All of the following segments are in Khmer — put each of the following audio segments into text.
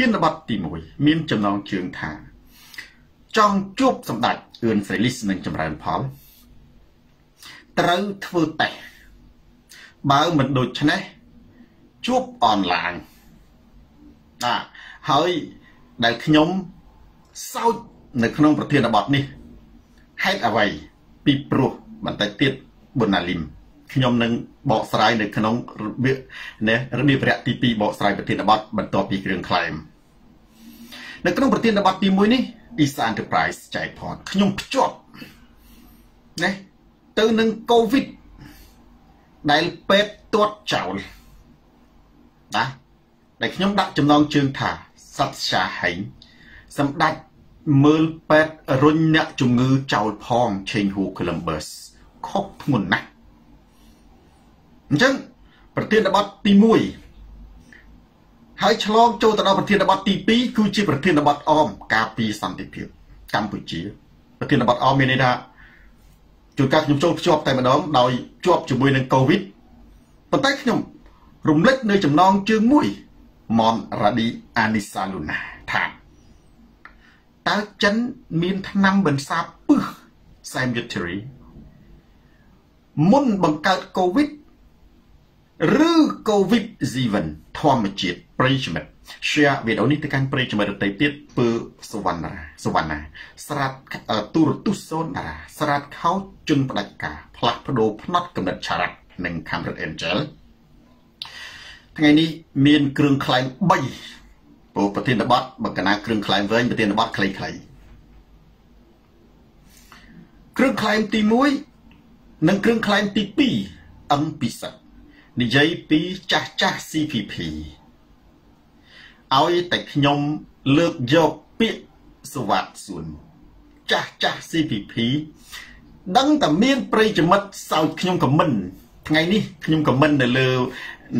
ធានបទទី1មានចំណងជើងថា ចង់ជួបសម្ដេចអឿនស្រីលីសនឹងចម្រើនផល ត្រូវធ្វើតេស្តបើមិនដូច្នេះជួបអនឡាញណាហើយដែលខ្ញុំសោចនៅក្នុងប្រធានបទនេះហេតុអ្វីពីព្រោះបន្តិចទៀតប៊ុនណាលីម ខ្ញុំនឹងបកស្រាយនៅក្នុងរបៀបនេះរបៀបរយៈទី2បកស្រាយប្រធានបទបន្ទាប់ពីគ្រឿងខ្លែមនៅក្នុងប្រធានបទទី1នេះ Isa Enterprise ចែកផតខ្ញុំភ្ជាប់ណាទៅនឹង COVID ដែលពេទ្យទាត់ចោលណាដែលខ្ញុំដាក់ចំណងជើងថាសត្វសាហែងសម្ដេចមើលពេទ្យរុញអ្នកជំងឺចោលផងឆេងហ៊ូ Columbus ខុសធ្ងន់ណាស់ អញ្ចឹងប្រធានបទទី1ហើយឆ្លងចូលទៅដល់ប្រធានបទទី2គឺជាប្រធានបទអមការពីសន្តិភាពកម្ពុជាប្រធានបទអមមានន័យថាជួនកាលខ្ញុំចូលភ្ជាប់តែម្ដងដោយជាប់ជាមួយនឹងកូវីដប៉ុន្តែខ្ញុំរំលឹកនៅចំណងជើងមួយមនរ៉ាឌីអានីសាលូណាថាតើចិនមានថ្នាំបន្សាបពឹស Salutary មុនបង្កើតកូវីដ ឬ COVID-19 ធម្មជាតិប្រិយមិត្ត share វីដេអូនេះទៅកាន់ប្រិយមិត្តដទៃទៀតពើសវណ្ណាសវណ្ណា ស្រាតទូរទស្សន៍សូនតារាស្រាតខោជន់ផ្ដាច់ការផ្លាស់ប្ដូរផ្នត់កំណត់ឆារ៉ាត់និង Camera Angel ថ្ងៃនេះមានគ្រឿងខ្លែង3ព្រោះប្រធានបទបកណាគ្រឿងខ្លែងវែងប្រធានបទខ្លីៗគ្រឿងខ្លែងទី1និងគ្រឿងខ្លែងទី2អឹងពិសិដ្ឋ និយាយពីចាស់ចាស់ CPP ឲ្យតែខ្ញុំលើកយកពាក្យសវ័តសួនចាស់ចាស់ CPP ដឹងតែមានប្រិយមិត្តសោចខ្ញុំខមមិន ថ្ងៃនេះខ្ញុំខមមិននៅលើ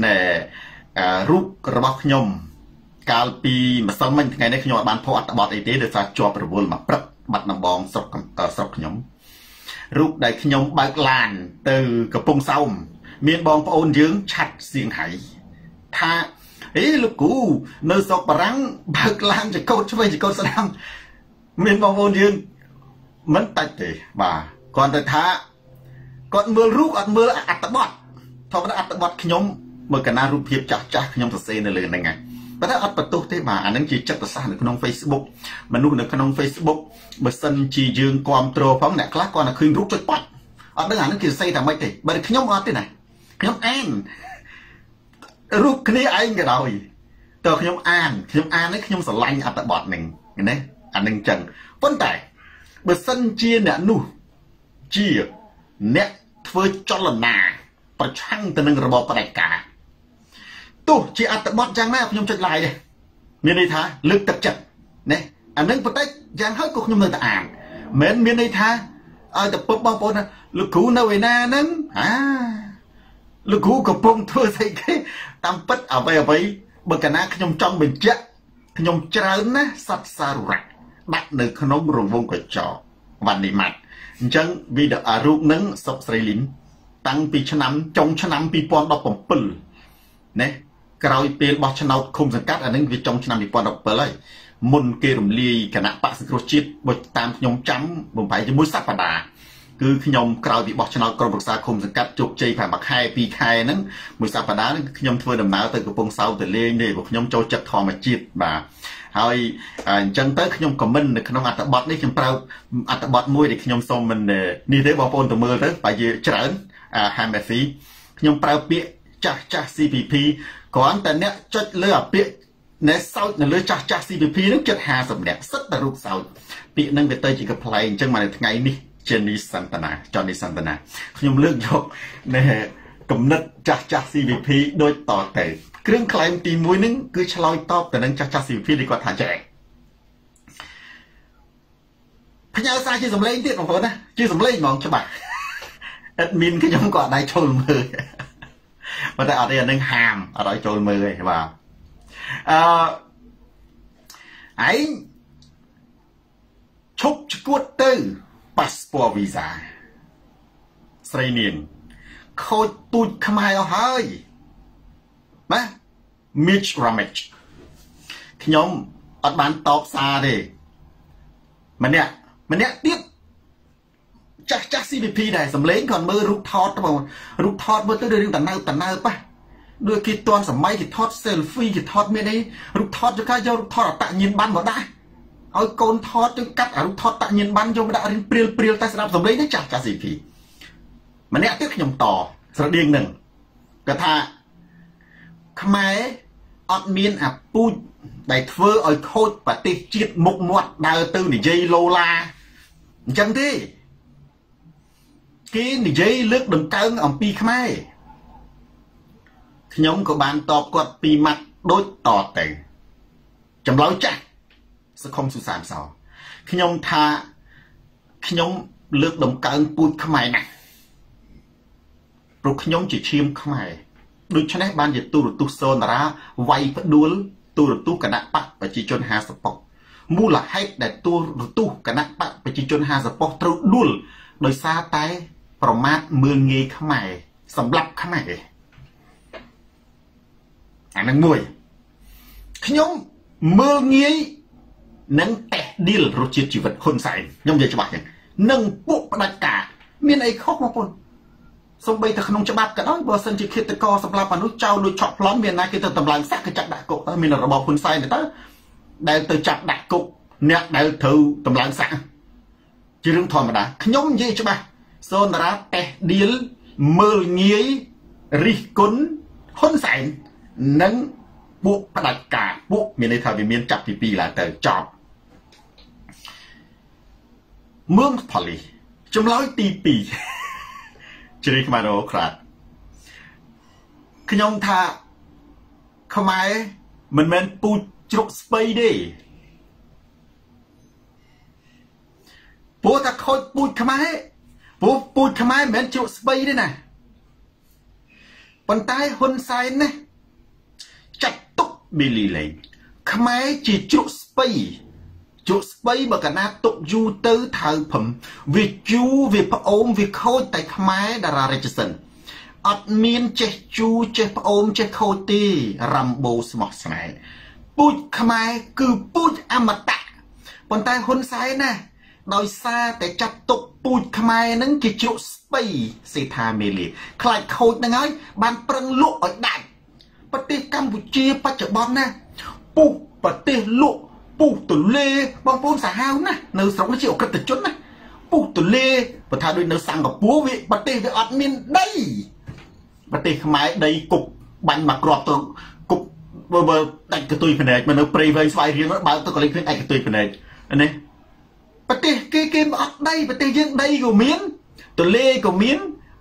ណែរូបរបស់ខ្ញុំ កាលពីម្សិលមិញថ្ងៃនេះខ្ញុំអត់បានផុសអត្ថបទអីទេដោយសារជាប់រវល់មកព្រឹកបាត់ដំបងស្រុកស្រុកខ្ញុំរូបដែលខ្ញុំបើកឡាន ទៅកំពង់សោម មានបងប្អូនយើងឆាត់សៀងហៃថាអេលោកគ្រូនៅស្រុកបារាំងបើកឡានចកោតឆ្វេងចកោតស្ដាំមានបងប្អូនយើងមិនតាច់ទេបាទគាត់ទៅថាគាត់មើលរូបអត់មើលអត្តបទធម្មតាអត្តបទខ្ញុំមើលកណារូបភាពចាស់ចាស់ខ្ញុំសរសេរនៅលើហ្នឹងហ្នឹងប៉ុន្តែអត់បន្ទោសទេបាទអានឹងជាចិត្តសាស្ត្រនៅក្នុង Facebook មនុស្សនៅក្នុង Facebook បើសិនជាយើងគ្រប់គ្រងផងអ្នកខ្លះគាត់តែឃើញរូបចុចប៉ាត់អត់ដឹងអានឹងគេសរសេរថាម៉េចទេបើខ្ញុំអត់ទេណា ខ្ញុំអានរូបគ្នាឯងក៏ដោយតើខ្ញុំអានខ្ញុំអាននេះខ្ញុំស្រឡាញ់អត្ថបទហ្នឹងណាអានឹងចឹងប៉ុន្តែបើសិនជាអ្នកនោះជាអ្នកធ្វើចលនាប្រឆាំងទៅនឹងរបបផ្ដាច់ការទោះជាអត្ថបទយ៉ាងណាខ្ញុំចុច like ដែរមានន័យថាលើកទឹកចិត្តណាអានឹងបន្តិចយ៉ាងហើយក៏ខ្ញុំនៅតែអានមិនមានន័យថាឲ្យតែពុកបងប្អូនលោកគ្រូនៅឯណាហ្នឹងអា លោកគ្រូកំពុងធ្វើស្អីគេតាមពិតអ្វីអ្វីបើកាលណាខ្ញុំចង់បញ្ជាក់ខ្ញុំច្រើនណាស់សត្វសារុរៈដាក់នៅក្នុងរង្វង់កញ្ចក់វ៉ាន់នីម៉ាត់អញ្ចឹងវីដេអូរូបនឹងសុកស្រីលីនតាំងពីឆ្នាំចុងឆ្នាំ2017ណាក្រោយពេលបោះឆ្នោតឃុំសង្កាត់អានឹងវាចុងឆ្នាំ2017ហើយមុនគេរំលាយគណៈបកសង្គ្រោះជាតិបើតាមខ្ញុំចាំបំផែជាមួយសប្តាហ៍ គឺខ្ញុំក្រោយពីបោះឆ្នោតក្រុមប្រឹក្សាឃុំសង្កាត់ជោគជ័យប្រហែលមួយខែពីរខែហ្នឹងមួយសប្តាហ៍ហ្នឹងខ្ញុំធ្វើដំណើរទៅកំពង់សោមទៅលេងទេព្រោះខ្ញុំចូលចិត្តធម្មជាតិបាទហើយអញ្ចឹងទៅខ្ញុំខមមិននៅក្នុងអត្ថបទនេះខ្ញុំប្រើអត្ថបទមួយដែលខ្ញុំសូមមិននេះទេបងប្អូនទៅមើលទៅបើជាច្រើនហាម FE ខ្ញុំប្រើពាក្យចាស់ចាស់ CPP គ្រាន់តែអ្នកចុចលើអាពាក្យណែសោចនៅលើចាស់ចាស់ CPP ហ្នឹងចិត្ត50នាក់សិតតែរូបសោចពាក្យហ្នឹងវាទៅជាកំ pl ែងអញ្ចឹងមកនៅថ្ងៃនេះ ជានីសន្តនាចនីសន្តនាខ្ញុំលើកយកនៅកំណត់ចាស់ចាស់ CVP ដូចតទៅគ្រឿងខ្លែងទី1ហ្នឹងគឺឆ្លើយតបទៅនឹងចាស់ចាស់ CVP ដែលគាត់ថាចែកផ្ញើសារជាសម្លេងទៀតបងប្អូនណាជាសម្លេងហ្មងច្បាស់អេដមីនខ្ញុំក៏អត់ដៃចូលមើលប៉ុន្តែអត់ទេអានឹងហាមអត់ឲ្យចូលមើលទេបាទអឺឯងឈប់ឈួតទៅ ប៉ាសពតវីសាស្រីនាងខូចពូជខ្មែរអស់ហើយណា Mitch Ramage ខខ្ញុំអត់បានតបសារទេម្នាក់ម្នាក់ទៀតចាស់ចាស់ CPP ដែរសំលេងគាត់មើលរូបថតបងរូបថតមើលទៅរឿងតណៅតណៅប៉ះដូចគេតន់សម័យគេថត selfie គេថតមានអីរូបថតយកកាយករូបថតអតញ្ញិនបានមកដាក់ ឲ្យកូនថតទៅកាត់អារូបថតតញ្ញិនបានយកមកដាក់រៀនព្រាលព្រាលតែស្ដាប់សំលេងទៅចាស់ចាស់ CP ម្នាក់ទៀតខ្ញុំតស្រដៀងនឹងគាត់ថាខ្មែរអត់មានអាពូជដែលធ្វើឲ្យខូចប្រទេសជាតិមុខមាត់ដើរទៅនិយាយឡូឡាអញ្ចឹងទេគេនិយាយលើកដង្កើងអំពីខ្មែរខ្ញុំក៏បានតបគាត់ពីម៉ាត់ដូចតទៅចម្លើយចាស់ សខុមសុសានសោខ្ញុំថាខ្ញុំលើកដង្កើងពូជខ្មែរណាស់ព្រោះខ្ញុំជាឈាមខ្មែរដូច្នេះបានជាទូរទស្សន៍សូនារាវាយផ្ដួលទូរទស្សន៍គណៈបកប្រជាជន50ប៉ុកមូលហេតុដែលទូរទស្សន៍គណៈបកប្រជាជន50ប៉ុកត្រូវដួលដោយសារតែប្រមាថមើលងាយខ្មែរសម្រាប់ខ្មែរអានឹងមួយខ្ញុំមើលងាយ នឹងតេះឌីលរសជាតិជីវិតហ៊ុនសែនខ្ញុំនិយាយច្បាស់ចឹងនឹងពួកផ្ដាច់ការមានអីខុសបងប្អូនសំបីតែក្នុងច្បាប់ក៏ដោយបើសិនជាឃាតករសម្រាប់មនុស្សចោលដូចឆក់ប្លន់មានណាគេទៅតម្លើងសាក់គេចាក់ដាក់គុកទៅមានរបបហ៊ុនសែនទៅដែលទៅចាប់ដាក់គុកអ្នកដែលត្រូវតម្លើងសាក់ជារឿងធម្មតាខ្ញុំនិយាយច្បាស់សូនរាតេះឌៀលមើលងាយរិះគន់ហ៊ុនសែននិងពួកផ្ដាច់ការពួកមានន័យថាវាមានចាប់ពី2ឡើងទៅចប់ មឿងផលីចម្លើយទី2ជ្រីខ្មែររ៉ូក្រាតខ្ញុំថាខ្មែរមិនមែនពូជជ្រុកស្ពៃទេព្រោះតែខូចពូជខ្មែរព្រោះពូជខ្មែរមិនមែនជ្រុកស្ពៃទេណាប៉ុន្តែហ៊ុនសែនណាចាត់ទុកប៊ីលីលេងខ្មែរជាជ្រុកស្ពៃ ជ្រុកស្ពៃបើកណាទុកយូរទៅថៅភឹមវាជូរវាផ្អូមវាខូចតែខ្មែរតារារាជសិនអត់មានចេះជូរចេះផ្អូមចេះខូចទេរ៉ាំបូស្មោះស្នេហ៍ពូជខ្មែរគឺពូជអមតៈប៉ុន្តែហ៊ុនសែនណាដោយសារតែចាត់ទុកពូជខ្មែរនឹងជាជ្រុកស្ពៃសេដ្ឋាមេលីខ្លាចខូចនឹងហើយបានប្រឹងលក់ឲ្យដាច់ប្រទេសកម្ពុជាបច្ចុប្បន្នណាពុះប្រទេសលក់ ពុះទលេបងប្អូនសាហាវណានៅស្រុកនេះជាអក្រិតជនណាពុះទលេបើថាដូចនៅសិង្ហបុរីវាប្រទេសវាអត់មានដីប្រទេសខ្មែរដីគុកបាញ់មកគ្រាប់ទៅគុកបើដាច់កតុយភ្នែកមកនៅព្រៃវែងស្វាយរៀងបើទៅកលិចឃើញដាច់កតុយភ្នែកនេះប្រទេសគេគេអត់ដីប្រទេសយើងដីក៏មានទលេក៏មាន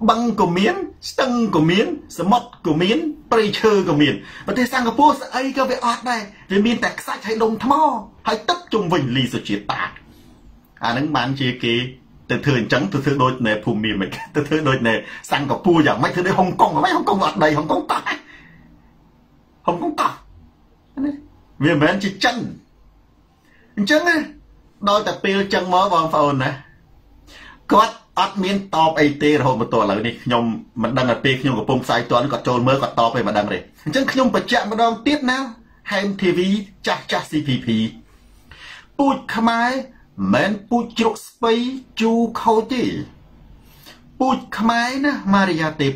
បឹងក៏មានស្ទឹងក៏មាន សមុទ្រក៏មានព្រៃឈើក៏មានប្រទេសសិង្ហបុរីស្អីក៏វាអត់ដែរវាមានតែខ្សាច់ហើយដុំថ្មហើយទឹកជុំវិញលីសុជាតាអានឹងបានជាគេទៅធ្វើអញ្ចឹងទៅធ្វើដូចនៅភូមិមិនទៅធ្វើដូចនៅសិង្ហបុរីយ៉ាងម៉េចធ្វើដូចហុងកុងហ្មងហុងកុងអត់ដីហុងកុងតោះហុងកុងតោះវាមិនមែនជាចិនអញ្ចឹងណាដល់តែពេលចឹងមកបងប្អូនណាគាត់ អត់មានតបអីទេរហូតមកទល់ឥឡូវនេះខ្ញុំមិនដឹងតែពេលខ្ញុំកំពុងផ្សាយតន់គាត់ចូលមើលគាត់តបឯមិនដឹងទេអញ្ចឹងខ្ញុំបញ្ជាក់ម្ដងទៀតណាហែម TV ចាស់ចាស់ CPP ពូជខ្មែរមិនពូជជ្រុកស្ពៃជូខូចទេពូជខ្មែរណាម៉ារីយ៉ាទេព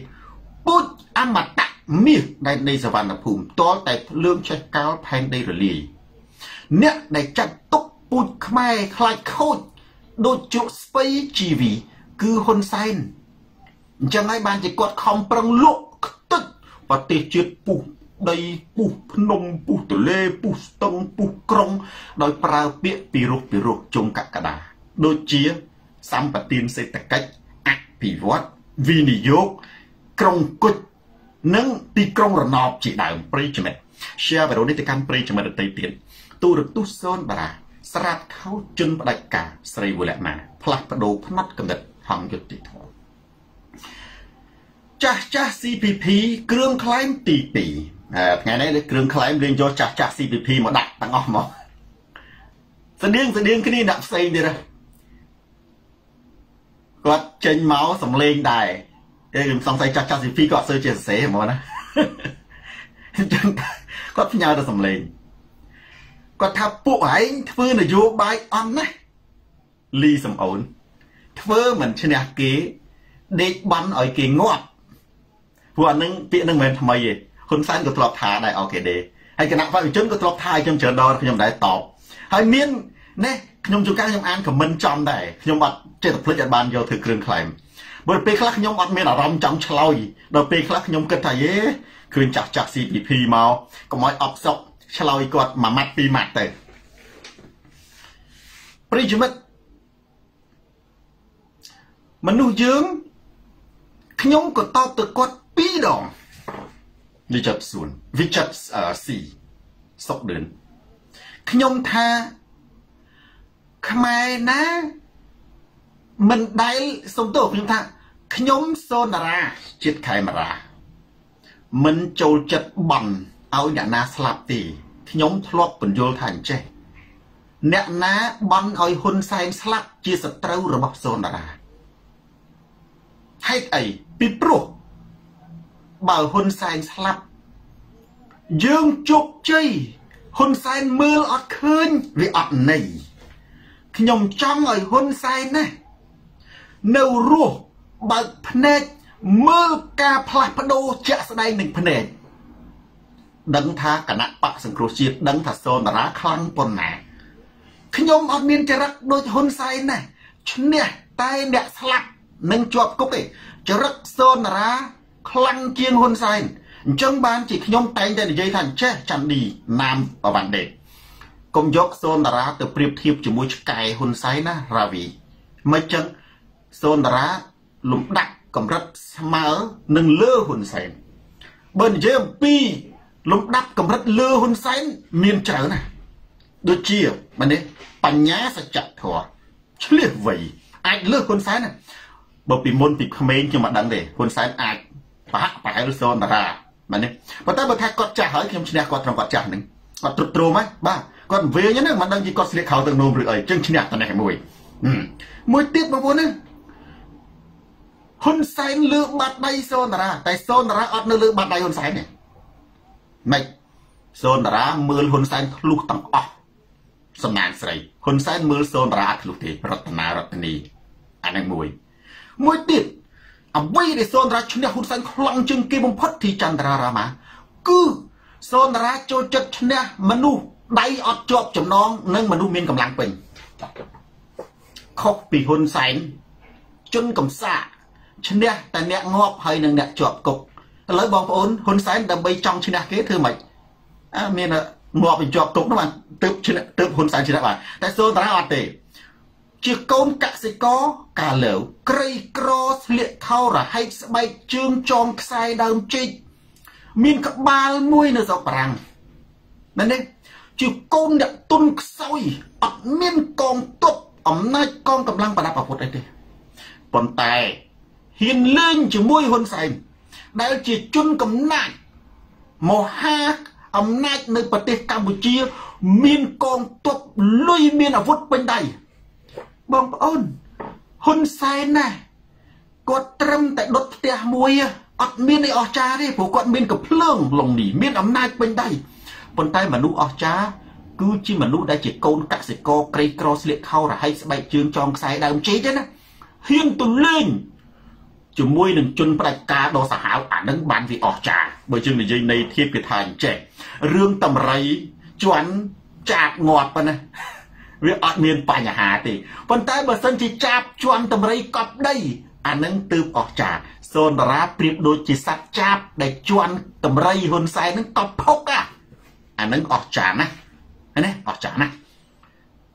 ពូជអមតៈមាសដែលនៃសវណ្ណភូមិតលតែលើងចេះកាលផែនដីរលាយអ្នកដែលចាត់ទុកពូជខ្មែរខ្លាចខូចដូចជ្រុកស្ពៃជីវី គឺហ៊ុនសែនអញ្ចឹងហើយបានជាគាត់ខំប្រឹងលក់ខ្ទេចប្រទេសជាតិពុះដីពុះភ្នំពុះទលេពុះស្ទឹងពុះក្រុង ដោយប្រើពាក្យពីរោះពីរោះជុំកក្កដា ដូចជាសម្បទានសេដ្ឋកិច្ចអភិវឌ្ឍវិនិយោគក្រុងគុជនិងទីក្រុងរណបជាដើមប្រិយមិត្ត share វីដេអូនេះទៅកាន់ប្រិយមិត្តដទៃទៀតទូរទស្សន៍សូនបារាស្រាតខោជន់ផ្ដាច់ការស្រីវលៈណាផ្លាស់ប្ដូរផ្នែកកំណត់ ហង្សយុតិធម៌ចាស់ចាស់ CPP គ្រឿងខ្លែងទី2ថ្ងៃនេះគ្រឿងខ្លែងលេងយកចាស់ចាស់ CPP មកដាក់ទាំងអស់មកស្តៀងស្តៀងគ្នាដាក់ផ្សេងទៀតគាត់ចេញមកសំលេងដែរតែខ្ញុំសង្ស័យចាស់ចាស់ CPP គាត់សើជាសរសេរហ្មងណាអញ្ចឹងគាត់ផ្ញើទៅសំលេងគាត់ថាពួកឯងធ្វើនយោបាយអន់ណាស់លីសំអូន ធ្វើមិនឈ្នះគេដេកបានឲ្យគេងាប់ព្រោះអានឹងពាក្យនឹងមិនមែនថ្មីទេហ៊ុនសែនក៏ធ្លាប់ថាដែរអូខេដេហើយគណៈបព្វជិជនក៏ធ្លាប់ថាឲ្យខ្ញុំច្រើនដល់ខ្ញុំដែរតបហើយមានណែខ្ញុំជួនកាលខ្ញុំអានខមមិនចំដែរខ្ញុំអត់ចេះតែភ្លេចអត់បានយកធ្វើគ្រឿងខ្លែងបើពេលខ្លះខ្ញុំអត់មានអារម្មណ៍ចង់ឆ្លោយដល់ពេលខ្លះខ្ញុំគិតថាយេឃើញចាស់ចាស់ CPP មកកុំឲ្យអបសុកឆ្លោយគាត់មួយម៉ាត់ពីរម៉ាត់ទៅប្រិយមិត្ត មនុស្សយើងខ្ញុំក៏តបទៅគាត់ពីរដងវិចិត្រសួនវិចិត្រស៊ីសុកដឿនខ្ញុំថាខ្មែរណាមិនដែលសុំទោសខ្ញុំថាខ្ញុំសូនតារាជាតិខេមរាមិនចូលចិត្តបន់ឲ្យអ្នកណាស្លាប់ទេខ្ញុំធ្លាប់បញ្យល់ថាអញ្ចេះអ្នកណាបន់ឲ្យហ៊ុនសែនស្លាប់ជាសត្រូវរបស់សូនតារា ហេតុអីពីព្រោះបើហ៊ុនសែនស្លាប់យើងជោគជ័យហ៊ុនសែនមើលអត់ឃើញវាអត់ន័យខ្ញុំចង់ឲ្យហ៊ុនសែនណានៅរស់បើកភ្នែកមើលការផ្លាស់ប្ដូរជាក់ស្ដែងនឹងភ្នែកដឹងថាគណៈបកសង្គ្រោះជាតិដឹងថាសូនតារាខ្លាំងប៉ុណ្ណាខ្ញុំអត់មានចរិតដូចហ៊ុនសែនណាឈ្នះតែអ្នកស្លាប់ នឹងជាប់គុកទេចរិតសូនតារាខ្លាំងជាងហ៊ុនសែនអញ្ចឹងបានជាខ្ញុំតែងតែនិយាយថាចេះច័ន្ទឌីណាមបវណ្ណដេតកុំយកសូនតារាទៅប្រៀបធៀបជាមួយឆ្កែហ៊ុនសែនណារាវីមិនចឹងសូនតារាលំដាក់កម្រិតស្មើនឹងលើហ៊ុនសែនបើនិយាយអំពីលំដាប់កម្រិតលើហ៊ុនសែនមានច្រើនណាស់ដូចជាម៉េចបញ្ញាសច្ចធម៌ឆ្លៀសវៃអាចលើហ៊ុនសែនណា បើពីមុនពីក្មេងខ្ញុំមិនដឹងទេហ៊ុនសែនអាចប្រហាក់ប្រហែលសូនតារាបាទនេះប៉ុន្តែបើថាគាត់ចាស់ហើយខ្ញុំឈ្នះគាត់ត្រង់គាត់ចាស់ហ្នឹងគាត់ទ្រុបទ្រោមហើយបាទគាត់វែងហ្នឹងមិនដឹងជាគាត់ស្លៀកខោទឹកនោមឬអីចឹងឈ្នះតែនេះមួយមួយទៀតបងប្អូនណាហ៊ុនសែនលើបាត់ដៃសូនតារាតែសូនតារាអត់នៅលើបាត់ដៃហ៊ុនសែនទេម៉េចសូនតារាមើលហ៊ុនសែនធ្លុះទាំងអស់សំណាងស្រីហ៊ុនសែនមើលសូនតារាធ្លុះទេរតនារតនីអានឹងមួយ មួយទៀតអ្វីដែលសូនតារាឈ្នះហ៊ុនសែនខ្លាំងជាងគេបំផុតទីចន្ទរារាមាគឺសូនតារាចូលចិត្តឈ្នះមនុស្សដៃអត់ជាប់ចំណងនិងមនុស្សមានកម្លាំងពេញខុសពីហ៊ុនសែនជនកំសាឈ្នះតែអ្នកងាប់ហើយនឹងអ្នកជាប់គុកឥឡូវបងប្អូនហ៊ុនសែនដើម្បីចង់ឈ្នះគេធ្វើម៉េចអើមានងាប់បញ្ជាប់គុកនោះបានទើបឈ្នះទើបហ៊ុនសែនឈ្នះបានតែសូនតារាអត់ទេ ជាកូនកសិករកាលើវក្រីក្រស្លៀកខោរហែកស្បែកជើងចងខ្សែដើមចេកមានក្បាលមួយនៅស្រុកបារាំងមែនទេជាកូនអ្នកទុនខ្សោយអត់មានកងទ័ពអំណាចកងកម្លាំងប្រដាប់អាវុធអីទេប៉ុន្តែហ៊ានលេងជាមួយហ៊ុនសែនដែលជាជនកំណាចមហាអំណាចនៅប្រទេសកម្ពុជា មានកងទ័ពលុយមានអាវុធពេញដៃ បងប្អូនហ៊ុនសែនណាគាត់ត្រឹមតែដុតផ្ទះមួយអត់មានអីអស្ចារ្យទេព្រោះគាត់មានកំភ្លើងលងនេះមានអំណាចពេញដៃប៉ុន្តែមនុស្សអស្ចារ្យគឺជាមនុស្សដែលជាកូនកសិករក្រីក្រស្លៀកខោរហែកស្បែកជើងចងខ្សែដើមចេកទេណាហ៊ានទលេងជាមួយនឹងជនផ្ដាច់ការដ៏សាហាវអានឹងបានវាអស្ចារ្យបើយើងនិយាយនៃធៀបគេថាអញ្ចេះរឿងតម្រៃជន់ចាបងាត់ប៉ុណ្ណា វាអត់មានបញ្ហាទេប៉ុន្តែបើសិនជាចាបជន់តម្រៃកប់ដីអានឹងទើបអស្ចារ្យសូនតារាប្រៀបដូចជាសត្វចាបដែលជន់តម្រៃហ៊ុនសែននឹងកប់ផុកអានឹងអស្ចារ្យណាស់ណាអស្ចារ្យណាស់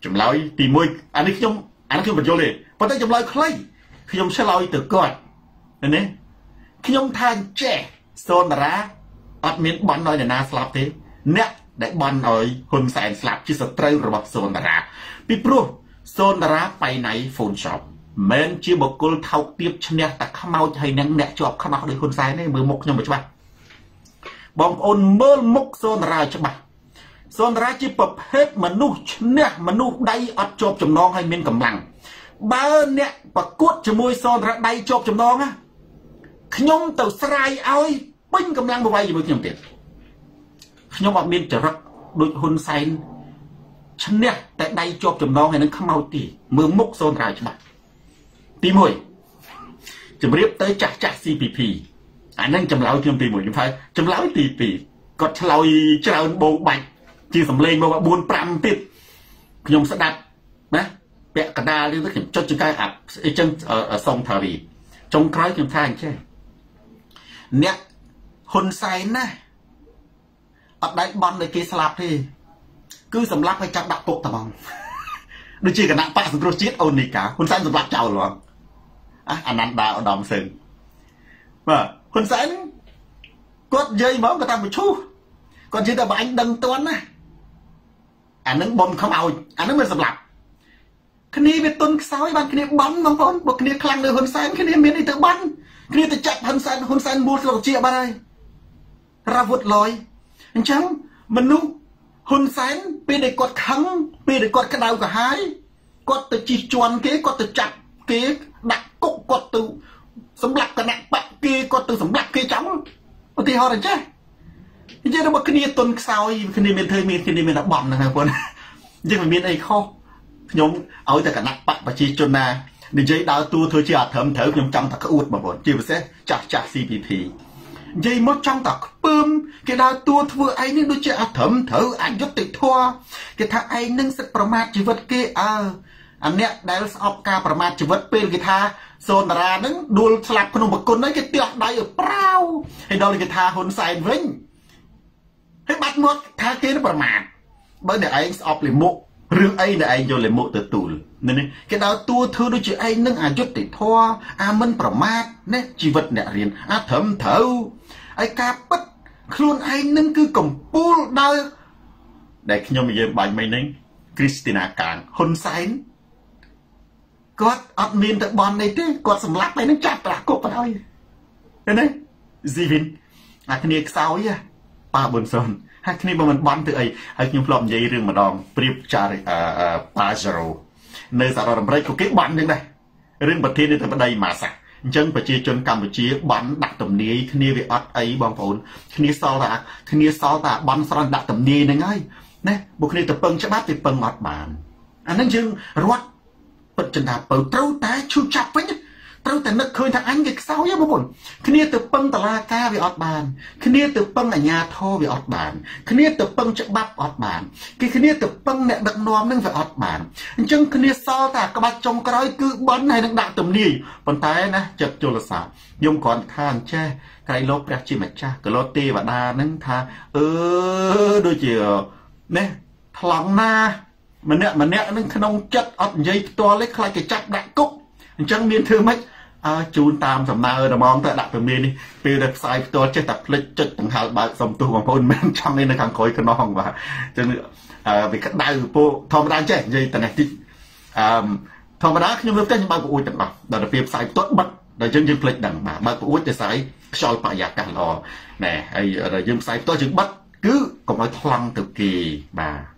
ចម្លើយទី1អានេះខ្ញុំអានេះខ្ញុំបញ្យល់ទេប៉ុន្តែចម្លើយខ្លីខ្ញុំឆ្លើយទៅគាត់ណាខ្ញុំថាចេះសូនតារាអត់មានបន់ឲ្យអ្នកណាស្លាប់ទេអ្នក ដែលបន់ឲ្យហ៊ុនសែនស្លាប់ជាសត្រូវរបស់សូនតារាពីព្រោះសូនតារាបៃណៃ phone shop មិនជាបុគ្គលថោកទាបឈ្នះតែខ្មោចហើយនឹងអ្នកជាប់ខ្នោះដោយហ៊ុនសែនទេមើលមុខខ្ញុំមិនច្បាស់បងប្អូនមើលមុខសូនតារាច្បាស់សូនតារាជាប្រភេទមនុស្សឈ្នះមនុស្សដៃអត់ជាប់ចំណងហើយមានកម្លាំងបើអ្នកប្រកួតជាមួយសូនតារាដៃជាប់ចំណងណាខ្ញុំទៅស្រាយឲ្យពេញកម្លាំងបវៃជាមួយខ្ញុំទៀត ខ្ញុំអត់មានចរិតដូចហ៊ុនសែនឈ្នះតែដៃជាប់ចំណងហើយនឹងខ្មោចទេមើលមុខសូនរាយច្បាស់ទី1ជំរាបទៅចាស់ចាស់ CPP អានឹងចម្លើយខ្ញុំទី1ខ្ញុំថាចម្លើយទី2គាត់ឆ្លើយច្រើនបោបាច់ជាសំឡេងមក4 5ទៀតខ្ញុំស្ដាប់ណាពាក់កដាលនេះខ្ញុំចុចចង្កេះអាអីចឹងសុងថារីចុងក្រោយខ្ញុំថាអញ្ចេះអ្នកហ៊ុនសែនណាអ ត់ដៃបន់ឲ្យគេស្លាប់ទេគឺសម្លាប់ឲ្យចាប់ដាក់គុកត្មងដូចជាគណៈបកសង្គ្រោះជាតិអូនីកាហ៊ុនសែនសម្លាប់ចោលហ្មងអាអានន្តាឧត្តមសឹងបាទហ៊ុនសែនគាត់និយាយហ្មងគាត់ថាបឈូគាត់និយាយតែបើអញដឹងតន់ណាអានឹងបំខ្មោចអានឹងមិនសម្លាប់គ្នាវាទុនខ្សោយបានគ្នាបន់បងប្អូនបើគ្នាខ្លាំងលើហ៊ុនសែនគ្នាមានអីទៅបន់គ្នាទៅចាប់ហ៊ុនសែនហ៊ុនសែនមូលស្លុកជាបាត់ហើយរាវុធលយ អញ្ចឹងមនុស្សហ៊ុនសែនពេលដែលគាត់ខឹងពេលដែលគាត់ក្តៅក្រហាយគាត់ទៅជិះជន់គេគាត់ទៅចាប់គេដាក់គុកគាត់ទៅសម្លាប់គណៈបកគេគាត់ទៅសម្លាប់គេចង់ឧទាហរណ៍អញ្ចឹងអញ្ចឹងរបស់គ្នាទុនខ្សោយគ្នាមានធ្វើមានគ្នាមានតែបំហ្នឹងហើយបងអញ្ចឹងមិនមានអីខុសខ្ញុំឲ្យតែគណៈបកប្រជាជនណានិយាយដើរតួធ្វើជាអធិមត្រូវខ្ញុំចង់តែក្អួតបងប្អូនជាពិសេសចាស់ចាស់ CPP និយាយមកចង់តែខ្ពើមគេដើរតួធ្វើឯងនេះដូចជាអធិមត្រូវអយុត្តិធម៌គេថាឯងនឹងសិទ្ធប្រមាថជីវិតគេអើអាអ្នកដែលស្អប់ការប្រមាថជីវិតពេលគេថាសូនតារានឹងដួលស្លាប់ក្នុងបគុណហើយគេទះដៃឲ្យប្រាវហើយដល់គេថាហ៊ុនសែនវិញហើយបាត់មកថាគេប្រមាថបើតែឯងស្អប់លិមុខរឿងអីដែលឯងយកលិមុខទៅទូលនេះគេដើរតួធ្វើដូចជាឯងនឹងអយុត្តិធម៌អាមិនប្រមាថណាជីវិតអ្នករៀនអាត្រឹមត្រូវ ហើយការពិតខ្លួនឯងនឹងគឺកំពូលដើរដែលខ្ញុំនិយាយបាញ់មិញហ្នឹងគ្រីស្ទីណាកាងហ៊ុនសែនគាត់អត់មានទៅបន់នេះទេគាត់សម្លាប់ហើយនឹងចាប់ប្រាក់គុកបណ្ដោយឃើញទេស៊ីវិនអាគ្នាខ្សោយប៉ាប៊ុនសុនហើយគ្នាបើមិនបន់ទៅអីហើយខ្ញុំធ្លាប់និយាយរឿងម្ដងប្រៀបចារប៉ាហ្សេរ៉ូនៅសហរដ្ឋអាមេរិកក៏គេបន់ចឹងដែររឿងប្រធាននាយកបដីម៉ាសា អញ្ចឹងប្រជាជនកម្ពុជាបន់ដាក់ទំនាយគ្នាវាអត់អីបងប្អូនគ្នាសល់តែគ្នាសល់តែបន់ស្រន់ដាក់ទំនាយហ្នឹងហើយណាបើគ្នាទៅពឹងច្បាប់ទៅពឹងអត់បានអាហ្នឹងយើងរត់ពិតចិន្តាពៅត្រូវតែឈឺចាប់វិញ ត្រូវតែនឹកឃើញថាអញគេខ្សោយបងប្អូនគ្នាទៅពឹងតឡាការវាអត់បាន គ្នាទៅពឹងអាជ្ញាធរវាអត់បាន គ្នាទៅពឹងច្បាប់អត់បានគេគ្នាទៅពឹងអ្នកដឹកនាំនឹងវាអត់បានអញ្ចឹងគ្នាសល់តែក្បាច់ចុងក្រោយគឺបន់ហើយនឹងដាក់ទំនាយប៉ុន្តែណាចិត្តជលសាខ្ញុំគ្រាន់ថាអញ្ចេះក្រៃលោកព្រះជាម្ចាស់កលោទេវតានឹងថាអឺដូចជានេះថ្លង់ណាម្នាក់ម្នាក់នឹងក្នុងចិត្តអត់និយាយផ្ទាល់ទេខ្លាចគេចាប់ដាក់គុកអញ្ចឹងមានធ្វើម៉េច អើជូនតាមសំណើរម្ងទៅដាក់ពមៀននេះពេលដែលផ្សាយផ្ទាល់ចេះតែផ្លិចចុចដង្ហើមបើកសុំទោសបងប្អូនមិនចង់នៅខាងក្រោយខ្នងបាទអញ្ចឹងវាក្តៅពោធម្មតាចេះនិយាយតែនេះតិចអឺធម្មតាខ្ញុំលើកទៅខ្ញុំបើកប្អួយទាំងអស់ដល់ទៅពេលផ្សាយផ្ទាល់បិទដល់យើងយើងផ្លិចដឹងបាទបើកប្អួយទៅស្អីខ្យល់បរិយាកាសល្អណែហើយយើងផ្សាយផ្ទាល់យើងបិទគឺកុំឲ្យថ្លង់ទៅគេបាទ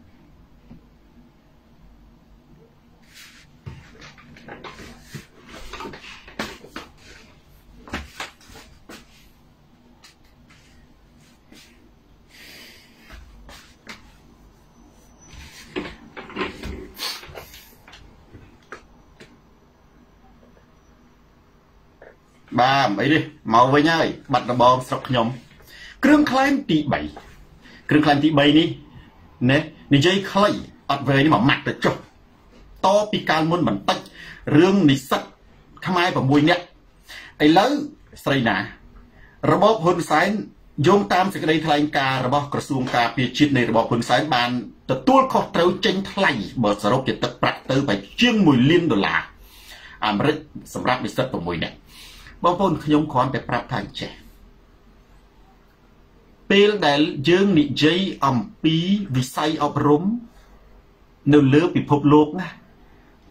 បាទអីនេះមកវិញហើយបាត់ដបងស្រុកខ្ញុំ គ្រឿងខ្លែងទី3គ្រឿងខ្លែងទី3នេះណែនិយាយខ្លីអត់វែងនេះមួយម៉ាត់ទៅចុះតពីកាលមុនបន្តិចរឿងនិស្សិតខ្មែរ6នាក់ឥឡូវស្រីណា របបហ៊ុនសែនយោងតាមសេចក្តីថ្លែងការណ៍របស់ក្រសួងការពារជាតិនៃរបបហ៊ុនសែនបានទទួលខុសត្រូវចេញថ្លៃបើសរុបជាទឹកប្រាក់ទៅប្រហែលជាង1លានដុល្លារអាមេរិកសម្រាប់និស្សិត6នាក់ បងប្អូនខ្ញុំគ្រាន់តែប្រាប់ថាចេះពេលដែលយើងនិយាយអំពីវិស័យអប់រំ នៅលើពិភពលោកណា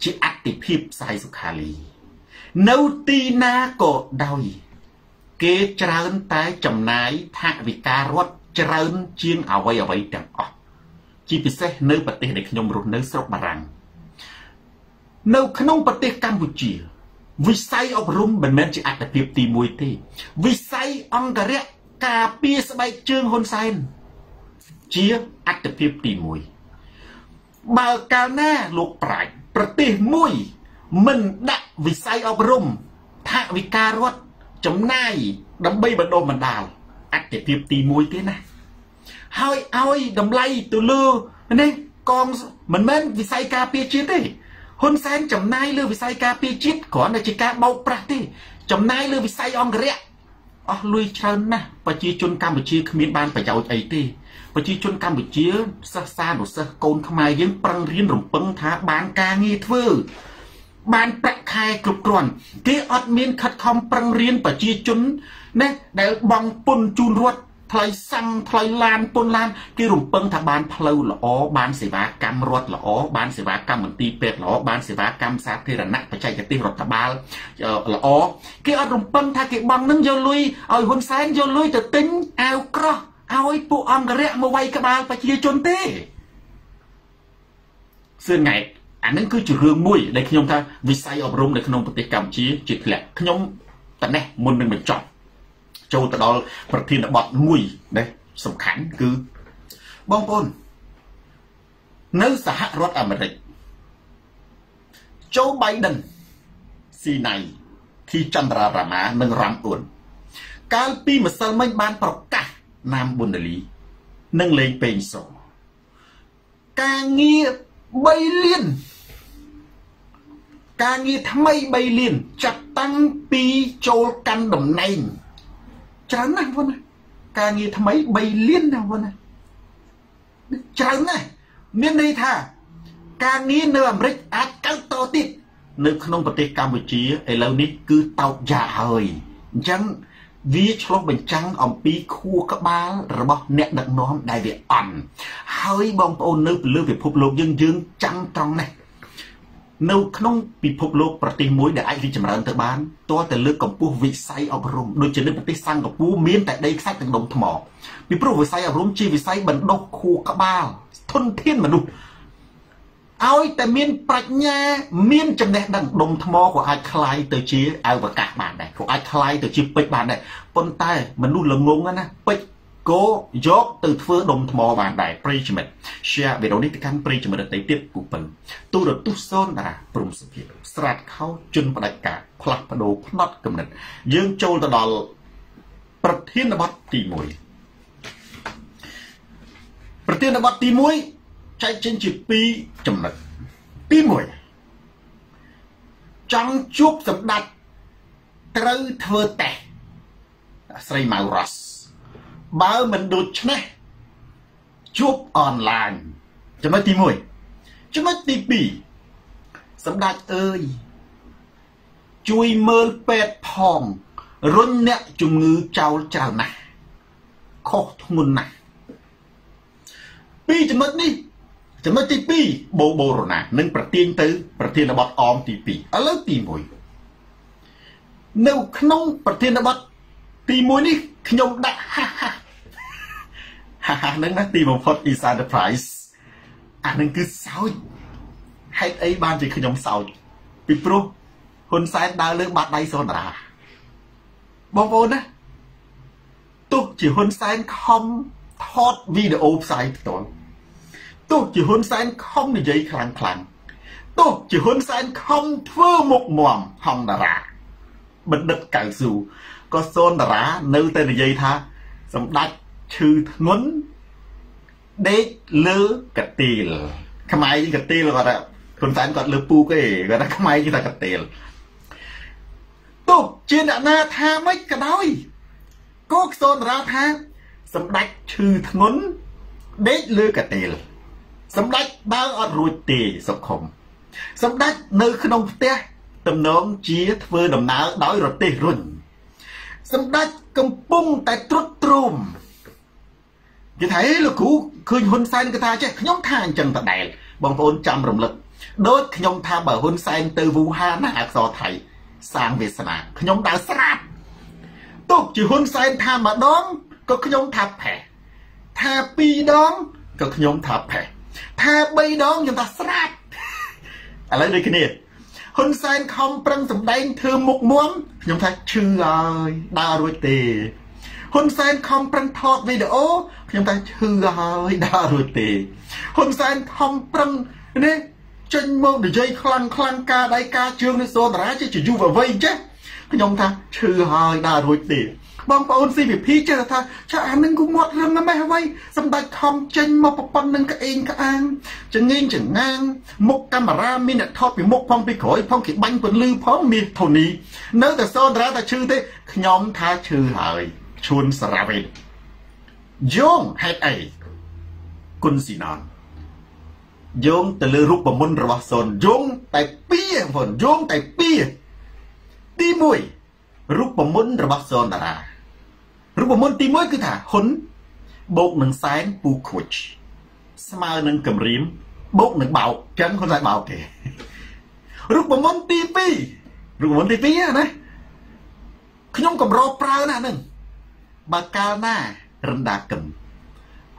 ជាអតិភិបផ្សាយសុខាលី នៅទីណាក៏ដោយគេច្រើនតែចំណាយថវិការដ្ឋច្រើនជាងអ្វីអ្វីទាំងអស់ជាពិសេសនៅប្រទេសដែលខ្ញុំរស់នៅស្រុកបារាំងនៅក្នុងប្រទេសកម្ពុជា វិស័យអប់រំមិនមែនជាអត្តភាពទី1ទេវិស័យអង្គរៈការពារស្បែកជើងហ៊ុនសែនជាអត្តភាពទី1បើកាលណាលោកប្រាជ្ញប្រទេសមួយមិនដាក់វិស័យអប់រំថាវិការរដ្ឋចំណាយដើម្បីបណ្ដុះបណ្ដាលអតិភិបទី1ទេណាហើយឲ្យតម្លៃទៅលើនេះកងមិនមែនវិស័យការពារជាតិទេ ហ៊ុនសែនចំណាយលើវិស័យការពារជាតិគ្រាន់តែជាការបោកប្រាស់ទេចំណាយលើវិស័យអង្គរៈអស់លុយច្រើនណាស់ប្រជាជនកម្ពុជាគ្មានបានប្រយោជន៍អីទេប្រជាជនកម្ពុជាសិស្សសានុសិស្សកូនខ្មែរយើងប្រឹងរៀនរំពឹងថាបានការងារធ្វើបានប្រាក់ខែគ្រប់គ្រាន់គេអត់មានខិតខំប្រឹងរៀនប្រជាជនណាដែលបងពុនជូនរដ្ឋ ថ្លៃសាំងថ្លៃឡានពុនឡានគេរំពឹងថាបានផ្លូវល្អបានសេវាកម្មរដ្ឋល្អបានសេវាកម្មមន្ទីរពេទ្យល្អបានសេវាកម្មសាធារណៈបច្ចេកទេសរដ្ឋបាលល្អគេអត់រំពឹងថាគេបងនឹងយកលុយឲ្យហ៊ុនសែនយកលុយទៅទិញអាវក្រោះឲ្យពួកអង្គរៈមកវាយក្បាលប្រជាជនទេសឿនង៉ែតអានឹងគឺជារឿងមួយដែលខ្ញុំថាវិស័យអប់រំនៅក្នុងប្រទេសកម្ពុជាជាធ្លាក់ខ្ញុំតនេះមុននឹងបញ្ចប់ ចូលទៅដល់ប្រធានបទមួយដែលសំខាន់គឺបងប្អូននៅសហរដ្ឋអាមេរិកโจ Biden ស៊ីណៃធីចន្ទ្រារ៉ាម៉ានិងរ៉ាំអ៊ុនកាលពីម្សិលមិញបានប្រកាសណាមប៊ុនដលី និងលេងពេងសការងារ3លានការងារថ្មី3លាន ចាត់តាំងពីចូលកាន់តំណែង ច្រើនណាស់បងណាការងារថ្មី3លានណាបងណាច្រើនណាស់មានន័យថា ការងារនៅអាមេរិកអាចកើតតទៀតនៅក្នុងប្រទេសកម្ពុជាឥឡូវនេះគឺតោកយ៉ាហើយអញ្ចឹងវាឆ្លុះបញ្ចាំងអំពីខួរក្បាលរបស់អ្នកដឹកនាំដែលវាអន់ហើយបងប្អូននៅលើពិភពលោកយើងយើងចាំងត្រង់នេះ នៅក្នុងពិភពលោកប្រទេសមួយដែលអាចរីកចម្រើនទៅបានតើតែលើកកម្ពស់វិស័យអប់រំដូចជានៅប្រទេសសិង្ហបុរីមានតែដីខ្សាច់និងដុំថ្មពីព្រោះវិស័យអប់រំជាវិស័យបណ្ដុះខួរក្បាលធនធានមនុស្សឲ្យតែមានប្រាជ្ញាមានចំណេះដឹងដុំថ្មក៏អាចคลายទៅជាអវកាសបានដែរក៏អាចคลายទៅជាពេជ្របានដែរប៉ុន្តែមនុស្សល្ងងណាពេជ្រ ក៏យកទៅធ្វើដុំថ្មបានដែរប្រិយមិត្ត share វីដេអូនេះទៅកាន់ប្រិយមិត្តដទៃទៀតគូពឹងទូរទស្សន៍សូនតារាព្រំសុភាស្រាតខោជន់ផ្ដាច់ការផ្លាស់ប្ដូរផ្នត់កំណត់យើងចូលទៅដល់ប្រធានបទទី1ប្រធានបទទី1ចែកចេញជា2ចំណុចទី1ចង់ជួបសម្ដេចត្រូវធ្វើតេស្តស្រីម៉ៅរ៉ាស់ បើមិនដូច្នេះជួបអនឡាញចំណុចទី1ចំណុចទី2សម្ដេចអើយជួយមើលពេទ្យផងរុញអ្នកជំងឺចោលច្រើនណាស់ខុសធ្ងន់ណាស់ពីចំណុចនេះចំណុចទី2បូបូរណានឹងប្រទៀងទៅ ប្រធានបទអមទី2ឥឡូវទី1នៅក្នុងប្រធានបទទី1នេះ ខ្ញុំដាក់ហាហាហាហាហ្នឹងណាទីបំផុត is enterprise អានឹងគឺសោចហេតុអីបានជាខ្ញុំសោចពីព្រោះហ៊ុនសែនដើរលើបាត់ដៃសូនតារាបងប្អូនណាទោះជាហ៊ុនសែនខំថតវីដេអូផ្សាយផ្ទាល់ទោះជាហ៊ុនសែនខំនិយាយខ្លាំងខ្លាំងទោះជាហ៊ុនសែនខំធ្វើមុខមមហងតារាបណ្ឌិតកៅស៊ូ ក៏សូនតារានៅតែនិយាយថាសម្ដេចឈឺធ្ងន់ដេកលើកទៀលខ្មែរយើងកទៀលគាត់ថាហ៊ុនសែនគាត់លើពូកទេគាត់ថាខ្មែរយើងថាកទៀលទោះជាអ្នកណាថាម៉េចក៏ដោយក៏ខ្សនរាថាសម្ដេចឈឺធ្ងន់ដេកលើកទៀលសម្ដេចដើរអត់រួចទេសុខុមសម្ដេចនៅក្នុងផ្ទះទំនងជាធ្វើដំណើរដោយរទេះរុញ សម្ដេចកំពុងតែត្រុតត្រោមគេថាអេលោកគ្រូឃើញហ៊ុនសែនគេថាចេះខ្ញុំថាអញ្ចឹងតដែលបងប្អូនចាំរំលឹកដូចខ្ញុំថាបើហ៊ុនសែនទៅវូហានណាអក្សរថៃសាងវាសនាខ្ញុំដើរស្រាប់ទុកជាហ៊ុនសែនថាម្ដងក៏ខ្ញុំថាផេះថាពីរដងក៏ខ្ញុំថាផេះថា3ដងខ្ញុំថាស្រាប់ឥឡូវដូចគ្នា ហ៊ុនសែនខំប្រឹងសម្ដែងធ្វើមុខមមខ្ញុំថាឈឺហើយដើររួចទេហ៊ុនសែនខំប្រឹងថតវីដេអូខ្ញុំតែឈឺហើយដើររួចទេហ៊ុនសែនខំប្រឹងនេះចេញមកនិយាយខ្លាំងខ្លាំងការដៃការជើងនេះសូតារាជាយុវវ័យចេះខ្ញុំថាឈឺហើយដើររួចទេ បងប្អូន CVP ចេះថាចាអានឹងគូមាត់រឹងណាស់ម៉េះអ្វីសម្ដេចខំចេញមកប្រប៉ុណ្្នឹងក្អេងក្អាងចងេងចងាងមុខកាមេរ៉ាមានអ្នកថតពីមុខផងពីក្រោយផងគេបាញ់ពន្លឺផងមានធូនី នៅតែសូនតារាតែឈឺទេខ្ញុំថាឈឺហើយឈួនសារ៉ាវេយោងហេតុអីគុណស៊ីណនយោងទៅលើរូបមន្តរបស់សូនយោងតែពីរបងប្អូនយោងតែពីរទី1រូបមន្តរបស់សូនតារា រូបមន្តទី1គឺថាហ៊ុនបូកនឹងសែនពូខូចស្មើនឹងកំរៀមបូកនឹងបោកចឹងហ៊ុនតែបោកទេរូបមន្តទី2រូបមន្តទី2ណាខ្ញុំកម្រប្រើណាហ្នឹងបើកាលណារំដាកឹម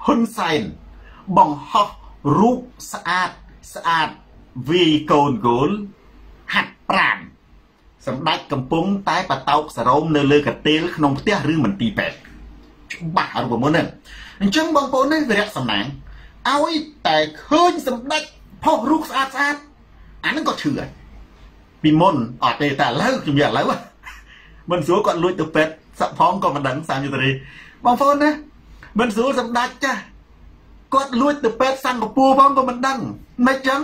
ហ៊ុនសែនបង្ហោះរូបស្អាតស្អាតវាយកូនគោលហាត់ប្រាន សម្ដេចកំពុងតែបតោកសរោមនៅលើកន្ទេលក្នុងផ្ទះឬមន្ទីរពេទ្យច្បាស់រូបមន្តហ្នឹងអញ្ចឹងបងប្អូននេះវិរៈសំណាងឲ្យតែឃើញសម្ដេចផុសរូបស្អាតស្អាតអាហ្នឹងក៏ឈឺហើយពីមុនអត់ទេតែឥឡូវខ្ញុំនិយាយឥឡូវមិនស្រួលគាត់លួចទៅពេទ្យសក់ផងក៏មិនដឹងសាមយុទ្ធរីបងប្អូនណាមិនស្រួលសម្ដេចចាស់គាត់លួចទៅពេទ្យសិង្ហបុរីផងក៏មិនដឹងមិនចឹង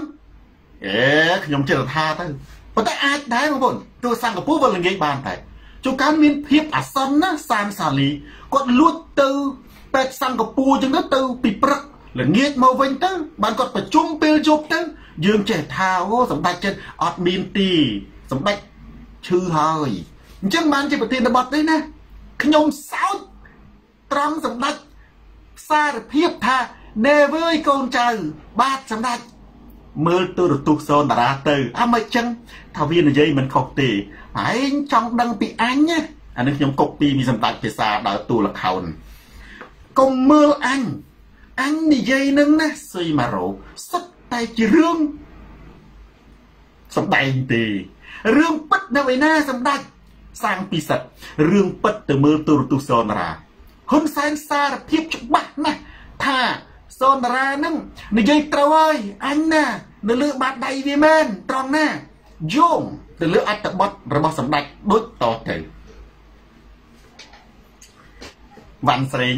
អេខ្ញុំជឿថាទៅ ប៉ុន្តែអាចដែរបងប្អូនទោះសិង្ហបុរីក៏ល្ងាចបានតែជួនកាលមានភាពអាសន្នណាសាមសាលីគាត់លួចទៅពេទ្យសិង្ហបុរីចឹងទៅទៅពីព្រឹកល្ងាចមកវិញទៅបានគាត់ប្រជុំពេលយប់ទៅយើងចេះថាអូសម្ដេចចិត្តអត់មានទីសម្ដេចឈឺហើយអញ្ចឹងបានជាប្រធានបទនេះណាខ្ញុំសោតត្រង់សម្ដេចសារភាពថាណែវើយកូនចៅបាទសម្ដេចមើលទូរទស្សន៍សូនតារាទៅអាមិនចឹង ថាវានិយាយមិនខុសទេឯងចង់ដឹងពីអញណាអានេះខ្ញុំកុកពីមានសម្ដេចភាសាដល់ទូលខោនកុំមើលអញអញនិយាយនឹងណាសុយម៉ារ៉ូសុទ្ធតែជារឿងសម្ដែងទេរឿងពិតនៅឯណាសម្ដេចសាងពិសិដ្ឋរឿងពិតទៅមើលទូរទស្សន៍សូនតារាហ៊ុនសែនសារភាពច្បាស់ណាស់ថាសូនតារានឹងនិយាយត្រូវហើយអញណា នៅលើបាតដៃវាមែនត្រង់ណា យោងទៅលើអត្តបទរបស់សម្ដេចដូចតទៅវ៉ាន់ស្រេង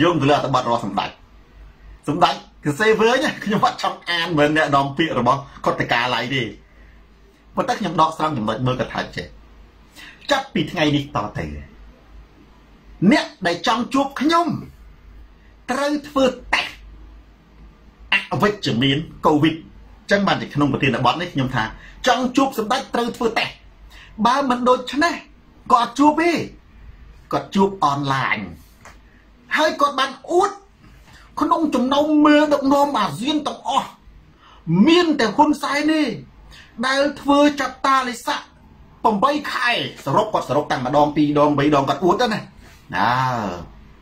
យោងទៅលើអត្តបទរបស់សម្ដេចសម្ដេចកសេវើញខ្ញុំអត់ចង់អានមិនអ្នកនាំពាក្យរបស់កតកាឡៃទេប៉ុន្តែខ្ញុំដកស្រង់ចំណុចមើលកថាចេះចាប់ពីថ្ងៃនេះតទៅអ្នកដែលចង់ជួបខ្ញុំត្រូវធ្វើតេស្តអវិជ្ជមានកូវីដ ចឹងបានតែក្នុងប្រធានបទនេះខ្ញុំថាចង់ជួបសម្ដេចត្រូវធ្វើតេស្តបើមិនដូច្នេះក៏អត់ជួបទេគាត់ជួបអនឡាញហើយគាត់បានអួត ក្នុងចំណោមមើលដឹកនាំអាស៊ានទាំងអស់មានតែហ៊ុនសែនទេដែលធ្វើចតាលិស័ក8ខែសរុបគាត់សរុបតាំងម្ដង2ដង3ដងគាត់អួតណាអើ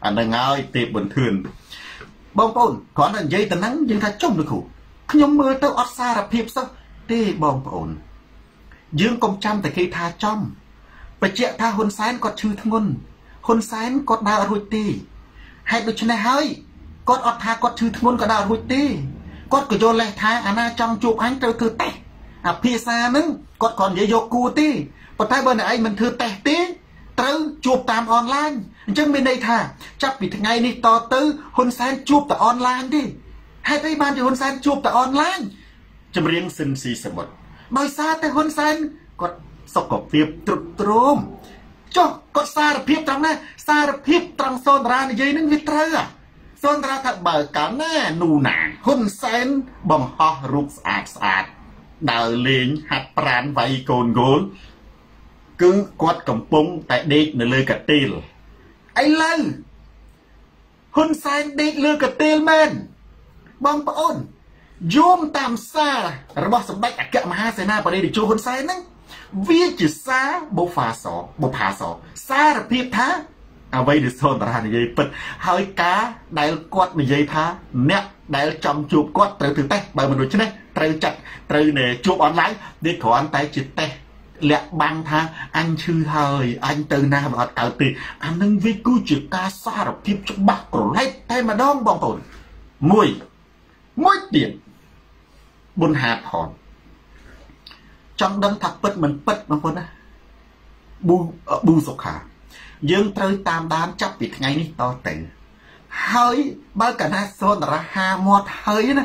អានឹងហើយទេពបន្ទឿនបងប្អូនគ្រាន់តែនិយាយទៅហ្នឹងយើងថាចុះលោកគ្រូ ខ្ញុំមើលទៅអត់សារភាពសោះទេបងប្អូន យើងកុំចាំតែគេថាចំបញ្ជាក់ថាហ៊ុនសែនគាត់ឈឺធ្ងន់ហ៊ុនសែនគាត់ដើររួចទេហេតុដូច្នេះហើយគាត់អត់ថាគាត់ឈឺធ្ងន់ក៏ដើររួចទេគាត់ក៏យល់លេសថាអាណាចង់ជួបអញត្រូវធ្វើតេស្តអាភាសាហ្នឹងគាត់គ្រាន់និយាយយកគួរទេប៉ុន្តែបើអ្នកឯងមិនធ្វើតេស្តទេត្រូវជួបតាមអនឡាញអញ្ចឹងមានន័យថា ចាប់ពីថ្ងៃនេះតទៅហ៊ុនសែនជួបតែអនឡាញទេ ហេតុអីបានជាហ៊ុនសែនជួបតែអនឡាញចម្រៀងស៊ិនស៊ីសមុទ្រដោយសារតែហ៊ុនសែនគាត់សុខភាពទ្រុឌទ្រោមចុះគាត់សារភាពត្រង់ណាសារភាពត្រង់សូនតារានិយាយនឹងវាត្រូវអាសូនតារាថាបើកាលណានូណាហ៊ុនសែនបង្ហោះរូបស្អាតស្អាតដើរលេងហាត់ប្រានវាយកូនគោលគឺគាត់កំពុងតែដេកនៅលើកាទៀលឥឡូវហ៊ុនសែនដេកលើកាទៀលមែន បងប្អូនយោមតាមសាររបស់សម្ដេចអគ្គមហាសេនាបតីតេជោហ៊ុនសែនហ្នឹងវាជាសារបុផាសបុផាសសារភាពថាអ្វីដែលសូនតារានិយាយពិតហើយការដែលគាត់និយាយថាអ្នកដែលចំជួបគាត់ត្រូវធ្វើតេស្តបើមិនដូច្នេះត្រូវចាត់ត្រូវជួបអនឡាញនេះគ្រាន់តែជាតេស្តលាក់បាំងថាអញឈឺហើយអញទៅណាបើអត់កើតទេអានឹងវាគឺជាការសារភាពច្បាស់ប្រឡែកតែម្ដងបងប្អូនមួយ មួយទៀតបុណ្យហាតផងចង់ដឹងថាពិតមិនពិតបងប្អូនណាប៊ូប៊ូសុខា យើងត្រូវតាមដានចាប់ពីថ្ងៃនេះតទៅហើយបើកណាសនរាហាមាត់ហើយណា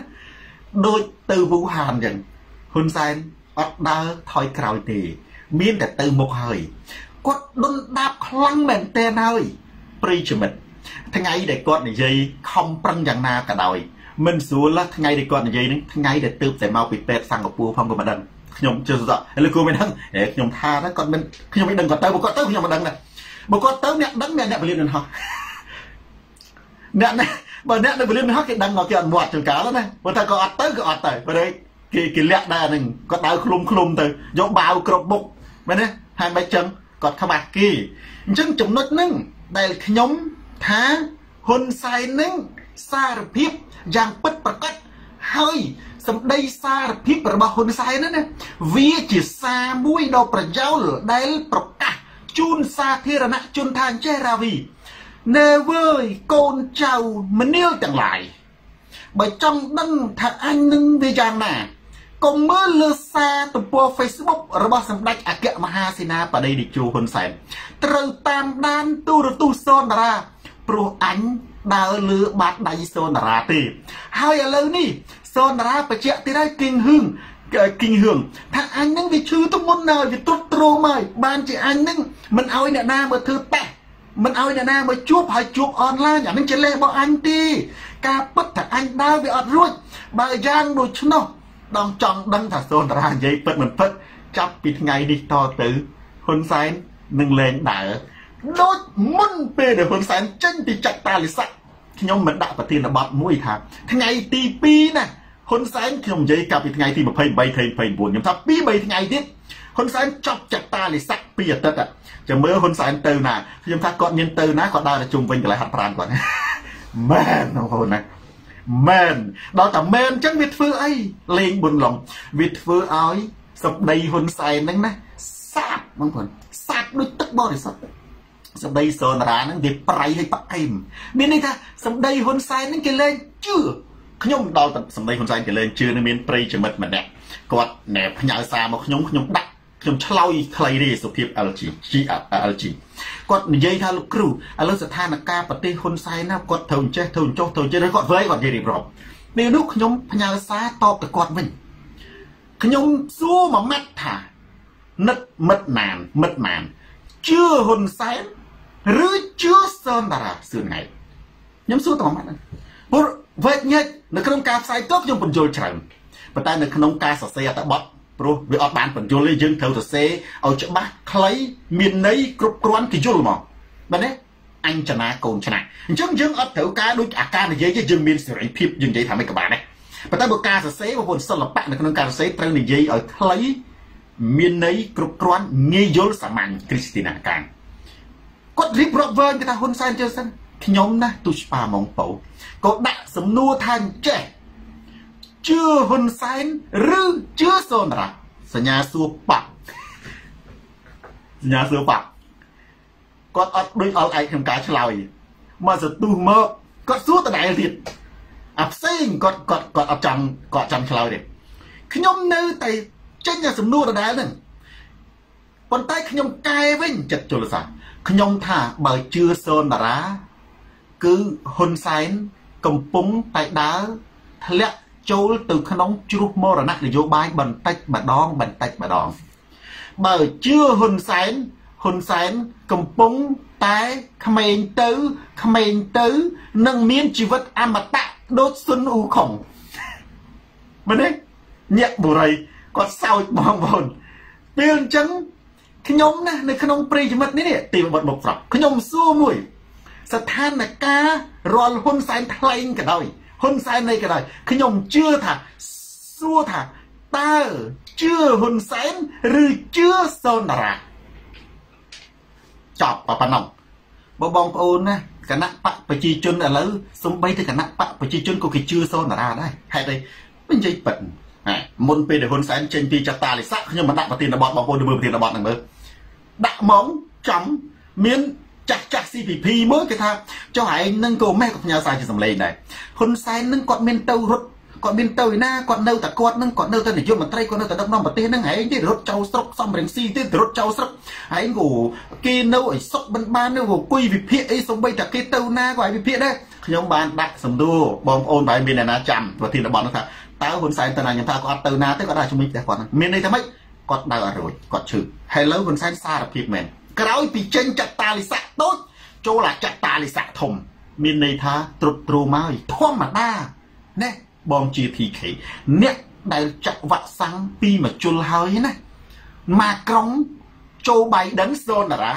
ដូចទៅវូហានអញ្ចឹងហ៊ុនសែនអត់ដើរថយក្រោយទេ មានតែទៅមុខហើយគាត់ដុនដាបខ្លាំងមែនទែនហើយប្រិយមិត្តថ្ងៃដែលគាត់និយាយខំប្រឹងយ៉ាងណាក៏ដោយ មិនស្រួលណាថ្ងៃដែលគាត់និយាយហ្នឹងថ្ងៃដែលទើបតែមកពីពេទ្យសិង្ហបុរីផងក៏មិនដឹងខ្ញុំជឿសក់ឥឡូវគួរមិនដឹងខ្ញុំថាគាត់មិនខ្ញុំមិនដឹងគាត់ទៅបើគាត់ទៅខ្ញុំមិនដឹងដែរបើគាត់ទៅអ្នកដឹងអ្នកអ្នកបលិននឹងហោះអ្នកណាបើអ្នកនៅបលិនហោះគេដឹងមកគេអត់មាត់ជួនកាលណាបើថាគាត់អត់ទៅក៏អត់ទៅបើគេគេលាក់ដែរហ្នឹងគាត់ដើរឃ្លុំឃ្លុំទៅយកបាវគ្រប់មុខមែនទេហើយមិនចឹងគាត់ខ្មាស់គេអញ្ចឹងចំណុចហ្នឹងដែលខ្ញុំថាហ៊ុនសែនហ្នឹងសារភាព យ៉ាងពិតប្រាកដហើយសម្ដីសារភាពរបស់ហ៊ុនសែនណាវាជាសារមួយដ៏ប្រយោលដែលប្រកាសជូនសាធារណជនថាអញ្ចេះរាវីណែវើយកូនចៅមនាលទាំងឡាយបើចង់ដឹងថាអញនឹងវាយ៉ាងណាកុំមើលលើសារទំព័រ Facebook របស់សម្ដេចអគ្គមហាសេនាបតីតេជោហ៊ុនសែនត្រូវតាមដានទូរទស្សន៍សនតារាព្រោះអញ ដើរលើបាតដៃសនតារាទេ ហើយឥឡូវនេះសនតារាបច្ចៈទៀតហើយគិងហឹងគិងហឿងថាអញនឹងវាឈឺទៅមុនណាវាទ្រុឌទ្រោមហើយបានជាអញនឹងមិនអោយអ្នកណាមកធ្វើតេស្តមិនអោយអ្នកណាមកជួបហើយជួបអនឡាញអានឹងជាលេសរបស់អញទេការពិតថាអញដើរវាអត់រួចបើយ៉ាងដូច្នោះដងចង់ដឹងថាសូនតារានិយាយពិតមិនពិតចាប់ពីថ្ងៃនេះតទៅហ៊ុនសែននឹងលែងដើរ ដូចមុនពេលដែលហ៊ុនសែនចេញពីចក្តាលិស័កខ្ញុំមិនដាក់ប្រធានបទមួយថាថ្ងៃទី2ណាហ៊ុនសែនខ្ញុំនិយាយកាលពីថ្ងៃទី23ថ្ងៃ29ខ្ញុំថា2 3ថ្ងៃទៀតហ៊ុនសែនចប់ចក្តាលិស័កពីអាទិត្យចាំមើលហ៊ុនសែនទៅណាខ្ញុំថាគាត់មានទៅណាគាត់ដើរទៅជុំវិញកន្លែងហាត់ប្រាណគាត់មែនបងប្អូនណាមែនដល់តែមែនអញ្ចឹងវាធ្វើអីលេងបុនឡងវាធ្វើឲ្យសម្ដីហ៊ុនសែនហ្នឹងណាសាបបងប្អូនសាបដូចទឹកបរិសុទ្ធ សម្ដីសនរាហ្នឹងវាប្រៃឲ្យផ្អែមមានន័យថាសម្ដីហ៊ុនសែនហ្នឹងគេលែងជឿខ្ញុំដល់សម្ដីហ៊ុនសែនគេលែងជឿនឹងមានប្រិយមិត្តម្នាក់គាត់ណែផ្ញើសារមកខ្ញុំខ្ញុំដាក់ខ្ញុំឆ្លោយខ្លីទេសុភាព LG GLG គាត់និយាយថាលោកគ្រូឥឡូវស្ថានភាពប្រទេសហ៊ុនសែនណាគាត់ត្រូវចេះត្រូវចុះត្រូវចេះគាត់ធ្វើអីគាត់និយាយរៀបរាប់ពេលនោះខ្ញុំផ្ញើសារតបទៅគាត់វិញខ្ញុំសួរមួយម៉ាត់ថានិតមិត្តណានមិត្តណានជឿហ៊ុនសែន ឬជឿសនតារាសឿនថ្ងៃខ្ញុំសួរតមួយម៉ាត់ហ្នឹងព្រោះវេទញែកនៅក្នុងការផ្សាយតបខ្ញុំបញ្យល់ច្រើនប៉ុន្តែនៅក្នុងការសរសេរអត្ថបទព្រោះវាអត់បានបញ្យល់ទេយើងត្រូវសរសេរឲ្យច្បាស់ខ្លីមានន័យគ្រប់គ្រាន់គេយល់មកមែនទេអញ្ចនាកូនឆ្នាក់អញ្ចឹងយើងអត់ត្រូវការដូចអាការនិយាយទេយើងមានសេរីភាពយើងនិយាយថាមិនក៏បានដែរប៉ុន្តែបើការសរសេរបងប្អូនសិល្បៈនៅក្នុងការសរសេរត្រូវនិយាយឲ្យខ្លីមានន័យគ្រប់គ្រាន់ងាយយល់សាមញ្ញគ្រីស្ទីណាកាង គាត់រៀបរាប់វែងគេថាហ៊ុនសែនជឿសិនខ្ញុំណាទុស្ប៉ាម៉ងប៉ូក៏ដាក់សំណួរថាចេះជឿហ៊ុនសែនឬជឿសូនរ៉ាសញ្ញាសួរបាក់សញ្ញាសួរបាក់គាត់អត់ដូចអល់ឯកក្នុងការឆ្លើយមកសទុះមកគាត់សួរដដែលទៀតអាផ្សេងគាត់គាត់គាត់អត់ចង់គាត់ចង់ឆ្លើយទេខ្ញុំនៅតែចេញសំណួរដដែលហ្នឹងប៉ុន្តែខ្ញុំកែវិញចិត្តជលសា ខ្ញុំថាបើជឿសូនតារា គឺហ៊ុនសែនកំពុងតែដើរធ្លាក់ចូលទៅក្នុងជ្រុះមរណៈនយោបាយបន្តិចម្ដងបន្តិចម្ដងបើជឿហ៊ុនសែនហ៊ុនសែនកំពុងតែក្មេងទៅក្មេងទៅនឹងមានជីវិតអមតៈដូចស៊ុនអ៊ូខុងមែនទេញាក់បុរីគាត់សោចបងប្អូនពេលអញ្ចឹង ខ្ញុំណានៅក្នុងព្រៃជីវិតនេះទីបបមុខស្រាប់ខ្ញុំសួរមួយ ស្ថានភាពរាល់ហ៊ុនសែនថ្លែងក៏ដោយហ៊ុនសែននៃក៏ដោយខ្ញុំជឿថាសួរថាតើជឿហ៊ុនសែនឬជឿសូនតារាចប់ប៉ុណ្ណឹងបើបងប្អូនណាគណៈបកប្រជាជនឥឡូវសំបីទៅគណៈបកប្រជាជនក៏គេជឿសូនតារាដែរហេតុអីមិននិយាយប៉ិន មុនពេលដែលហ៊ុនសែនចេញពីចតាលិស័កខ្ញុំមិនដាក់ប្រធានបទបងប្អូនមើលប្រធានបទហ្នឹងមើលដាក់ហ្មងចំមានចាស់ចាស់ CPP មួយគេថាចុះឯងនឹងក៏ម៉េះក៏ផ្ញើសារជាសម្លេងដែរហ៊ុនសែននឹងគាត់មានទៅរត់គាត់មានទៅឯណាគាត់នៅតែគាត់នឹងគាត់នៅតែនាយកមន្ត្រីគាត់នៅតែដឹកនាំប្រទេសហ្នឹងឯងទៀតរត់ចោលស្រុកសំរងស៊ីទៀតរត់ចោលស្រុកឯងក៏គេនៅឲ្យសុកមិនបាននៅអង្គុយវិភាគអីសំបីតែគេទៅណាក៏ឲ្យវិភាគដែរខ្ញុំបានដាក់សំដួរបងប្អូនបែរមានអ្នកណាចាំប្រធានបទនោះថា តើហ៊ុនសែនទៅណាខ្ញុំថាគាត់អត់ទៅណាទេគាត់ដាក់ជំនួយផ្ទះគាត់ហ្នឹងមានន័យថាម៉េចគាត់ដៅអត់រួចគាត់ឈឺហើយលើហ៊ុនសែនសារភាពមែនក្រោយពីចេញចតាលិស័កតូចចូលអាចតាលិស័កធំ មានន័យថាត្រុតទ្រូមកធម្មតាណែបងជា TK អ្នកដែលចាក់វ៉ាក់សាំងពីមជុលហើយណាម៉ាក្រុងចូលបៃដិនសូនតារា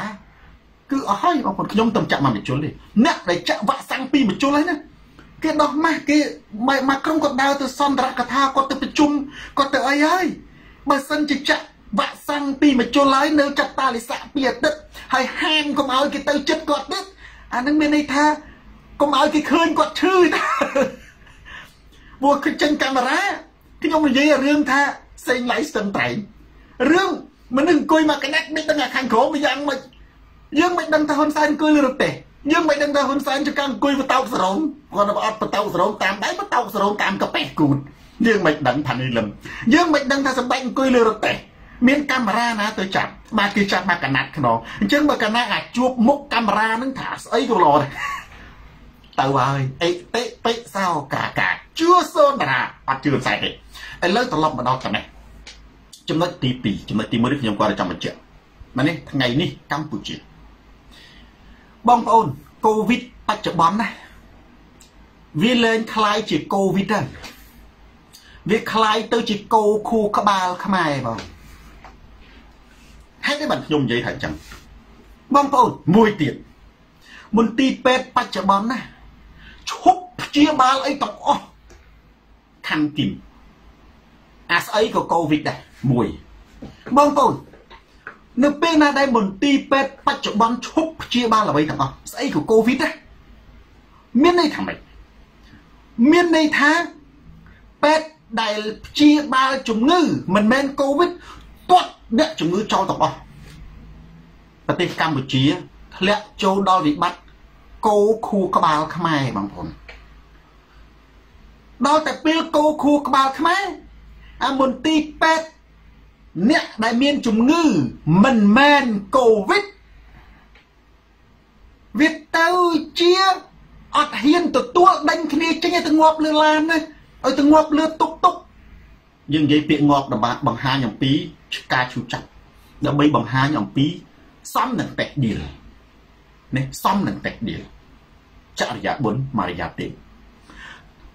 គឺអស់ហើយបងប្អូនខ្ញុំតំចាក់មកមជុលទេអ្នកដែលចាក់វ៉ាក់សាំងពីមជុលហើយណា គេដោះម៉ាស់គេម៉ាក្រុងគាត់ដើរទៅសន្ទរកថាគាត់ទៅប្រជុំគាត់ទៅអីហើយបើសិនជាចាក់វ៉ាក់សាំងពីមជុលហើយនៅចាត់តាលិស័កពីអាទិត្យហើយហាមកុំឲ្យគេទៅចិត្តគាត់ទៀតអានឹងមានន័យថាកុំឲ្យគេឃើញគាត់ឈឺតាព្រោះគឺចេញកាមេរ៉ាខ្ញុំនិយាយរឿងថាសេងឡៃស្ទឹងត្រែងរឿងមនុស្សអង្គុយមកកណាត់មិនដឹងថាខាងក្រោមវាយ៉ាងម៉េចយើងមិនដឹងថាហ៊ុនសែនអង្គុយលើរទេះ យើងមិនដឹងថាហ៊ុនសែនចកាអង្គុយបតោកសរោមគាត់អត់បតោកសរោមតាមដៃបតោកសរោមតាមកប៉េះគូតយើងមិនដឹងថានេះលឹមយើងមិនដឹងថាសម្បែកអង្គុយលើរទេះមានកាមេរ៉ាណាទៅចាប់បាទគេចាប់មកកណាត់ខ្នងអញ្ចឹងបើកណាត់អាចជួបមុខកាមេរ៉ាហ្នឹងថាស្អីក៏ល្អដែរទៅហើយអេតិពិសោកាកាជឿសូនតារាអត់ជឿខ្សែទេឥឡូវត្រឡប់មកដល់ចំណេះចំណុចទី2ចំណុចទី1នេះខ្ញុំគាត់ចង់បញ្ជាក់មកនេះថ្ងៃនេះកម្ពុជា បងប្អូនកូវីដបច្ចុប្បន្នណាវាលែងคล้ายជាកូវីដហើយវាคล้ายទៅជាកោខួរក្បាលខ្មែរបងហេតុអីបានខ្ញុំនិយាយថាអញ្ចឹងបងប្អូនមួយទៀតមន្ទីរពេទ្យបច្ចុប្បន្នណាឈប់ព្យាបាលអីទាំងអស់ខាន់គីមអាស្អីក៏កូវីដដែរមួយបងប្អូន នៅពេលណាដែលមន្ទីរពេទ្យបច្ចុប្បន្នឈប់ព្យាបាលអ្វីទាំងអស់ស្អីក៏កូវីដដែរមានន័យថាម៉េចមានន័យថាពេទ្យដែលព្យាបាលជំងឺមិនមែនកូវីដទាត់អ្នកជំងឺចោលទាំងអស់ប្រទេសកម្ពុជាធ្លាក់ចូលដល់វិបត្តិគោខួរក្បាលខ្មែរបងប្អូនដល់តែពេលគោខួរក្បាលខ្មែរអាមន្ទីរពេទ្យ អ្នកដែលមានជំងឺមិនមែនកូវីដវាទៅជាអត់ហ៊ានទទួលដេញគ្នាចេញឲ្យទៅងាប់លើឡានណាឲ្យទៅងាប់លើតុកតុកយើងនិយាយពាក្យងាប់ដើម្បីបង្ហាញអំពីការឈឺចាប់ដើម្បីបង្ហាញអំពីសំនឹងតេះឌីលនេះសំនឹងតេះឌីលចរិយាបុណ្យមរិយាទេ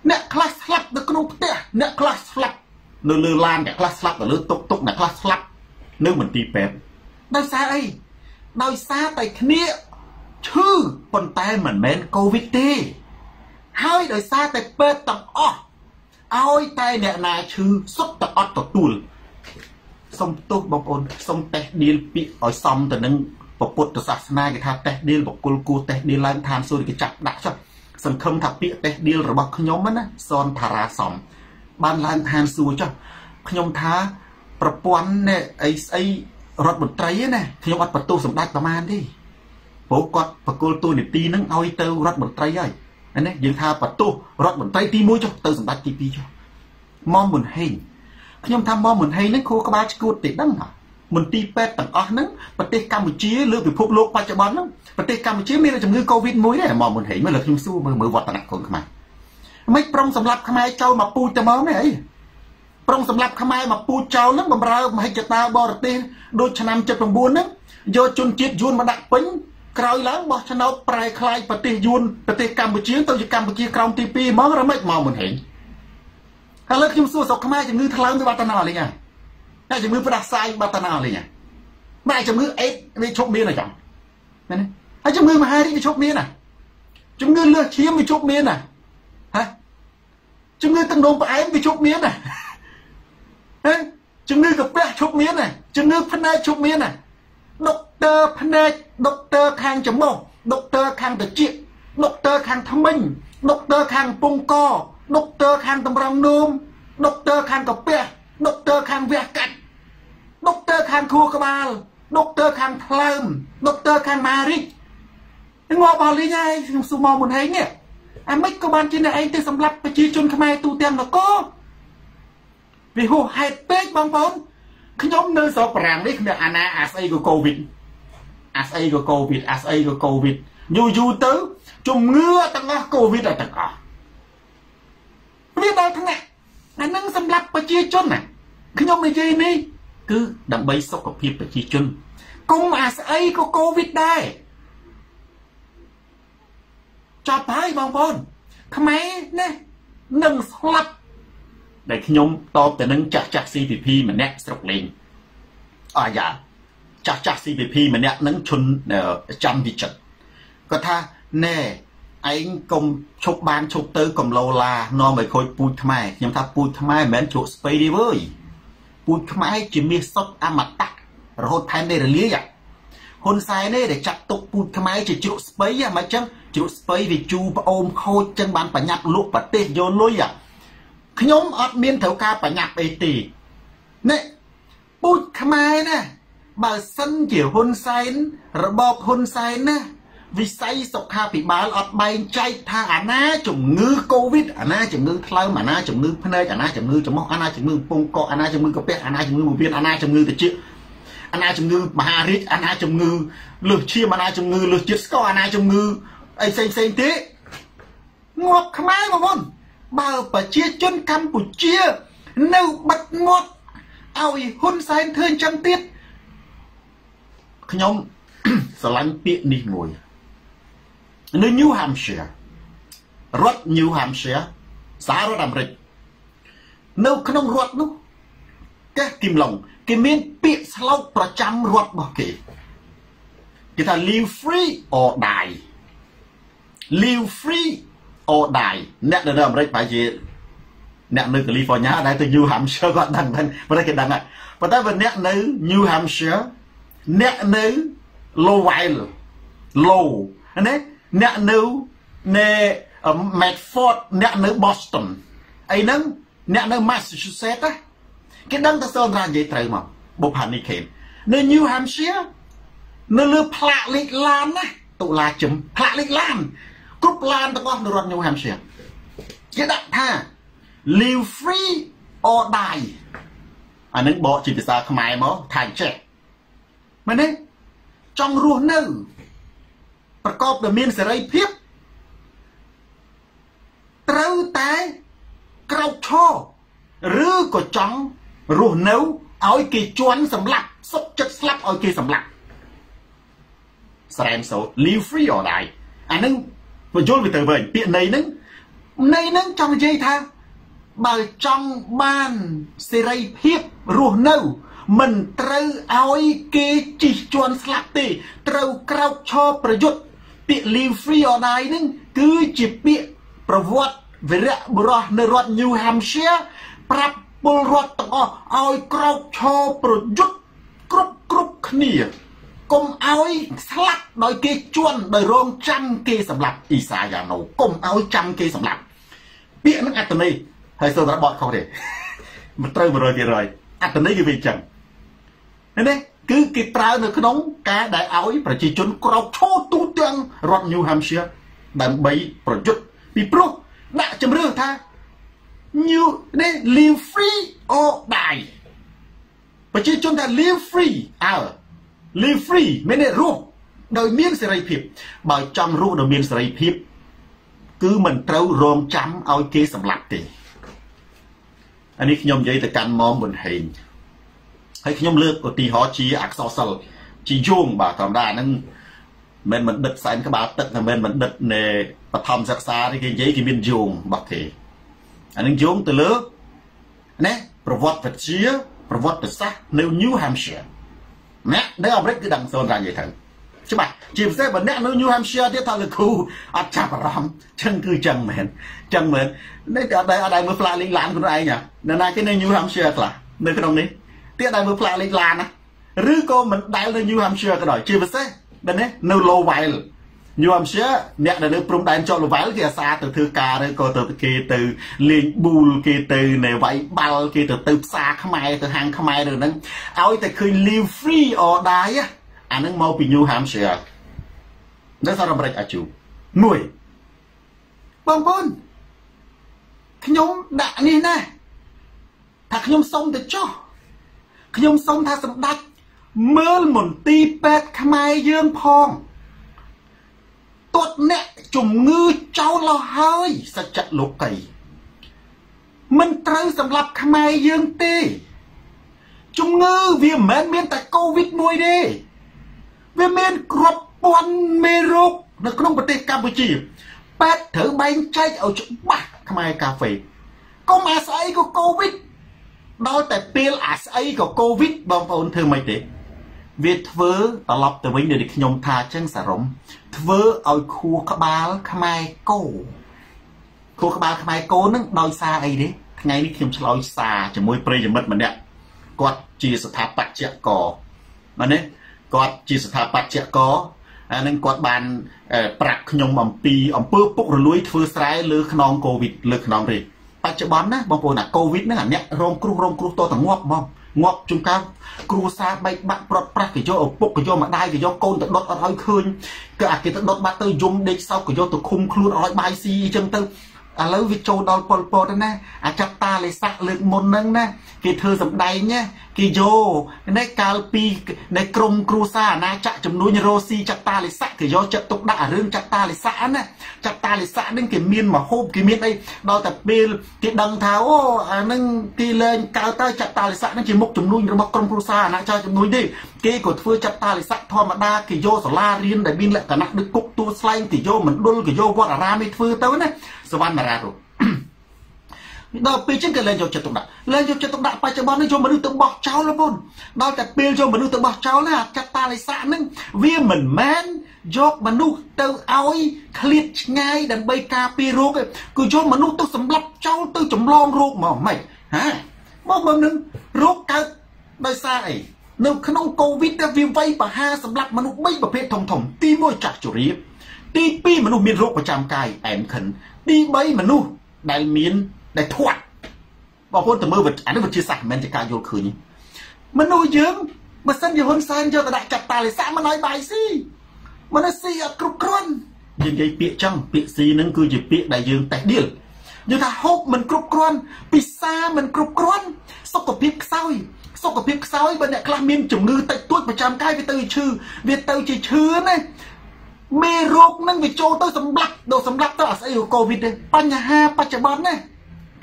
អ្នកខ្លះស្លាប់នៅក្នុងផ្ទះអ្នកខ្លះស្លាប់ នៅលើឡានអ្នកខ្លះស្លាប់នៅលើតុកតុកអ្នកខ្លះស្លាប់នៅមន្ទីរពេទ្យដោយសារអីដោយសារតែគ្នាឈឺប៉ុន្តែមិនមែនកូវីដទេ ហើយដោយសារតែពេទ្យទាំងអស់ឲ្យតែអ្នកណាឈឺសុទ្ធតែអត់ទទួលសុំទោសបងប្អូនសុំតេះឌីលពាក្យឲ្យសមទៅនឹងពុទ្ធសាសនាគេថាតេះឌីលបកុលគួតេះឌីលឡើងឋានសួគ៌គេចាប់ដាក់ចុះសង្ឃឹមថាពាក្យតេះឌីលរបស់ខ្ញុំណាសនថារាសំ បានឡើងឋានសួគ៌ចុះខ្ញុំថាប្រព័ន្ធនេះអីស្អីរដ្ឋមន្ត្រីណាខ្ញុំអត់បន្ទោសសម្ដេចប្រមាណទេព្រោះគាត់បកគលទូនីតិនឹងឲ្យទៅរដ្ឋមន្ត្រីហើយណាយើងថាបន្ទោសរដ្ឋមន្ត្រីទី1ចុះទៅសម្ដេចទី2ចុះមុំមុនហេងខ្ញុំថាមុំមុនហេងនឹងគ្រូក្បាលឈួតទេដឹងហ៎មន្ទីរពេទ្យទាំងអស់ហ្នឹងប្រទេសកម្ពុជាលើពិភពលោកបច្ចុប្បន្នហ្នឹងប្រទេសកម្ពុជាមានជំងឺ Covid-1 ដែរមកមុនហេងមើលខ្ញុំសួរមើលមើលវឌ្ឍនកូនខ្មែរ មិនប្រុងសម្រាប់ខ្មែរចូលមកពូជតែមកនេះអីប្រុងសម្រាប់ខ្មែរមកពូជចោលហ្នឹងបំរើមហិច្ឆតាបរទេសដូចឆ្នាំ79ហ្នឹងយកជនជាតិយួនមកដាក់ពេញក្រោយឡើងបោះឆ្នោតប្រែคล้ายប្រទេសយួនប្រទេសកម្ពុជាទៅជាកម្ពុជាក្រោមទី2ហ្មងរមិចមកមុនហេងហើយលើខ្ញុំសួរស្រុកខ្មែរជំងឺថ្លើមវាបាត់ទៅណាលេងហើយតែជំងឺផ្ដាសាយបាត់តាណាលេងហ៎ម៉ែជំងឺអេដវាឈប់មានអញ្ចឹងមែនទេហើយជំងឺមហារីកវាឈប់មានណាជំងឺលើសឈាមវាឈប់មានណាហ៎ ជំងឺទឹកនោមផ្អែមវាឈប់មានណាហ៎ជំងឺកាពះឈប់មានណាជំងឺភ្នែកឈប់មានណាដុកទ័រភ្នែកដុកទ័រខាងច្រមុះដុកទ័រខាងត្រចៀកដុកទ័រខាងថ្មិញដុកទ័រខាងពងកដុកទ័រខាងតម្រង់នោមដុកទ័រខាងកាពះដុកទ័រខាងវះកាច់ដុកទ័រខាងខួរក្បាលដុកទ័រខាងផ្លើមដុកទ័រខាងម៉ារីកងាប់អស់លីងហើយខ្ញុំសុំមកមុនហេងនេះ អាម៉េចក៏បានជាអ្នកឯងទៅសម្លាប់ប្រជាជនខ្មែរទូទាំងនគរវាហួសហេតុពេកបងប្អូនខ្ញុំនៅស្រុកប្រាំងនេះគ្មានអាណាអាស្អីក៏កូវីដអាស្អីក៏កូវីដអាស្អីក៏កូវីដយូរយូរទៅជំងឺទាំងអស់កូវីដទាំងអស់វាដល់ថ្នាក់អានឹងសម្រាប់ប្រជាជនណាខ្ញុំនិយាយនេះគឺដើម្បីសុខភាពប្រជាជនគុំអាស្អីក៏កូវីដដែរ ចប់ហើយបងប្អូនខ្មែរណានឹងស្លាប់ដែលខ្ញុំតបទៅនឹងចាស់ចាស់ CPP ម្នាក់ស្រុកលេងអាយ៉ាចាស់ចាស់ CPP ម្នាក់នឹងឈុនចាំវិចិត្រគាត់ថាណែឯងកុំឈប់បានឈប់ទៅកំឡូឡានាំឲ្យខូចពូជខ្មែរខ្ញុំថាពូជខ្មែរមិនមែនជក់ស្ពៃទេវើយពូជខ្មែរជាមាសសុទ្ធអមតៈរហូតថែមនេះរលាយហ៊ុនសែននេះដែលចាត់ទុកពូជខ្មែរជាជ្រក់ស្ពៃហ្មងចឹង ជ្រក់ស្ពៃវាជូរផ្អូមខូចចឹងបានប្រញាប់លក់ប្រទេសយកលុយខ្ញុំអត់មានត្រូវការប្រញាប់អីទេនេះពូជខ្មែរណាបើសិនជាហ៊ុនសែនរបបហ៊ុនសែនណាវិស័យសុខាភិបាលអត់បែងចែកថាអាណាជំងឺកូវីដអាណាជំងឺថ្លើមអាណាជំងឺភ្នែកអាណាជំងឺច្រមុះអាណាជំងឺពងកអាណាជំងឺកាពះអាណាជំងឺពោះវៀនអាណាជំងឺត្រចៀកអាណាជំងឺមហារីកអាណាជំងឺលើសឈាមអាណាជំងឺលើសជាតិស្ករអាណាជំងឺ អីផ្សេងផ្សេងទេងាប់ខ្មែរបងប្អូនបើប្រជាជនកម្ពុជា នៅបិទមាត់ឲ្យហ៊ុនសែនធ្វើអញ្ចឹងទៀតខ្ញុំស្រឡាញ់ពាក្យនេះមួយនៅ New Hampshire រដ្ឋ New Hampshire សហរដ្ឋអាមេរិកនៅក្នុងរដ្ឋនោះកេះគីមឡុងគេមានពាក្យស្លោកប្រចាំរដ្ឋរបស់គេគេថា live free or die live free or die អ្នកនៅអាមេរិកប្រហែលជាអ្នកនៅ California ដែលទៅ New Hampshire គាត់ដឹងហ្នឹងប៉ុន្តែគេដឹងហើយប៉ុន្តែបើអ្នកនៅ New Hampshire អ្នកនៅ Lowell Low ណាអ្នកនៅនៅ Medford អ្នកនៅ Boston អីហ្នឹងអ្នកនៅ Massachusetts គេដឹងតែសូនថានិយាយត្រូវមកបុផានីខេននៅ New Hampshire នៅលើផ្លាកលេខឡានណាតុលាជឹមផ្លាកលេខឡាន គ្រប់ឡានទាំងអស់នៅរដ្ឋ New Hampshire គេដាក់ថា live free or die អានឹងបកជាភាសាខ្មែរមកថាចេះមែនទេចង់រស់នៅ ប្រកបដោយមានសេរីភាពត្រូវតែក្រោកឈរឬក៏ចង់រស់នៅឲ្យគេជន់សម្លាប់សុកចិត្តស្លាប់ឲ្យគេសម្លាប់ស្រែមសូត live free or die អានឹង បញ្យល់វាទៅវិញពាក្យន័យហ្នឹងន័យហ្នឹងចង់និយាយថាបើចង់បានសេរីភាពរស់នៅមិនត្រូវឲ្យគេជិះជាន់ស្លាប់ទេ ត្រូវក្រោកឈរប្រយុទ្ធពាក្យ live free or die ហ្នឹងគឺជាពាក្យប្រវត្តិវីរៈបុរសនៅរដ្ឋ New Hampshire ប្រាប់ពលរដ្ឋទាំងអស់ឲ្យក្រោកឈរប្រយុទ្ធគ្រប់គ្រប់គ្នា កុំឲ្យស្លាប់ដោយគេជន់ដោយរងចាំគេសម្លាប់អ៊ីសាយ៉ាណូកុំឲ្យចាំគេសម្លាប់ពាក្យហ្នឹងអត្តន័យហើយសូមតែបកខុសទេមិនត្រូវ100%អត្តន័យគឺវាអញ្ចឹងណាគឺគេប្រើនៅក្នុងការដែលឲ្យប្រជាជនក្រោកឈរទូទាំងរដ្ឋ New Hampshire ដើម្បីប្រយុទ្ធពីព្រោះដាក់ជំរឿថា new នេះ live free or die ប្រជាជនថា live free អើ live free មានរស់ដោយមានសេរីភាពបើចង់រស់ដោយមានសេរីភាព គឺមិនត្រូវរងចាំឲ្យគេសម្លាប់ទេអានេះខ្ញុំនិយាយទៅកាន់ម៉មប៊ុនហេងហើយខ្ញុំលើកឧទាហរណ៍ជាអក្សរសិល្ប៍ជាយោងបាទធម្មតាហ្នឹងមិនមិនដិតសែនក្បាលទឹកមិនមិនដិតនៃបឋមសិក្សានេះគេនិយាយគេមានយោងរបស់គេអានឹងយោងទៅលើណាប្រវត្តិវិទ្យាប្រវត្តិសាស្ត្រនៅ New Hampshire អ្នកនៅអាមេរិកគឺដឹងសូនថានិយាយទៅច្បាស់ជាពិសេសបើអ្នកនៅ New Hampshire ទៀតថាលោកគ្រូអត់ចាប់អារម្មណ៍ចឹងគឺចឹងមែនចឹងមែននេះក៏ដែរអត់ដែរមើលផ្លាកលេងឡានខ្លួនឯងណាណាគេនៅ New Hampshire ខ្លះនៅក្នុងនេះទៀតដែរមើលផ្លាកលេខឡានណាឬក៏មិនដែលនៅ New Hampshire ក៏ដោយជាពិសេសដល់នេះនៅ Lowell ញោមជាអ្នកដែលនៅព្រំដែនចុកលវែលគេអាសាទៅធ្វើការឬក៏ទៅគេទៅលេងប៊ូលគេទៅនៅវាយបាល់គេទៅទៅផ្សារខ្មែរទៅហាងខ្មែរឬហ្នឹងឲ្យតែឃើញ live free or die អាហ្នឹងមកពី New Hampshire នៅសហរដ្ឋអាមេរិកអាជូមួយបងប្អូនខ្ញុំដាក់នេះណាថាខ្ញុំសុំទៅចោះខ្ញុំសុំថាសម្ដេចមើលមន្ទីរពេទ្យខ្មែរយើងផង ទាត់អ្នកជំងឺចោលលោះហើយសច្ចៈលោកីមិនត្រូវសម្រាប់ខ្មែរយើងទេជំងឺវាមិនមែនមានតែកូវីដមួយទេវាមានគ្រប់ពាន់មេរោគនៅក្នុងប្រទេសកម្ពុជាប៉ែតត្រូវបែងចែកឲ្យច្បាស់ខ្មែរកាហ្វេកុំអាស្អីក៏កូវីដដល់តែពេលអាស្អីក៏កូវីដបងប្អូនធ្វើមិនទេ វាធ្វើត្រឡប់ទៅវិញដូចខ្ញុំថាអញ្ចឹងសរុបធ្វើឲ្យខួរក្បាលខ្មែរគោខួរក្បាលខ្មែរគោនឹងដោយសារអីទេថ្ងៃនេះខ្ញុំឆ្លើយសារជាមួយប្រិយមិត្តម្នាក់គាត់ជាស្ថាបត្យករបាទនេះគាត់ជាស្ថាបត្យករអានឹងគាត់បានប្រាប់ខ្ញុំអំពីអំពើពុករលួយធ្វើស្រែលើខ្នងកូវីដលើខ្នងរេបច្ចុប្បន្នណាបងប្អូនអាកូវីដហ្នឹងអាអ្នករងគ្រោះរងគ្រោះតតងាប់ហ្មងងាប់ជួនកាលគ្រួសារបែកបាក់ប្រត់ប្រាស់ក៏យកឪពុកក៏យកម្ដាយក៏យកកូនទៅដុតអត់ឲ្យឃើញក៏អាគេទៅដុតបាត់ទៅយំដេកសោកក៏យកទៅឃុំខ្លួនអត់ឲ្យបាយស៊ីអញ្ចឹងទៅ ឥឡូវវាចូលដល់ប៉ុលពតណាអាចប់តាលេសាក់លើកមុនហ្នឹងណាគេធ្វើសម្ដែងណាគេយកនេះកាលពីនៃក្រមគ្រូសាអាណាចក្រចំនួនរ៉ូស៊ីចតាលេសាក់គេយកចិត្តទុកដាក់រឿងចតាលេសាក់ណាចតាលេសាក់ហ្នឹងគេមានមហូបគេមានអីដល់តែពេលគេដឹងថាអូអាហ្នឹងគេលែងកើតទៅចតាលេសាក់ហ្នឹងជាមុខចំនួនរបស់ក្រមគ្រូសាអាណាចក្រចំនួនទេគេក៏ធ្វើចតាលេសាក់ធម្មតាគេយកសាលារៀនដែលមានលក្ខណៈដូចគុកទួស្លែងគេយកមណ្ឌលគេយកវត្តអារាមនេះធ្វើទៅណា សវណ្ណរាជដល់ពេលចឹងគេលែងយកចិត្តទុកដាក់លែងយកចិត្តទុកដាក់បច្ចុប្បន្ននេះយកមនុស្សទៅបោះចោលបងដល់តែពេលយកមនុស្សទៅបោះចោលណាចតាលិស័កហ្នឹងវាមិនមែនយកមនុស្សទៅឲ្យឃ្លាតឆ្ងាយដើម្បីការពាររោគទេគឺយកមនុស្សទៅសម្លាប់ចោលទៅចម្លងរោគមកម៉េចហាមកបើនឹងរោគកើតដោយសារអីនៅក្នុងកូវីដវាវ័យបហាសម្រាប់មនុស្ស3ប្រភេទធំធំ ទី1ចាស់ជរាទី2មនុស្សមានរោគប្រចាំកាយអែមខិន ទី3មនុស្សដែលមានដែលធាត់បងប្អូនទៅមើលអានេះវាជាសាសមិនជាការយល់ឃើញមនុស្សយើងបើសិនជាហ៊ុនសែនយកទៅដាក់ចាត់តាលិសាមិនឲ្យបាយស៊ីមនុស្សស៊ីអត់គ្រប់គ្រាន់យើងនិយាយពាក្យចឹងពាក្យស៊ីនឹងគឺជាពាក្យដែលយើងតេះដៀលយើងថាហូបមិនគ្រប់គ្រាន់ពិសាមិនគ្រប់គ្រាន់សុខភាពខ្សោយសុខភាពខ្សោយបើអ្នកខ្លះមានជំងឺតិចតួចប្រចាំកាយវាទៅឈឺវាទៅជាឈឺណា មេរោគនឹងវាចូលទៅសម្លាប់ដល់សម្លាប់ទៅអាស្អីកូវីដទេបញ្ហាបច្ចុប្បន្នណា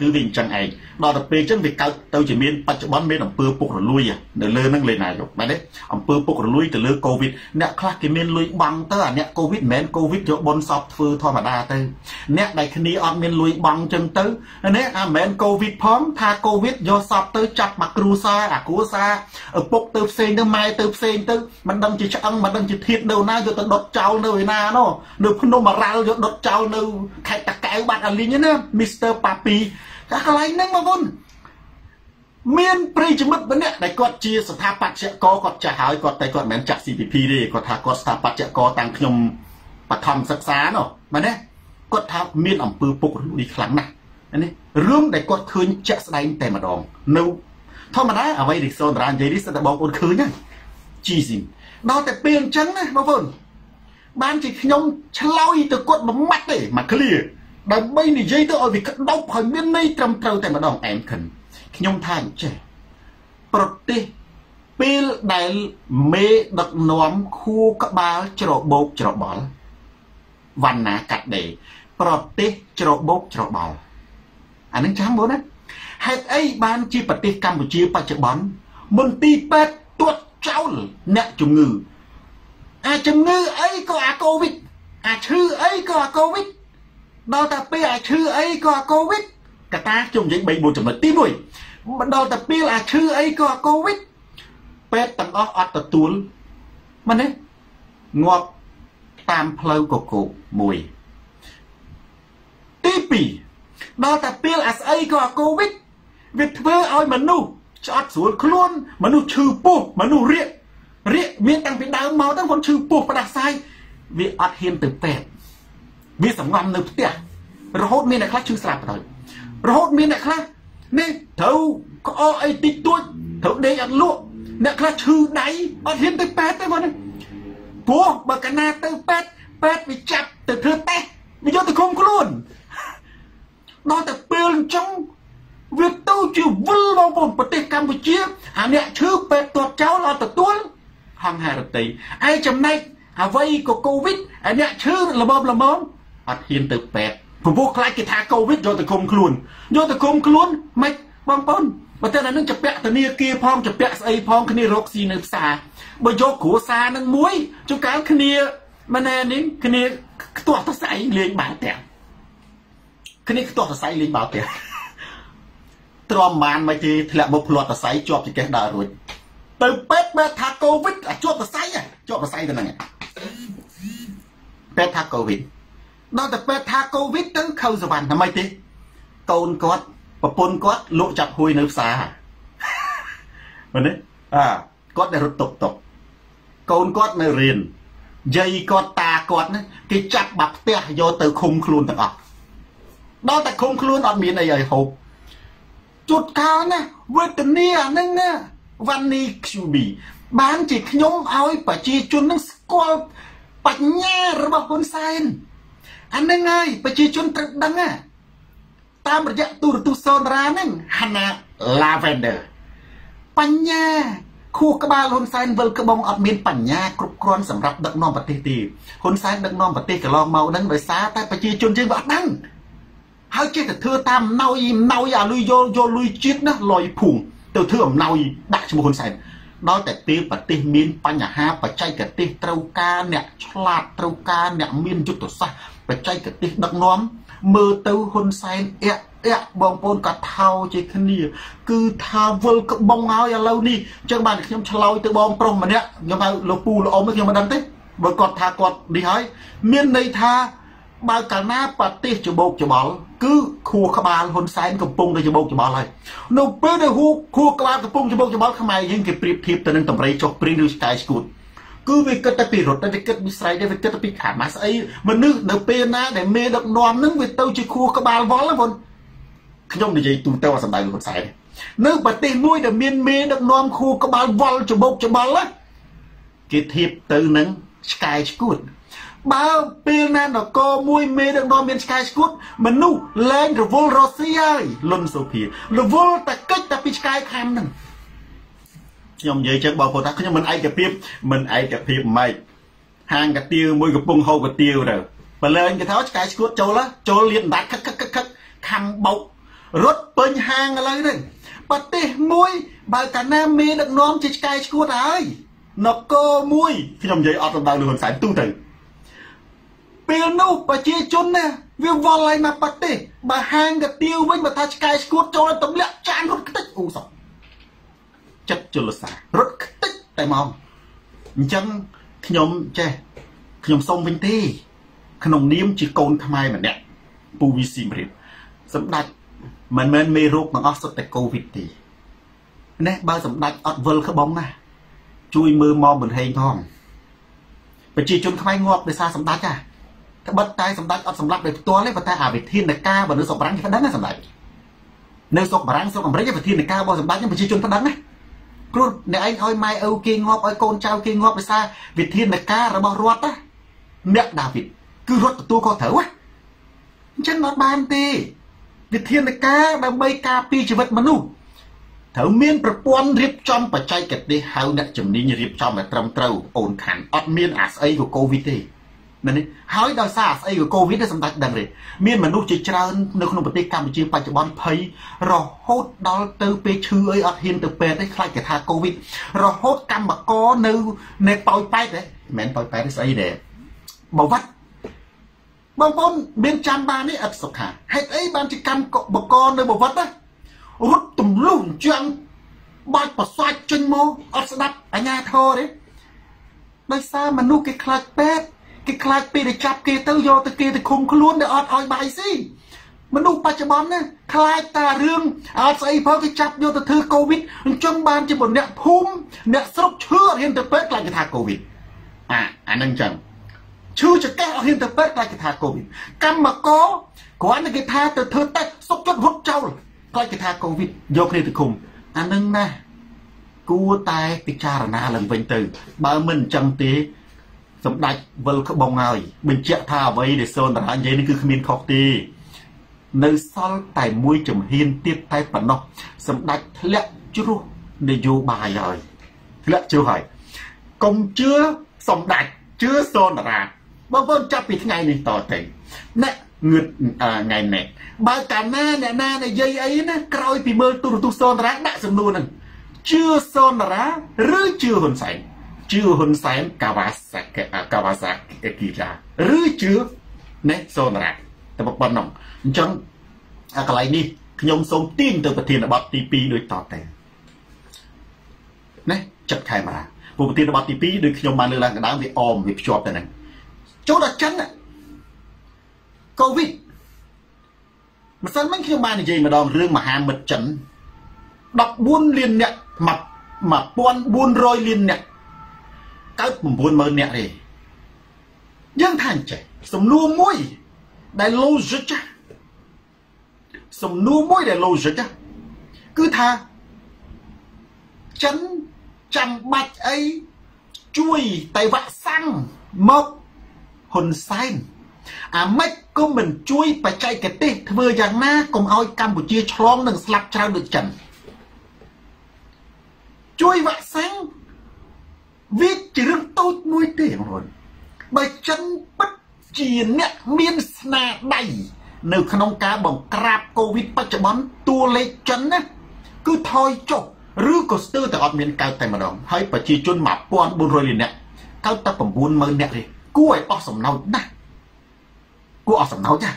គឺវាអញ្ចឹងឯងដល់ទៅពេលអញ្ចឹងវាកើតទៅជាមានបច្ចុប្បន្នមានអំពើពុករលួយនៅលើនឹងលេណាយកបាទទេអំពើពុករលួយទៅលើកូវីដអ្នកខ្លះគេមានលុយបាំងទៅអាអ្នកកូវីដមិនមែនកូវីដយកបនសពធ្វើធម្មតាទៅអ្នកដែលគ្នាអត់មានលុយបាំងអញ្ចឹងទៅនេះអាមិនមែនកូវីដផងថាកូវីដយកសពទៅចាប់មកគ្រូសាអាគ្រូសាឪពុកទៅផ្សេងទៅម៉ែទៅផ្សេងទៅមិនដឹងជាឆ្អឹងមិនដឹងជាធាតនៅណាយកទៅដុតចោលនៅឯណានោះនៅភ្នំអរ៉ាល់យកដុតចោលនៅខេត្តតាកែវបាត់អាលីងណាមីស្ទ័រប៉ាពី តែកន្លែងហ្នឹងបងប្អូនមានប្រិយមិត្តម្នាក់ដែលគាត់ជាស្ថាបត្យករគាត់ចាស់ហើយគាត់តែគាត់មិនមែនចាក់ CPP ទេគាត់ថាគាត់ស្ថាបត្យករតាំងខ្ញុំបឋមសិក្សានោះមែនទេគាត់ថាមានអំពើពុករលួយខ្លាំងណាស់នេះរឿងដែលគាត់ឃើញជាក់ស្ដែងតែម្ដងនៅធម្មតាអ្វីដែលសូនរាននិយាយនេះសិតតែបងប្អូនឃើញហ្នឹងជីស៊ីដល់តែពេលអញ្ចឹងណាបងប្អូនបានជាខ្ញុំឆ្លោយទៅគាត់មួយម៉ាត់ទេមក clear ដើម្បីនិយាយទៅឲ្យវាក្តោបឲ្យមានន័យត្រឹមត្រូវតែម្ដងអែមខិនខ្ញុំថាអញ្ចេះប្រទេសពេលដែលមេដឹកនាំខួរក្បាលច្របោកច្របល់វណ្ណាកាត់ដេប្រទេសច្របោកច្របល់អានឹងចាំមើលណាហេតុអីបានជាប្រទេសកម្ពុជាបច្ចុប្បន្នមន្ទីរពេទ្យទួតចោលអ្នកជំងឺ អាជំងឺអីក៏អាកូវីដអាឈឺអីក៏អាកូវីដ ដល់តែពេលអាឈឺអីក៏អាកូវីដកតាខ្ញុំនិយាយ3 4ចំណុចទី1ដល់តែពេលអាឈឺអីក៏អាកូវីដពេទ្យទាំងអស់អត់ទទួលមែនទេងាប់តាមផ្លូវកកោកមួយទី2ដល់តែពេលអាស្អីក៏អាកូវីដវាធ្វើឲ្យមនុស្សឆ្អត់ស្រួលខ្លួនមនុស្សឈឺពោះមនុស្សរាករាកមានតាំងពីដើមមកទៅគាត់ឈឺពោះផ្ដាសាយវាអត់ហ៊ានទៅពេទ្យ វាសង្ងំនៅផ្ទះរហូតមានអ្នកខ្លះឈឺស្រាប់ទៅរហូតមានអ្នកខ្លះនេះត្រូវក្អកអីតិចតួចត្រូវដេកអត់លក់អ្នកខ្លះឈឺដៃអត់ហ៊ានទៅពេទ្យទេបងព្រោះបើកណាទៅពេទ្យពេទ្យវាចាប់ទៅធ្វើតេស្តវាយកទៅឃុំខ្លួនដល់តែពេលអញ្ចឹងវាទៅជាវិលបងប្អូនប្រទេសកម្ពុជាអាអ្នកឈឺពេទ្យទាត់ចោលអត់ទទួលហង្ហារតីឯចំណែកអ្វីក៏កូវីដអាអ្នកឈឺល្មមល្មម អត់ហ៊ានទៅពេទ្យព្រោះខ្លាចគេថាកូវីដយកទៅគុំខ្លួនយកទៅគុំខ្លួនមិនបងប្អូនបើតែនឹងចាពាក់ធនាគារផងចាពាក់ស្អីផងគ្នារកស៊ីនៅផ្សារបើយកគ្រួសារនឹងមួយជួនកាលគ្នាម៉ណែនេះគ្នាខ្ទាស់តសៃលេងបាល់ទាំងគ្នាខ្ទាស់តសៃលេងបាល់ទាំងទ្រាំបានមកទេធ្លាក់មកផ្លាត់តសៃជាប់ចង្កេះដើររួចទៅពេទ្យបែបថាកូវីដជាប់តសៃជាប់តសៃទៅហ្នឹងពេទ្យថាកូវីដ ដល់តែពេទ្យថាកូវីដទៅខៅសវណ្ណតែមិនទេកូនគាត់ប្រពន្ធគាត់លក់ចាប់ហួយនៅផ្សារមែនទេអាគាត់ដែលរត់តុកតុកកូនគាត់នៅរៀនយាយគាត់តាគាត់ណាគេចាប់បាក់ផ្ទះយកទៅឃុំខ្លួនទាំងអស់ដល់តែឃុំខ្លួនអត់មានអីឲ្យហូបជួតកាលណាវេទនាហ្នឹងណាវ៉ានី QB បានជាខ្ញុំឲ្យប្រជាជននឹងស្គាល់បញ្ញារបស់ហ៊ុនសែន អានឹងហើយប្រជាជនត្រូវដឹងណាតាមរយៈទូរទស្សន៍សូនរ៉ាហ្នឹង Hana Lavender បញ្ញាខួរក្បាលហ៊ុនសែនវិលក្បងអត់មានបញ្ញាគ្រប់គ្រាន់សម្រាប់ដឹកនាំប្រទេសទេហ៊ុនសែនដឹកនាំប្រទេសកន្លងមកហ្នឹងដោយសារតែប្រជាជនយើងវាអត់ដឹងហើយចេះតែធ្វើតាមអំណោយអំណោយអាលុយយកយកលុយជាតិណាលុយភូងទៅធ្វើអំណោយដាក់ឈ្មោះហ៊ុនសែនដល់តែពេលប្រទេសមានបញ្ហាបច្ចេកទេសត្រូវការអ្នកឆ្លាតត្រូវការអ្នកមានយុទ្ធសាស្ត្រ បច្ចេកទេសដឹកនាំមើលទៅហ៊ុនសែនអែកអែកបងប្អូនក៏ថោជាគ្នា គឺថាវិលក្បងហើយឥឡូវនេះអញ្ចឹងបានខ្ញុំឆ្លោយទៅបងប្រុសម្នាក់ខ្ញុំហៅលោកពូលោកអ៊ំខ្ញុំមិនដឹងទេបើគាត់ថាគាត់នេះហើយមានន័យថាបើកាលណាប្រទេសច្បោកច្បល់គឺខួរក្បាលហ៊ុនសែនកំពុងតែច្បោកច្បល់ហើយនៅពេលដែលហួខួរក្បាលកំពុងច្បោកច្បល់ខ្មែរយើងគេប្រៀបធៀបទៅនឹងតម្រៃចុះព្រីងឬស្កាយស្គូត គឺវាគិតតែពីរត់តែវាគិតពីស្រ័យតែវាគិតតែពីខាងមកស្អីមនុស្សនៅពេលណាដែលមេដឹកនាំនឹងវាទៅជាខួរក្បាលវល់ហ្នឹងបងខ្ញុំនិយាយទូទៅអសម្ដៅលោកសែននៅប្រទេសមួយដែលមានមេដឹកនាំខួរក្បាលវល់ច្បុកច្បល់ណាគេធៀបទៅនឹងឆ្កែឆ្កួតបើពេលណានគរមួយមេដឹកនាំមានឆ្កែឆ្កួតមនុស្សលែងរវល់រស់ស៊ីហើយលុនសូភារវល់តែកិច្ចតែពីឆ្កែខំហ្នឹង ខ្ញុំនិយាយចឹងបងប្អូនថាខ្ញុំមិនឯកភាពមិនឯកភាពម៉េចហាងកាទៀវមួយកំពុងហូបកាទៀវទៅបើលែងគេថាឆ្កែឆ្កួតចូលចូលលៀនដាច់ខឹកខឹកខឹកខំបោករត់ពេញហាងឥឡូវនេះប្រទេសមួយបើកាលណាមេដឹកនាំជាឆ្កែឆ្កួតហើយនគរមួយខ្ញុំនិយាយអត់ដល់លឿនសែនទូទៅពេលនោះប្រជាជនណាវាវល់ហើយមកប្រទេសបើហាងកាទៀវវិញបើថាឆ្កែឆ្កួតចូលទម្លាក់ចានរត់ខ្ទេចអូសោះ ចិត្តជលសារត់ខ្ទេចតែមកអញ្ចឹងខ្ញុំចេះខ្ញុំសុំវិញទេ ក្នុងនាមជាកូនខ្មែរម្នាក់ពូវីស៊ីមរៀបសម្ដេចមិនមែនមេរោគទាំងអស់សុទ្ធតែកូវីដទេណែបើសម្ដេចអត់វិលក្បងណាជួយមើលមកបន្ហែងផងប្រជាជនខ្មែរងាប់ដោយសារសម្ដេចហ่ะត្បិតតែសម្ដេចអត់សម្លាប់ដោយផ្ទាល់ទេប៉ុន្តែអាវិធានការបើនៅស្រុកបារាំងគេដឹងណាសម្ដេចនៅស្រុកបារាំងស្រុកអាមេរិកវិធានការរបស់សម្ដេចហ្នឹងប្រជាជនប្តឹងណា ព្រោះអ្នកឯងឲ្យម៉ែឪគេងាប់ឲ្យកូនចៅគេងាប់ដោយសារវិធានការរបស់រដ្ឋណាអ្នកដាវីតគឺរដ្ឋទទួលខុសត្រូវណាអញ្ចឹងអត់បានទេវិធានការដើម្បីការពារជីវិតមនុស្សត្រូវមានប្រព័ន្ធរៀបចំបច្ចេកទេសហៅអ្នកជំនាញរៀបចំឲ្យត្រឹមត្រូវអូនខាន់អត់មានអាស្អីក៏កូវីដទេ មែនទេហើយដោយសារស្អីក៏កូវីដទេសម្ដេចដឹងទេមានមនុស្សជាច្រើននៅក្នុងប្រទេសកម្ពុជាបច្ចុប្បន្នភ័យរហូតដល់ទៅពេលឈឺអីអត់ហ៊ានទៅពេទ្យទេខ្លាចគេថាកូវីដរហូតកម្មករនៅនៅប៉ោយប៉ែតទេមិនមែនប៉ោយប៉ែតទេស្អីទេបវត្តបងប្អូនមានចាំបាននេះអត់សុខាហេតុអីបានជាកម្មបកនៅបវត្តណារត់ទម្លុះជាងបាច់ប្រសាច់ចេញមកអត់ស្ដាប់អញ្ញាធរទេដោយសារមនុស្សគេខ្លាចពេទ្យ គេខ្លាចពេលដែលចាប់គេទៅយកទៅគេទៅឃុំខ្លួនដែលអត់ឲ្យបាយស៊ីមនុស្សបច្ចុប្បន្នណាខ្លាចតារឿងអត់ស្អីផងគេចាប់យកទៅធ្វើកូវីដអញ្ចឹងបានជាអ្នកភូមិអ្នកស្រុកឈឺអត់ហ៊ានទៅពេទ្យខ្លាចគេថាកូវីដអាអានឹងអញ្ចឹងឈឺចង្កេះអត់ហ៊ានទៅពេទ្យខ្លាចគេថាកូវីដកម្មករគ្រាន់តែគេថាទៅធ្វើតេស្តសុកចិត្តរត់ចោលខ្លាចគេថាកូវីដយកគ្នាទៅឃុំអានឹងណាគួរតែពិចារណាឡើងវិញទៅ បើមិនអញ្ចឹងទេ សម្ដេចវិលក្បងហើយបញ្ជាក់ថាអ្វីដែលសូនតារានិយាយនេះគឺគ្មានខុសទេនៅសល់តែមួយជំហានទៀតតែប៉ុណ្ណោះសម្ដេចធ្លាក់ជ្រោះនយោបាយហើយធ្លាក់ជ្រោះហើយកុំជឿសម្ដេចជឿសូនតារាបងប្អូនចាប់ពីថ្ងៃនេះតទៅអ្នកងឿតថ្ងៃនេះបើកាលណាអ្នកណានិយាយអីណាក្រោយពីមើលទូរទស្សន៍សូនតារាដាក់សំណួរហ្នឹងជឿសូនតារាឬជឿហ៊ុនសែន ជឿហ៊ុនសែនកាវ៉ាសាកកាវ៉ាសាគីឡាឬជឿណេសូនតារាតែប៉ុណ្ណឹងអញ្ចឹងអាកន្លែងនេះខ្ញុំសូមទាញទៅប្រធានបទទី2ដូចតទៅណាចិត្តខែមកព្រោះប្រធានបទទី2ដូចខ្ញុំបានលើកឡើងកណ្ដាលវាអមវាភ្ជាប់ទៅនឹងចូលដល់ចិនកូវីដម្សិលមិញខ្ញុំបាននិយាយម្ដងរឿងមហាមិត្តចិន14លានអ្នក1400លានអ្នក កើត90000អ្នកទេយើងថាអញ្ចេះសំណួរមួយដែល logic សំណួរមួយដែល logic គឺថាចិនចាំបាច់អីជួយតែវ៉ាក់សាំងមកហ៊ុនសែនអាម៉េចក៏មិនជួយបច្ចេកទេសធ្វើយ៉ាងណាកុំឲ្យកម្ពុជាឆ្លងនឹងស្លាប់ច្រើនដូចចិនជួយវ៉ាក់សាំង វាជារឿងតូចមួយទេបងប្អូនបើចិនពិតជាអ្នកមានស្នាដៃនៅក្នុងការបង្ក្រាបកូវីដបច្ចុប្បន្នតួលេខចិនណាគឺថយចុះឬក៏ស្ទើរតែអត់មានកើតតែម្ដងហើយប្រជាជន1400លាននាក់កើតតែ90000នាក់ទេគួរឲ្យអស់សំណោចណាស់គួរអស់សំណោចចា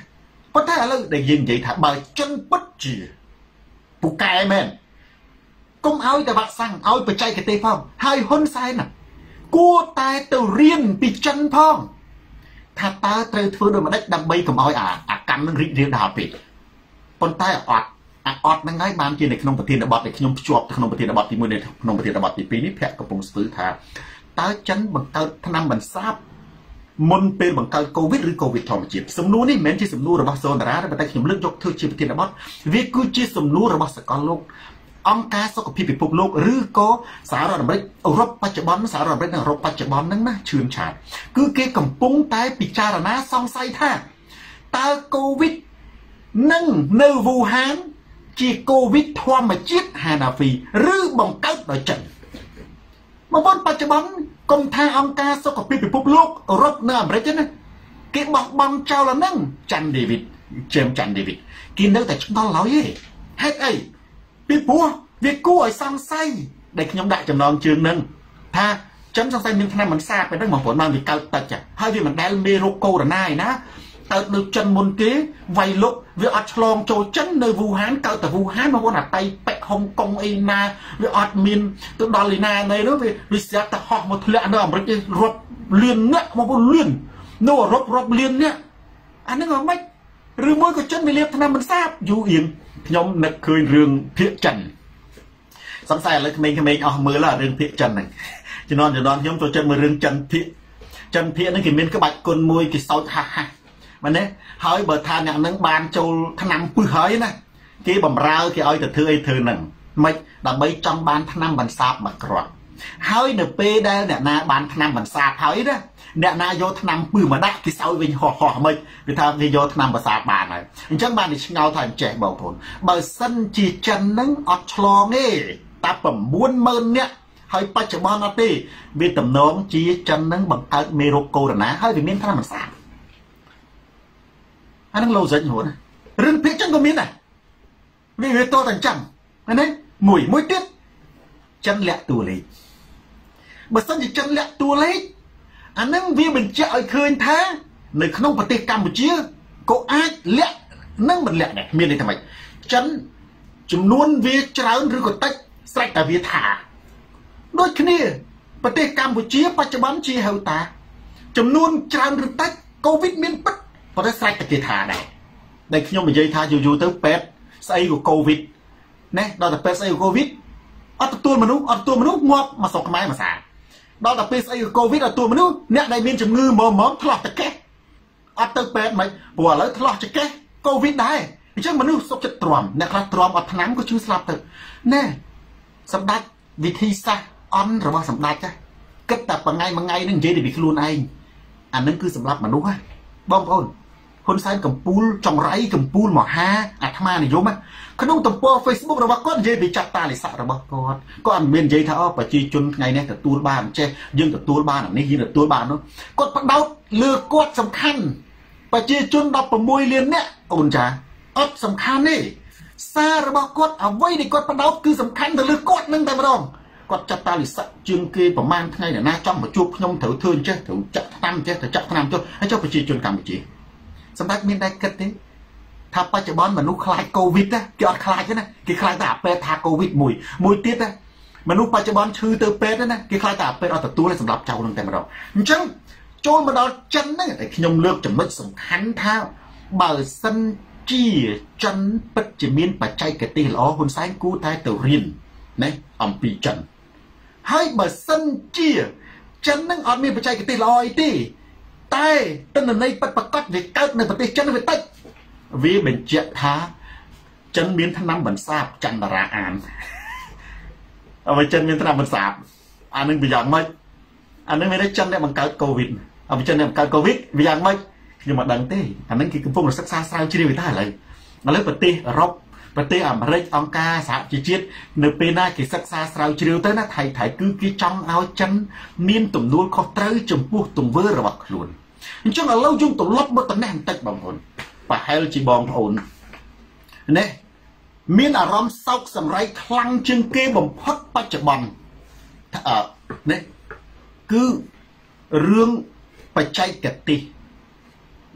ប៉ុន្តែឥឡូវដែលយើងនិយាយថាបើចិនពិតជាពូកែមែនកុំឲ្យតែវ៉ាក់សាំងឲ្យបច្ចេកទេសផងហើយហ៊ុនសែន គួរតែទៅរៀនពីចិនផងថាតើត្រូវធ្វើដូចម្ដេចដើម្បីកុំឲ្យអាអាកម្មនឹងរីករាលដាលពេកប៉ុន្តែអត់អាអត់ហ្នឹងហើយបានជានៅក្នុងប្រធានបទដែលខ្ញុំភ្ជាប់ទៅក្នុងប្រធានបទទី1នៅក្នុងប្រធានបទទី2នេះភ័ក្រកំពុងស្ពឺថាតើចិនបង្កើតថ្នាំបន្សាបមុនពេលបង្កើតកូវីដឬកូវីដធម្មជាតិសំណួរនេះមិនមែនជាសំណួររបស់សូនតារាទេប៉ុន្តែខ្ញុំលើកយកធ្វើជាប្រធានបទវាគឺជាសំណួររបស់សកលលោក អង្គការសុខភាពពិភពលោកឬក៏សហរដ្ឋអាមេរិកអឺរ៉ុបបច្ចុប្បន្នសហរដ្ឋអាមេរិកនិងអឺរ៉ុបបច្ចុប្បន្នហ្នឹងណាឈឿនឆាតគឺគេកំពុងតែពិចារណាសង្ស័យថាតើកូវីដនឹងនៅវូហាន ជាកូវីដធម្មជាតិហាណាហ្វីឬបង្កើតដោយចិនមកប៉ុនបច្ចុប្បន្នកុំថាអង្គការសុខភាពពិភពលោកអឺរ៉ុបនៅអាមេរិកទេណាគេបោះបង់ចោលអាហ្នឹងចាន់ដេវីតជេមចាន់ដេវីតគេនៅតែឆ្ងល់ឡើយទេហេតុអី ពីព្រោះវាគួរឲ្យសង្ស័យដែលខ្ញុំដាក់ចំណងជើងនឹងថាចិនសង្ស័យមានថ្នាំមិនសាបទៅហ្នឹងបងប្អូនបានវាកើតទឹកហើយវាមិនដែលមេរោគកូវីដ -19 ឯណាកើតនៅចិនមុនគេវាយលុកវាអត់ឆ្លងចូលចិននៅវូហានកើតតែវូហានបងប្អូនអាតៃប៉ែកហុងកុងអីណាវាអត់មានទៅដល់លីណាណីនោះវាវាស្រាប់តែហោះមកធ្លាក់នៅអាមេរិករាប់លៀនអ្នកបងប្អូនលៀននៅអឺរ៉ុបរាប់លៀនអ្នកអាហ្នឹងមិនម៉េចឬមួយក៏ចិនវាលាបថ្នាំមិនសាបយូរអៀង ខ្ញុំនឹកឃើញរឿងភាកចិនសង្ស័យឥឡូវក្មេងៗអស់មើលរឿងភាកចិនហ្នឹងជំនាន់ជំនាន់ខ្ញុំចូលចិត្តមើលរឿងចិនភាកចិនភាកហ្នឹងគេមានក្បាច់គុណមួយគេសោចហាស់ហាស់មែនទេហើយបើថាអ្នកនឹងបានចូលឆ្នាំពឹសហើយណាគេបំរើគេឲ្យទៅធ្វើអីធ្វើហ្នឹងមិនដើម្បីចង់បានឆ្នាំបន្សាបមួយគ្រាប់ហើយនៅពេលដែលអ្នកណាបានឆ្នាំបន្សាបហើយណា អ្នកណាយកឆ្នាំពឹសមកដាក់គេសោយវិញហោះហោះមិនវាថាគេយកឆ្នាំបន្សាបបានហើយអញ្ចឹងបានគេឆ្ងល់ថាអញ្ចេះបងប្អូនបើសិនជាចិននឹងអត់ឆ្លងទេតែ90000នាក់ហើយបច្ចុប្បន្នអត់ទេវាតំណងជាចិននឹងបង្កើតមេរោគកូវីដ -19 ហើយវាមានថ្នាំបន្សាបអានឹង logic ហ្នឹងរឿងភាគចឹងក៏មានដែរវាវាតតែអញ្ចឹងណាមួយមួយទៀតចិនលាក់តួលេខបើសិនជាចិនលាក់តួលេខ អានឹងវាបញ្ជាក់ឲ្យឃើញថា នៅក្នុងប្រទេសកម្ពុជាក៏អាចលាក់នឹងមិនលាក់ដែរមានន័យថាម៉េចចិនចំនួនវាច្រើនឬក៏តិចស្រេចតែវាថាដូចគ្នាប្រទេសកម្ពុជាបច្ចុប្បន្នជាហៅតាចំនួនច្រើនឬតិចកូវីដមានពិតប៉ុន្តែស្រេចតែគេថាដែរដែលខ្ញុំនិយាយថាយូរយូរទៅពេទ្យស្អីក៏កូវីដណាដល់តែពេទ្យស្អីក៏កូវីដអត់ទទួលមនុស្សអត់ទទួលមនុស្សងាប់មកស្រុកខ្មែរមួយសា ដល់តែពេលស្អីកូវីដឲ្យតួមនុស្សអ្នកដែលមានជំងឺមើមឆ្លោះតកេះអត់ទៅពេទ្យមិនព្រោះឥឡូវឆ្លោះចកេះកូវីដដែរអញ្ចឹងមនុស្សសុខចិត្តទ្រាំអ្នកខ្លះទ្រាំអត់ថ្នាំក៏ជឿស្លាប់ទៅណែសម្ដេចវិធីសាស្ត្រអន់របស់សម្ដេចគិតតែមួយថ្ងៃមួយថ្ងៃនឹងនិយាយទៅពីខ្លួនឯងអានឹងគឺសម្រាប់មនុស្សហ៎បងប្អូន ហ៊ុនសែនកម្ពូលចង្រៃកម្ពូលមហាអាត្មានិយមក្នុងទំព័រ Facebook របស់គាត់និយាយពីចាត់តាលិស័ករបស់គាត់គាត់មិនមាននិយាយថាអូប្រជាជនថ្ងៃនេះទទួលបានចេះយើងទទួលបានអានេះយើងទទួលបាននោះគាត់បដោតលើគាត់សំខាន់ប្រជាជន16លាននាក់អូនចាអត់សំខាន់ទេសាររបស់គាត់អ្វីដែលគាត់បដោតគឺសំខាន់ទៅលើគាត់នឹងតែម្ដងគាត់ចាត់តាលិស័កជាងគេប្រមាណថ្ងៃណាចង់មកជួបខ្ញុំត្រូវធ្វើអញ្ចេះត្រូវចាក់ឆ្នាំអញ្ចេះត្រូវចាក់ឆ្នាំចុះហើយចុះប្រជាជនកម្ពុជា សម្ដេចមានតែគិតទេថាបច្ចុប្បន្នមនុស្សខ្លាចកូវីដគេអត់ខ្លាចទេណាគេខ្លាចតែអាពេទ្យថាកូវីដមួយមួយទៀតណាមនុស្សបច្ចុប្បន្នឈឺទៅពេទ្យណាគេខ្លាចតែអាពេទ្យអត់ទទួលសម្រាប់ចៅនឹងតែម្ដងអញ្ចឹងចូលមកដល់ចិនហ្នឹងតែខ្ញុំលើកចំណុចសំខាន់ថាបើសិនជាចិនពិតជាមានបច្ចេកទេសល្អហ៊ុនសែនគួរតែទៅរៀនណាអំពីចិនហើយបើសិនជាចិននឹងអត់មានបច្ចេកទេសល្អអីទេ តែទិន្នន័យពិតប្រាកដវាកើតនៅប្រទេសចិនវាតិចវាបញ្ជាក់ថាចិនមានថ្នាំបន្សាបចន្ទរាអានអ្វីចិនមានថ្នាំបន្សាបអានឹងវាយ៉ាងម៉េចអានឹងមានតែចិនដែលបង្កើតកូវីដអ្វីចិនដែលបង្កើតកូវីដវាយ៉ាងម៉េចខ្ញុំមិនដឹងទេអានឹងគេកំពុងសិក្សាស្រាវជ្រាវតែឥឡូវឥឡូវប្រទេសអឺរ៉ុប ប្រទេសអាមេរិកអង្គការសហជីវជាតិនៅពេលណាគេសិក្សាស្រាវជ្រាវទៅណាថៃថៃគឺគេចង់ឲ្យចិនមានទំនួលខុសត្រូវចំពោះទង្វើរបស់ខ្លួនអញ្ចឹងឥឡូវយើងត្រឡប់មកតំណែងបន្តិចបងប្អូនប្រហែលជាបងប្អូននេះមានអារម្មណ៍សោកសម្រៃខ្លាំងជាងគេបំផុតបច្ចុប្បន្នអឺនេះគឺរឿងបច្ចេកទេស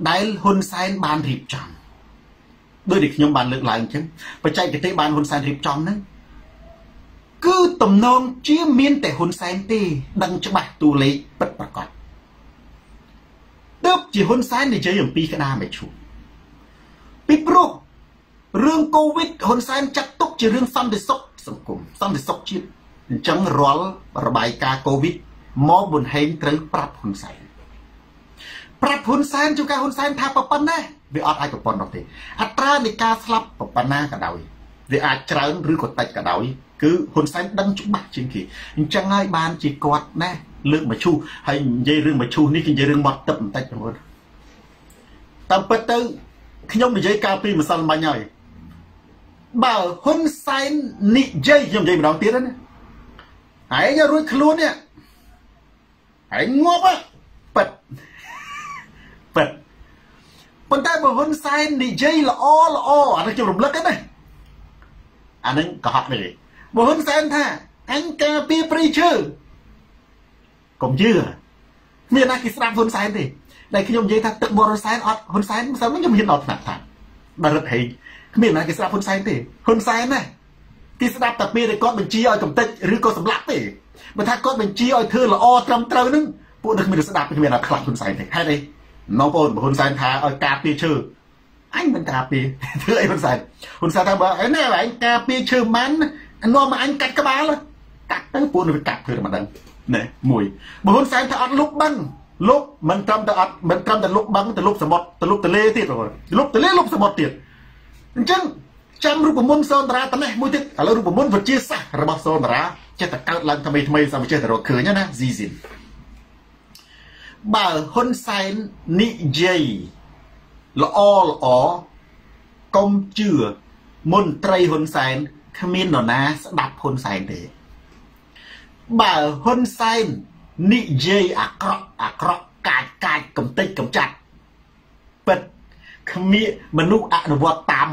ដែលហ៊ុនសែនបានរៀបចំ ដោយដែលខ្ញុំបានលើកឡើងអញ្ចឹងបច្ចេកទេសបានហ៊ុនសែនរៀបចំហ្នឹងគឺតំណងជាមានតែហ៊ុនសែនទេ ដឹងច្បាស់តួលេខពិតប្រាកដទើបជាហ៊ុនសែននិយាយអំពីក្តារមេឈូពីព្រោះរឿងកូវីដហ៊ុនសែនចាត់ទុកជារឿងសន្តិសុខសង្គមសន្តិសុខជាតិអញ្ចឹងរាល់របាយការណ៍កូវីដមកប៊ុនហេងត្រូវប្រាប់ហ៊ុនសែនប្រាប់ហ៊ុនសែនជួនកាលហ៊ុនសែនថាប៉ុណ្ណេះ វាអត់អាចប្រព័ន្ធនោះទេអត្រានៃការស្លាប់ប៉ុណ្ណាក៏ដោយវាអាចច្រើនឬក៏តិចក៏ដោយគឺហ៊ុនសែនដឹងច្បាស់ជាងគេអញ្ចឹងហើយបានជាគាត់ណាលើកមកឈូសហើយនិយាយរឿងមកឈូសនេះគឺនិយាយរឿងមកទឹកបន្តិចបងប្អូនតាមពិតទៅខ្ញុំនិយាយកាលពីម្សិលមិញហើយបើហ៊ុនសែននិយាយខ្ញុំនិយាយម្ដងទៀតណាឯងរួចខ្លួននេះឯងងាប់ប៉ិតប៉ិត ប៉ុន្តែបើហ៊ុនសែននិយាយល្អល្អអានេះខ្ញុំរំលឹកណាអានឹងកុហកនេះបើហ៊ុនសែនថាអញការពារព្រៃឈើកុំជឿមានណាគេស្ដាប់ហ៊ុនសែនទេដែលខ្ញុំនិយាយថាទឹកបរិសែនអត់ហ៊ុនសែនមិនខ្ញុំហ៊ានដល់ថ្នាក់ថាបើរត់ហេងគ្មានណាគេស្ដាប់ហ៊ុនសែនទេហ៊ុនសែនណាគេស្ដាប់តែពេលដែលគាត់បញ្ជាឲ្យកំទេចឬក៏សម្លាប់ទេបើថាគាត់បញ្ជាឲ្យធ្វើល្អត្រឹមត្រូវនឹងពួកនឹងមានស្ដាប់គ្មានណាខ្លាចហ៊ុនសែនទេហេតុអី នៅបងហ៊ុនសែនថាឲ្យការពារឈើអញមិនការពារធ្វើអីហ៊ុនសែនហ៊ុនសែនថាបើឯណែឯងការពារឈើមិននាំមកអញកាត់ក្បាលកាត់ទៅពួកនឹងកាត់ធ្វើតែមិនដឹងណែមួយបើហ៊ុនសែនថាអត់លុបបឹងលុបមិនត្រឹមតែអត់មិនត្រឹមតែលុបបឹងទៅលុបសមុទ្រទៅលុបទលេទៀតបងលុបទលេលុបសមុទ្រទៀតអញ្ចឹងចាំរូបមន្តសនតារាតនេះមួយទៀតឥឡូវរូបមន្តវិទ្យាសាស្ត្ររបស់សនតារាចេះតែកើតឡើងថ្មីថ្មីសម្រាប់ចេះតែរកឃើញណាស៊ីស៊ីន បើហ៊ុនសែននិយាយល្អល្អកុំជឿមន្ត្រីហ៊ុនសែនគ្មាននរណាស្ដាប់ហ៊ុនសែនទេបើហ៊ុនសែននិយាយអាក្រក់អាក្រក់កាចកាចកំតិចកំចាត់ពិតគ្មានមនុស្សអនុវត្តតាម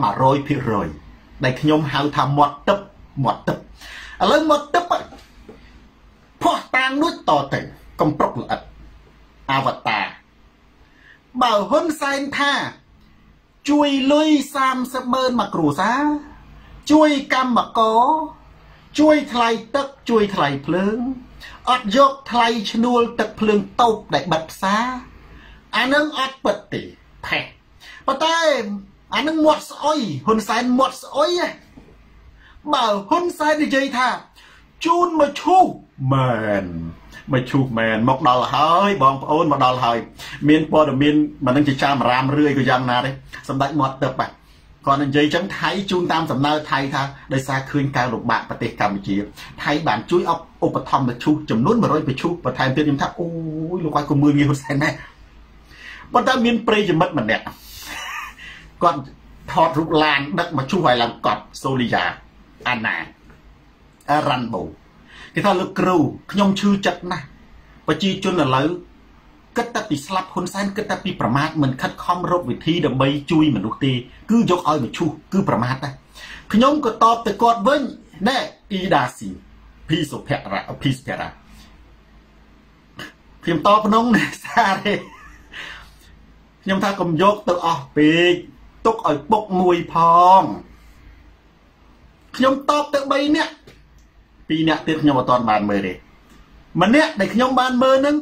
100%ដែលខ្ញុំហៅថាមាត់ទឹកមាត់ទឹកឥឡូវមាត់ទឹកផោះតាងនោះតទៅកំប្រុកល្អិត អវតារបើហ៊ុនសែនថា ជួយលុយ30ម៉ឺនមកគ្រួសារជួយកម្មករជួយថ្លៃទឹកជួយថ្លៃភ្លើងអត់យកថ្លៃឈ្នួលទឹកភ្លើងតូបដែលបិទផ្សារអានឹងអត់ពិតទេផេះប៉ុន្តែអានឹងមាត់ស្អុយហ៊ុនសែនមាត់ស្អុយបើហ៊ុនសែននិយាយថាជូនមកឈូសមែន មកឈូសមែនមកដល់ហើយបងប្អូនមកដល់ហើយ មានព័ត៌មានមិននឹងជាចាំរាមរឿយក៏យ៉ាងណាទេសម្ដេចមាត់ទឹកបាទគាត់និយាយចឹងថៃជូនតាមសំណើថៃថាដោយសារឃើញការលំបាកប្រទេសកម្ពុជាថៃបានជួយអបឧបត្ថម្ភមឈូសចំនួន100ប្រឈូសបន្ថែមទៀតខ្ញុំថាអូយលោកគាត់ក៏មើលងាយហ៊ុនសែនណាស់ប៉ុន្តែមានប្រិយមិត្តម្នាក់គាត់ថតរូបឡានដឹកមកឈូសឲ្យឡើងកត់សូលីយ៉ាអាណារ៉ាន់បូ គេថាលោកគ្រូខ្ញុំឈឺចិត្តណាស់ប្រជាជនឥឡូវគិតតែពីស្លាប់ហ៊ុនសែនគិតតែពីប្រមាថមិនខិតខំរកវិធីដើម្បីជួយមនុស្សទេគឺយកឲ្យមកឈូសគឺប្រមាថដែរខ្ញុំក៏តបទៅគាត់វិញណែអ៊ីដាស៊ីភីសុភរៈភីសុភរៈខ្ញុំតបក្នុងសារទេខ្ញុំថាកុំយកទៅអស់ពេកទុកឲ្យពុកមួយផងខ្ញុំតបទៅ3នាក់ 2នាក់ទៀតខ្ញុំអត់ទាន់បានមើលទេម្នាក់ដែលខ្ញុំបានមើលនឹង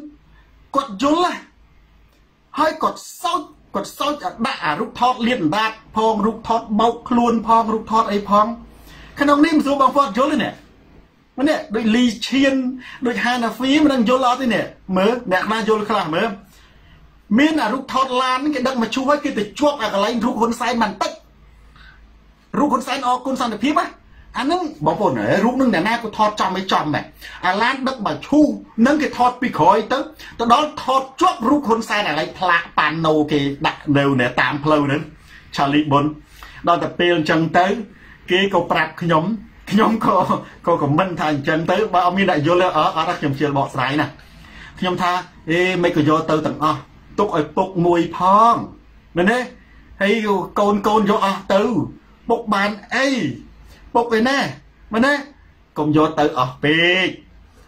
គាត់យល់ហើយគាត់សោចគាត់សោចដាក់អារូបថតលៀនដាតផងរូបថតបោកខ្លួនផងរូបថតអីផង ក្នុងនេះមិនស្រួលបងប្អូនយល់ទេនេះម្នាក់ដូចលីឈៀនដូចហាណាហ្វីមិនដឹងយល់អត់ទេនេះមើលអ្នកណាយល់ខ្លះមើលមានអារូបថតឡានគេដឹកមកជួឲ្យគេទៅជាប់អាកន្លែងរូបហ៊ុនសែនបន្តិចរូបហ៊ុនសែនអរគុណសន្តិភាពណា អានឹងបងប្អូនរូបនឹងអ្នកណាក៏ថតចំឲ្យចំដែរអាឡានដឹកមកឈូនឹងគេថតពីក្រោយទៅទៅដល់ថតជាប់រូបហ៊ុនសែនអាឡៃផ្លាកប៉ាណូគេដាក់នៅនៅតាមផ្លូវហ្នឹងឆាលីបុនដល់តែពេលអញ្ចឹងទៅ គេក៏ប្រាប់ខ្ញុំខ្ញុំក៏ក៏ខមមិនថាអញ្ចឹងទៅបើអត់មានអ្នកយល់អត់អត់ខ្ញុំជឿបកស្រាយណាខ្ញុំថាអេមិនក៏យកទៅទាំងអស់ទុកឲ្យពុកមួយផងមែនទេហើយកូនកូនយកអស់ទៅពុកបានអី ពុកឯណាមែនទេកុំយកទៅអស់ពេក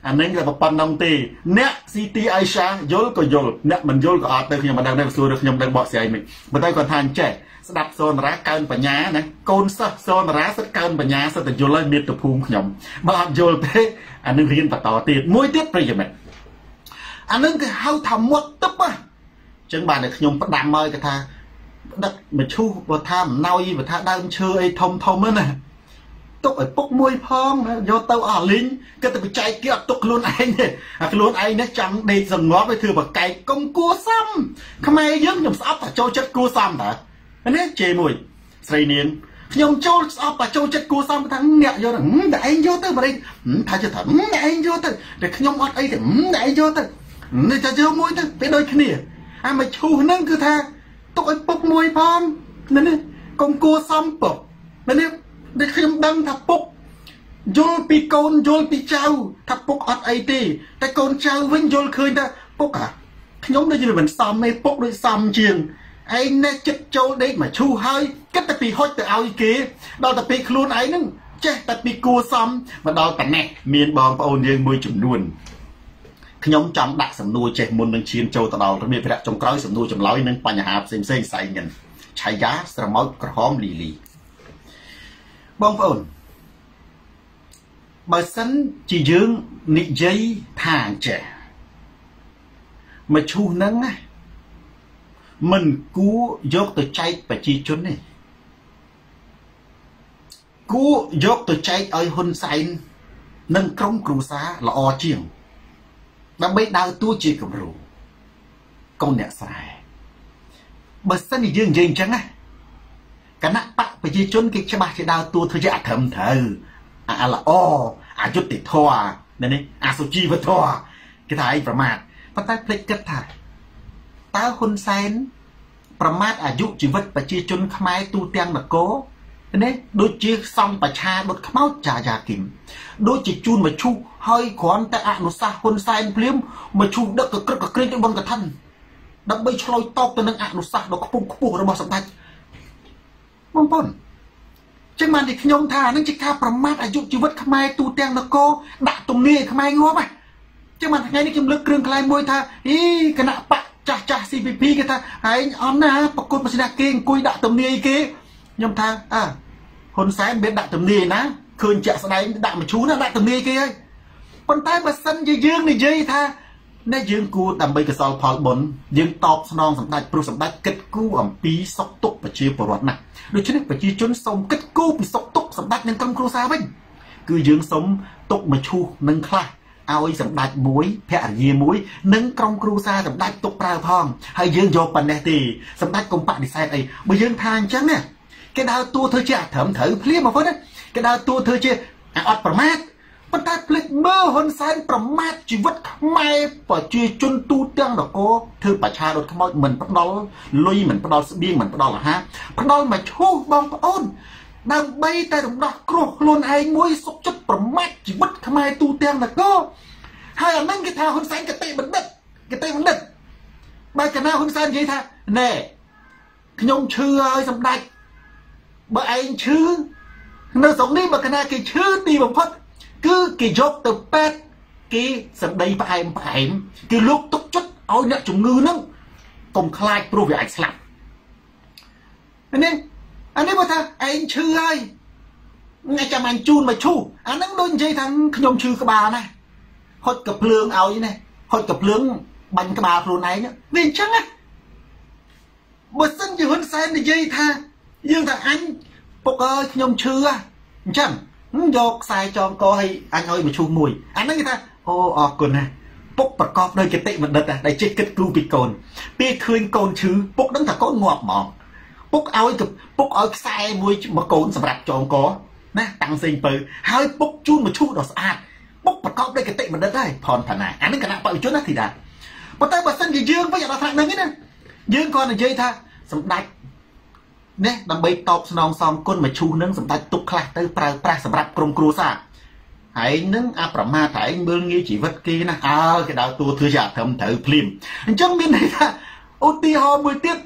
អានេះតែប៉ុណ្ណឹងទេអ្នក CT Aisha យល់ក៏យល់អ្នកមិនយល់ក៏អត់ទៅខ្ញុំមិនដឹងដែរសួរខ្ញុំដឹងបកស្រាយមិនប៉ុន្តែគាត់ថាអញ្ចេះស្ដាប់សូនរាកើនបញ្ញាណាកូនសិស្សសូនរាសិតកើនបញ្ញាសិតតែយល់ហើយមានទៅភូមិខ្ញុំបើអត់យល់ទេអានឹងរៀនបន្តទៀតមួយទៀតប្រិយមិត្តអានឹងគេហៅថាមាត់ទឹកណាអញ្ចឹងបានតែខ្ញុំផ្ដាំមកគេថាដឹកមឈូសបើថាអំណោយបើថាដើមឈើអីធំធំហ្នឹងណា ទុកឲ្យពុកមួយផងយកទៅអស់លីងគិតតែបច្ចេកគេអត់ទុកខ្លួនឯងទេអាខ្លួនឯងនេះចង់ដេកសងប់ឲ្យធ្វើបកែកកុំគួសំខ្មែរយើងខ្ញុំស្អប់តែចូលចិត្តគួសំតើនេះជេមួយស្រីនាងខ្ញុំចូលស្អប់តែចូលចិត្តគួសំថាអ្នកយកតែឯងយកទៅបរិថាជិះថាអ្នកឯងយកទៅតែខ្ញុំអត់អីទេអ្នកឯងយកទៅនេះតែយកមួយទៅពេលដូចគ្នាអាមកឈូសហ្នឹងគឺថាទុកឲ្យពុកមួយផងនេះកុំគួសំពុកនេះ ដែលខ្ញុំដឹងថាពុកយល់ពីកូនយល់ពីចៅថាពុកអត់អីទេតែកូនចៅវិញយល់ឃើញថាពុកអាខ្ញុំដូចជាមិនសមទេពុកដូចសមជាងឯងនេះចិត្តចូលដេកមកឈូហើយគិតតែពីហុចទៅឲ្យគេ ដល់តែពេលខ្លួនឯងហ្នឹងចេះតែពីគួសមមកដល់ប៉ណេះមានបងប្អូនយើងមួយចំនួនខ្ញុំចង់ដាក់សំណួរចេះមុននឹងឈានចូលទៅដល់របៀបរយៈចុងក្រោយសំណួរចម្លើយនិងបញ្ហាផ្សេងផ្សេងស្អែកញ៉ិនឆាយាស្រមោចក្រហមលីលី បងប្អូនបើសិនជាយើងនិយាយថាចេះមកឈូសនឹងណាមិនគួរយកទៅចែកប្រជាជនទេគួរយកទៅចែកឲ្យហ៊ុនសែននិងក្រុមគ្រួសារល្អជាង ដើម្បីដើរតួជាគំរូកូនអ្នកស្រែបើសិនជាយើងនិយាយអញ្ចឹងណា គណៈបកប្រជាជនគេច្បាស់ជាដើរតួធ្វើជាអធិមត្រូវអាល្អអយុត្តិធម៌នេះអសុជីវធម៌គេថាឯងប្រមាថប៉ុន្តែភ្លេចគិតថាតើហ៊ុនសែនប្រមាថអាយុជីវិតប្រជាជនខ្មែរទូទាំងនគរនេះដូចជាសំបឆាដុតខ្មោចចាយ៉ាគឹមដូចជាជូនមកឈូសហើយគ្រាន់តែអនុសាសន៍ហ៊ុនសែនភ្លាមមកឈូសដឹកកក្រឹកកក្រែងទៅបនកឋិនដើម្បីឆ្លោយតបទៅនឹងអនុសាសន៍ដ៏ខ្ពង់ខ្ពស់របស់សម្ដេច បងប្អូនចឹងបានទីខ្ញុំថានឹងជាការប្រមាថអាយុជីវិតខ្មែរទូទាំងនគរដាក់ទំនាយខ្មែរងាប់ហ៎ចឹងបានថ្ងៃនេះខ្ញុំលើកគ្រឿងក្លែងមួយថាអីគណៈបកចាស់ចាស់ CPP គេថាឯងអន់ណាប្រកួតមកស្នះគេអង្គុយដាក់ទំនាយគេខ្ញុំថាអើហ៊ុនសែនមានដាក់ទំនាយណាឃើញជាក់ស្ដែងដាក់មឈូសណាដាក់ទំនាយគេហើយប៉ុន្តែបើសិនជាយើងនិយាយថា នេះយើងគួរដើម្បីកសលផលបុណ្យយើងតបស្នងសម្ដេចព្រោះសម្ដេចគិតគូរអំពីសុខទុក្ខប្រជាពលរដ្ឋណាដូច្នេះប្រជាជនសូមគិតគូរពីសុខទុក្ខសម្ដេចនិងក្រុមគ្រួសារវិញគឺយើងសូមទុកមកឈូសនឹងខ្លះឲ្យសម្ដេចមួយភរិយាមួយនិងក្រុមគ្រួសារសម្ដេចទុកប្រើផងហើយយើងយកប៉ុណ្ណេះទេសម្ដេចកុំបដិសេធអីបើយើងថាអញ្ចឹងណាគេដើរតួធ្វើជាអធិមត្រូវភ្លាមបងប្អូនណាគេដើរតួធ្វើជាអត់ប្រមាថ ប៉ុន្តែភ្លេចមើលហ៊ុនសែនប្រមាថជីវិតខ្មែរប្រជាជនទូទាំងនគរធ្វើបច្ឆារត់ខ្មោចមិនផ្ដល់លុយមិនផ្ដល់ស្បៀងមិនផ្ដល់អាហារផ្ដល់មកឈូសបងប្អូនដើម្បីតែរំដោះគ្រោះខ្លួនឯងមួយសុខចិត្តប្រមាថជីវិតខ្មែរទូទាំងនគរហើយអានឹងគេថាហ៊ុនសែនកតិបណ្ឌិតកតិបណ្ឌិតបើកណាហ៊ុនសែននិយាយថាណែខ្ញុំឈឺហើយសម្ដេចបើឯងឈឺនៅស្រុកនេះបើកណាគេឈឺទីបំផុត គឺគេយកទៅពេទ្យគេសម្ដីផ្អែមផ្អែមគេលោកទុកចិត្តឲ្យអ្នកជំងឺហ្នឹងកុំខ្លាចព្រោះវាអាចស្លាប់នេះអានេះបើថាឯងឈឺហើយអ្នកចាំអញជូនមកឈូអាហ្នឹងដូចនិយាយថាខ្ញុំឈឺក្បាលណាហុចកភ្លើងឲ្យណាហុចកភ្លើងបាញ់ក្បាលខ្លួនឯងវាអញ្ចឹងណាបើសិនជាហ៊ុនសែននិយាយថាយើងថាអញពុកអើយខ្ញុំឈឺអញ្ចឹង យកខ្សែចងកឲ្យអញឲ្យមកឈូសមួយអាហ្នឹងគេថាអូអរគុណណាពុកប្រកបដោយគតិបណ្ឌិតដែលចេះគិតគូរពីកូនពេលឃើញកូនឈឺពុកដឹងថាកូនងាប់ហ្មងពុកឲ្យពុកឲ្យខ្សែមួយមកកូនសម្រាប់ចងកណាតាំងសេងពៅហើយពុកជូនមកឈូសដល់ស្អាតពុកប្រកបដោយគតិបណ្ឌិតហើយផនផាណាអានេះគណៈបព្វជិនណាធីតាប៉ុន្តែបើសិនជាយើងវិញអត់ថានឹងទេណាយើងគាត់និយាយថាសម្ដេច នេះដើម្បីតបស្នងសមគុណមកឈូសនឹងសម្ដេចទុកខ្លះទៅប្រើប្រាស់សម្រាប់ក្រុមគ្រួសារឯងនឹងអាប្រមាថឯងមើលងាយជីវិតគេណាអើគេដៅតួធ្វើជាអធិមត្រូវភ្លាមអញ្ចឹងមានន័យថាឧទាហរណ៍មួយទៀត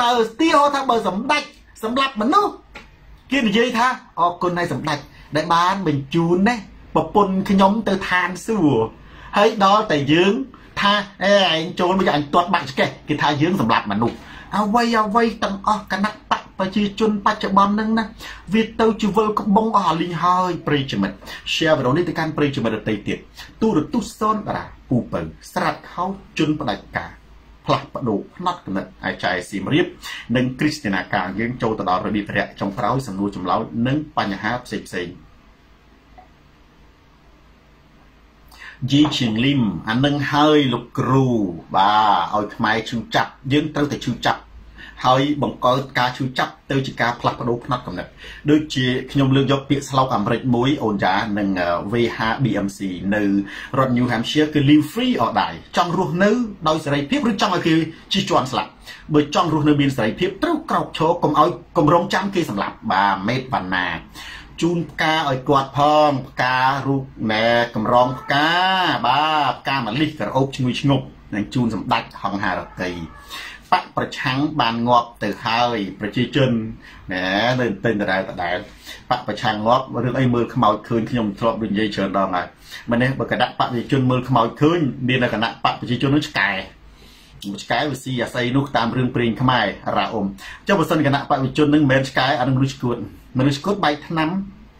បើឧទាហរណ៍ថាបើសម្ដេចសម្រាប់មនុស្សគេនិយាយថាអរគុណឲ្យសម្ដេចដែលបានបញ្ជូនណាប្រពន្ធខ្ញុំទៅឋានសួគ៌ហើយដល់តែយើងថាអេឯងចូលមកអញទាត់បាក់ឆ្កេះគេថាយើងសម្រាប់មនុស្សអ្វីអ្វីទាំងអស់គណៈបក ប្រជាជនបច្ចុប្បន្នហ្នឹងណាវាទៅជាវិលក្បងអស់អាលីងហើយប្រិយមិត្ត share វីដេអូនេះទៅកាន់ប្រិយមិត្តដទៃទៀតទូរទស្សន៍សនតារាពូពៅស្រាត់ខោជនផ្ដាច់ការផ្លាស់ប្ដូរផ្នែកគណិតអាចារ្យសៀមរាបនិងគ្រីស្ទីណាកាយើងចូលទៅដល់របៀបរយៈចុងក្រោយសំណួរចម្លើយនិងបញ្ហាផ្សេងផ្សេងយីឈៀងលីមអានឹងហើយលោកគ្រូបាទឲ្យខ្មែរឈឺចាប់យើងត្រូវតែឈឺចាប់ ហើយបង្កការឈឺចាប់ទៅជាការផ្លាស់ប្ដូរផ្នត់កំណត់ដូចជាខ្ញុំលើកយកពាក្យស្លោកអាមេរិកមួយអូនយ៉ានិង VHBMC នៅរដ្ឋ New Hampshire គឺ live free or die ចង់រស់នៅដោយសេរីភាពឬចង់ឲ្យគេជិះជាន់ស្លាប់បើចង់រស់នៅមានសេរីភាពត្រូវក្រោកឈរកុំឲ្យគម្រងចាំគេសម្លាប់បាទមេតវណ្ណាជូនផ្កាឲ្យគាត់ផងផ្ការូបណែកម្រងផ្កាបាទផ្កាមលិះក្រអូបឈ្ងុយឈ្ងប់នឹងជូនសម្ដេចហង្ហារតី បកប្រឆាំងបានងាប់ទៅហើយប្រជាជនណែនៅទិញដដែលដដែលបកប្រឆាំងងាប់រឿងអីមើលខ្មោចឃើញខ្ញុំធ្លាប់និយាយច្រើនដងហើយម្នេះបើគណៈបកប្រជាជនមើលខ្មោចឃើញមានគណៈបកប្រជាជននឹងឆ្កែឆ្កែវាស៊ីអាស័យនោះតាមរឿងព្រេងខ្មែររ៉ាអ៊ុំចុះបើសិនគណៈបព្វជិជននឹងមិនមែនឆ្កែអានឹងមនុស្សឈួតមនុស្សឈួតបែកថ្នាំ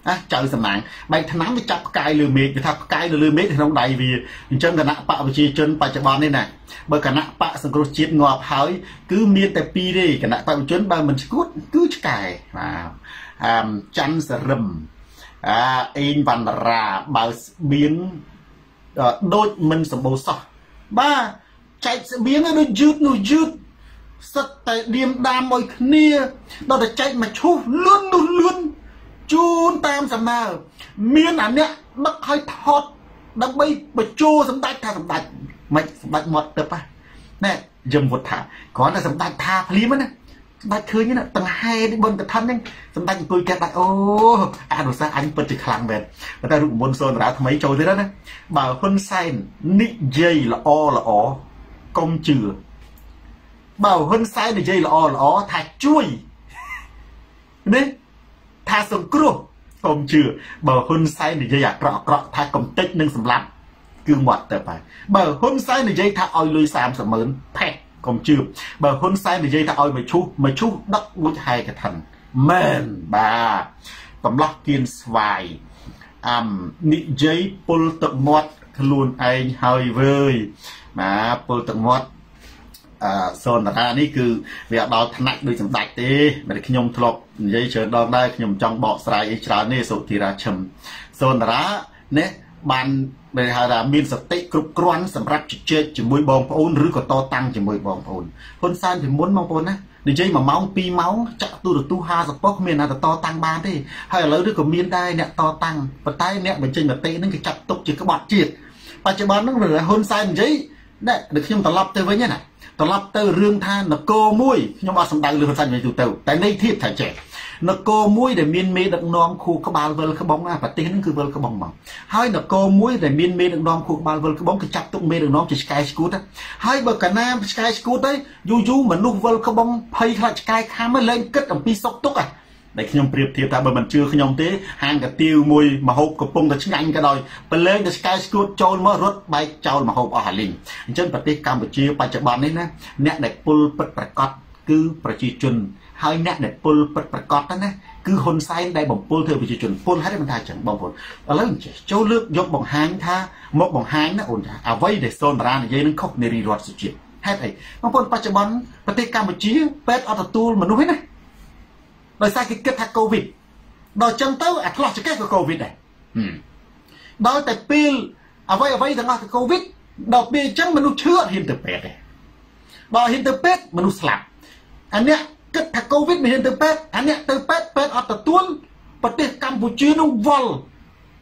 ណាចៅសំណាងបែកថ្នាំវាចាប់ផ្កាយលើមេឃវាថាផ្កាយនៅលើមេឃក្នុងដៃវាអញ្ចឹងគណៈបកប្រជាជនបច្ចុប្បន្ននេះណាបើគណៈបកសង្គ្រោះជាតិងាប់ហើយគឺមានតែពីរទេគណៈបកប្រជាជនបើមិនឈួតគឺឆ្កែបាទអមច័ន្ទសរឹមអាអេងវណ្ណរាបើស្បៀងដូចមិនសម្បូរសោះបាទចែកស្បៀងដូចយឺតនោះយឺតសិតតែឌៀមដាមមួយគ្នាដល់តែចែកមកឈូសលឿននោះលឿន ជូនតាមសំណើមានអាអ្នកដឹកឲ្យថតដើម្បីបញ្ជោសម្ដេចថាសម្ដេចមិនសម្ដេចមាត់ទឹកណែយមវុធថាគ្រាន់តែសម្ដេចថាភ្លាមណាសម្ដេចឃើញណាតង្ហែនេះបុណ្យកឋិនហ្នឹងសម្ដេចអង្គុយកាត់ដាច់អូអនុសាសន៍អញពិតជាខ្លាំងមែនតែរូបមន្តសូនរាថ្មីចូលទៀតណាបើហ៊ុនសែននិយាយល្អល្អកុំជឿបើហ៊ុនសែននិយាយល្អល្អថាជួយនេះ ថាសង្គ្រោះកុំជឿបើហ៊ុនសែននិយាយអាក្រក់អាក្រក់ថាកំតិចនឹងសម្លាប់គឺមាត់ទៅហើយបើហ៊ុនសែននិយាយថាឲ្យលុយ30ម៉ឺនផេះកុំជឿបើហ៊ុនសែននិយាយថាឲ្យមកឈូសមកឈូសដឹកមួយហែកឋិនមែនបាទកំឡោះគៀនស្វាយអមនិយាយពុលទឹកមាត់ខ្លួនឯងហើយវើយបាទពុលទឹកមាត់អឺ សូនតារានេះគឺវាដល់ថ្នាក់ដូចសម្ដេចទេមិនខ្ញុំធ្លាប់និយាយច្រើនដងដែរខ្ញុំចង់បកស្រាយអីច្រើននេះសុធិរាឈឹមសូនតារានេះបានដែលហៅថាមានសតិគ្រប់គ្រាន់សម្រាប់ជជែកជាមួយបងប្អូនឬក៏តតាំងជាមួយបងប្អូនហ៊ុនសែនពីមុនបងប្អូនណានិយាយ1ម៉ោង2ម៉ោងចាក់ទូរទស្សន៍50ប៉ុស្តិ៍គ្មានអ្នកតតាំងបានទេហើយឥឡូវនេះក៏មានដែរអ្នកតតាំងប៉ុន្តែអ្នកបញ្ចេញមតិហ្នឹងគេចាត់ទុកជាក្បត់ជាតិបច្ចុប្បន្នហ្នឹងហ៊ុនសែននិយាយណែដូចខ្ញុំត្រឡប់ទៅវិញណា ត្រឡប់ទៅរឿងថានគរមួយខ្ញុំអត់សំដៅលើហ៊ុនសែននិយាយទូទៅតែន័យធៀបថាចេះនគរមួយដែលមានមេដឹកនាំខួរក្បាលវិលក្បងណាប្រទេសហ្នឹងគឺវិលក្បងមកហើយនគរមួយដែលមានមេដឹកនាំខួរក្បាលវិលក្បងគឺចាប់ទុកមេដឹកនាំជាឆ្កែស្គូតហើយបើកាណាឆ្កែស្គូតទៅយូរយូរមនុស្សវិលក្បងភ័យខ្លាចឆ្កែខាំលែងគិតអំពីសុកទុកហ្នឹង ដែលខ្ញុំប្រៀបធៀបថាបើមិនជឿខ្ញុំទេហាងកាទៀវមួយមហូបកំពុងតែឆ្ងាញ់ក៏ដោយប្រឡែងទៅស្កែស្គួតចូលមករត់បែកចោលមហូបអស់អាលីងអញ្ចឹងប្រទេសកម្ពុជាបច្ចុប្បន្ននេះណាអ្នកដែលពុលពិតប្រកបគឺប្រជាជនហើយអ្នកដែលពុលពិតប្រកបទៅណាគឺហ៊ុនសែនដែលបំពុលធ្វើប្រជាជនពុលហើយមិនថាចឹងបងប្អូនឥឡូវចូលលើកយកបង្ហាញថាមកបង្ហាញណាអូនថាអ្វីដែលសូនតារានិយាយនឹងខុសនារីរដ្ឋសុជាតិហេតុអីបងប្អូនបច្ចុប្បន្នប្រទេសកម្ពុជាពេទ្យអត់ទទួលមនុស្សទេណា ដោយសារគេគិតថាកូវីដដល់ចឹងទៅអាឆ្លោះចង្កេះក៏កូវីដដែរដល់តែពេលអ្វីអ្វីទាំងអស់គឺកូវីដដល់ពេលអញ្ចឹងមនុស្សឈឺអត់ហ៊ានទៅពេទ្យទេបើហ៊ានទៅពេទ្យមនុស្សស្លាប់អានេះគិតថាកូវីដមិនហ៊ានទៅពេទ្យអានេះទៅពេទ្យពេទ្យអត់ទទួលប្រទេសកម្ពុជានោះវល់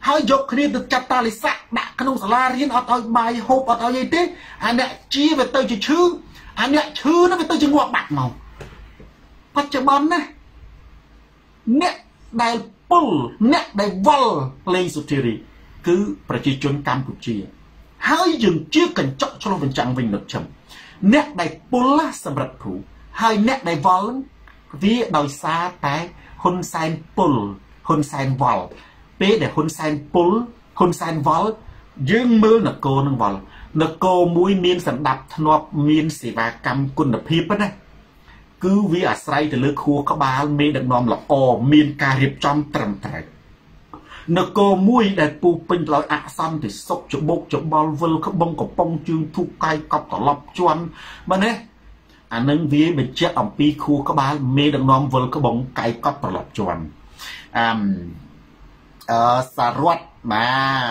ហើយយកគ្នាទៅចាត់តាលិស័កដាក់ក្នុងសាលារៀនអត់ឲ្យបាយហូបអត់ឲ្យអីទេអាអ្នកជាវាទៅជាឈឺអាអ្នកឈឺនោះវាទៅជាងាប់បាត់មកបច្ចុប្បន្នណា អ្នកដែលពុលអ្នកដែលវល់លេងសុធារី គឺប្រជាជនកម្ពុជា ហើយយើងជាកញ្ចក់ឆ្លុះបញ្ចាំងវិញនឹកឈឹមអ្នកដែលពុលសម្រាប់គ្រូហើយអ្នកដែលវល់វាដោយសារតែហ៊ុនសែនពុលហ៊ុនសែនវល់ពេលដែលហ៊ុនសែនពុលហ៊ុនសែនវល់យើងមើលនគរនឹងវល់នគរមួយមានសម្ដាប់ធ្នាប់មានសេវាកម្មគុណភាពណា គឺវាអាស្រ័យទៅលើខួរក្បាលមេដឹកនាំល្អមានការរៀបចំត្រឹមត្រូវនគរមួយដែលពូពេញដោយអសន្តិសុខច្បុកច្បល់វិលក្បងកំប៉ុងជើងធូបកាយកប់ត្រឡប់ជន់បើនេះអានឹងវាបញ្ជាក់អំពីខួរក្បាលមេដឹកនាំវិលក្បងកាយកប់ត្រឡប់ជន់អឺអឺសារ៉ាត់បា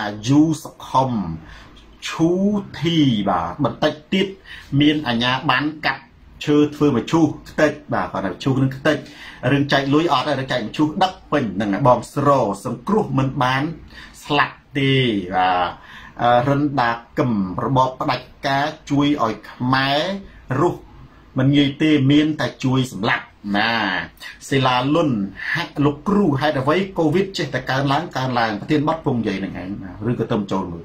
ទយូសខុមឈូធីបាទបន្តិចទៀតមានអាញាបានកាត់ ឈើធ្វើមឈូសខ្ទេចបាទគាត់ថាមឈូសនឹងខ្ទេចរឿងចែកលុយអត់រឿងចែកមឈូសដឹកពេញហ្នឹងបងស្រសង្គ្រោះមិនបានស្លាប់ទេបាទរិនដាកឹមរបបផ្ដាច់ការជួយឲ្យខ្មែររស់មិនងាយទេមានតែជួយសម្លាប់ណាសិលាលុនហាក់លោកគ្រូហេតុអ្វីកូវីដចេះតែកើនឡើងកើនឡើងប្រធានបတ်ពងនិយាយនឹងឯងឬក៏ទៅចូលមើល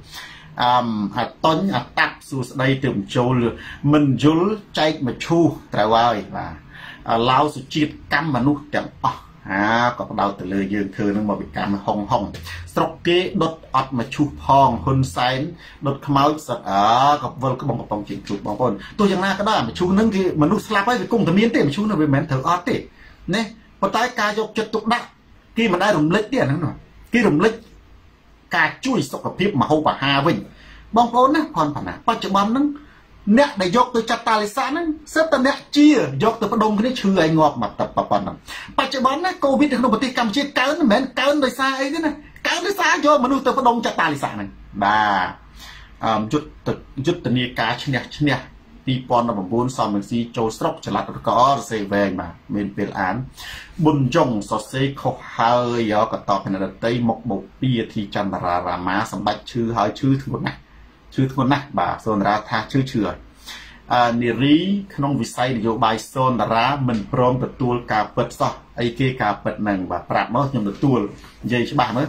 អមអាតុញអាតាប់សួស្ដីទើបចូលមិនយល់ចែកមឈូសត្រូវហើយបាទឡៅសុជាតិកម្មមនុស្សទាំងអស់អាក៏បដោតទៅលើយើងធ្វើនឹងមកពីកម្មហុងហុងស្រុកគេដុតអត់មកឈូសផងហ៊ុនសែនដុតខ្មោចសិតអើក៏វិលក្បងកំប៉ុងជាងជួបបងប្អូនទោះយ៉ាងណាក៏ដោយមកឈូសនឹងគេមនុស្សស្លាប់ហើយវាគង់តែមានទេមកឈូសនឹងវាមិនមែនត្រូវអត់ទេណាប៉ុន្តែការយកចិត្តទុកដាក់គេមិនដែលរំលឹកទេអាហ្នឹងគេរំលឹក ការជួយសុខភាពមហូបអាហារវិញបងប្អូនណាផនផណាបច្ចុប្បន្នហ្នឹងអ្នកដែលយកទៅចាត់តាលិសាហ្នឹងសិតតែអ្នកជាយកទៅបដុំគ្នាឈឺឲ្យងាប់មកតែប៉ុណ្ណឹងបច្ចុប្បន្នណាកូវីដនៅក្នុងប្រទេសកម្ពុជាកើនមិនមែនកើនដោយសារអីទេណាកើនដោយសារយកមនុស្សទៅបដុំចាត់តាលិសាហ្នឹងបាទអឺយុទ្ធយុទ្ធនាការឈ្នះឈ្នះ 2019សំនឹងស៊ីចូលស្រុកចល័តរកអរសេវែងបាទមានពេលអានប៊ុនយ៉ុងសរសេរខុសហើយក៏តបពីនរតីមកបូពីធីចន្ទរារាមាសម្បត្តិឈឺហើយឈឺធ្ងន់ណាស់ឈឺធ្ងន់ណាស់បាទសូនរាថាឈឺឈឺហើយអឺនារីក្នុងវិស័យនយោបាយសូនតារាមិនព្រមទទួលការពិតសោះអីគេការពិតហ្នឹងបាទប្រាប់មកខ្ញុំទទួលនិយាយច្បាស់មើល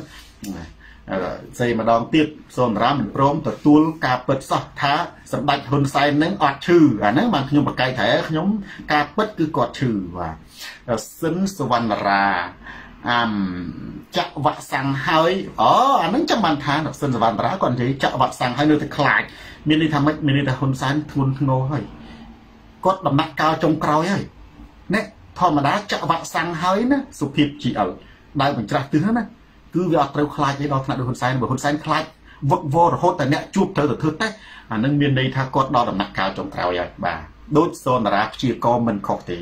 ស្អីម្ដងទៀតសូនតារាមិនព្រមទទួលការពិតសោះថាសម្ដេចហ៊ុនសែននឹងអត់ឈឺអាហ្នឹងបានខ្ញុំបកកាយថាខ្ញុំការពិតគឺគាត់ឈឺបាទសិនសវណ្ណរាអាមចាក់វាក់សាំងហើយអូអាហ្នឹងចាំបានថាសិនសវណ្ណរាគាត់និយាយចាក់វាក់សាំងហើយនៅតែខ្លាចមានន័យថាម៉េចមានន័យថាហ៊ុនសែនធ្ងន់ធ្ងរហើយគាត់ដំណាក់កាលចុងក្រោយហើយនេះធម្មតាចាក់វាក់សាំងហើយណាសុភាព GL ដែលបញ្ច្រាស់ទិសណា គឺវាអត់ត្រូវខ្លាចទេដល់ថ្នាក់ដូចហ៊ុនសែនបើហ៊ុនសែនខ្លាចវឹកវររហូតតែអ្នកជួបត្រូវទៅធ្វើតេស្តអានឹងមានន័យថាគាត់ដល់ដំណាក់កាលចុងក្រោយហើយបាទដូចសូនរាព្យាករមិនខុសទេ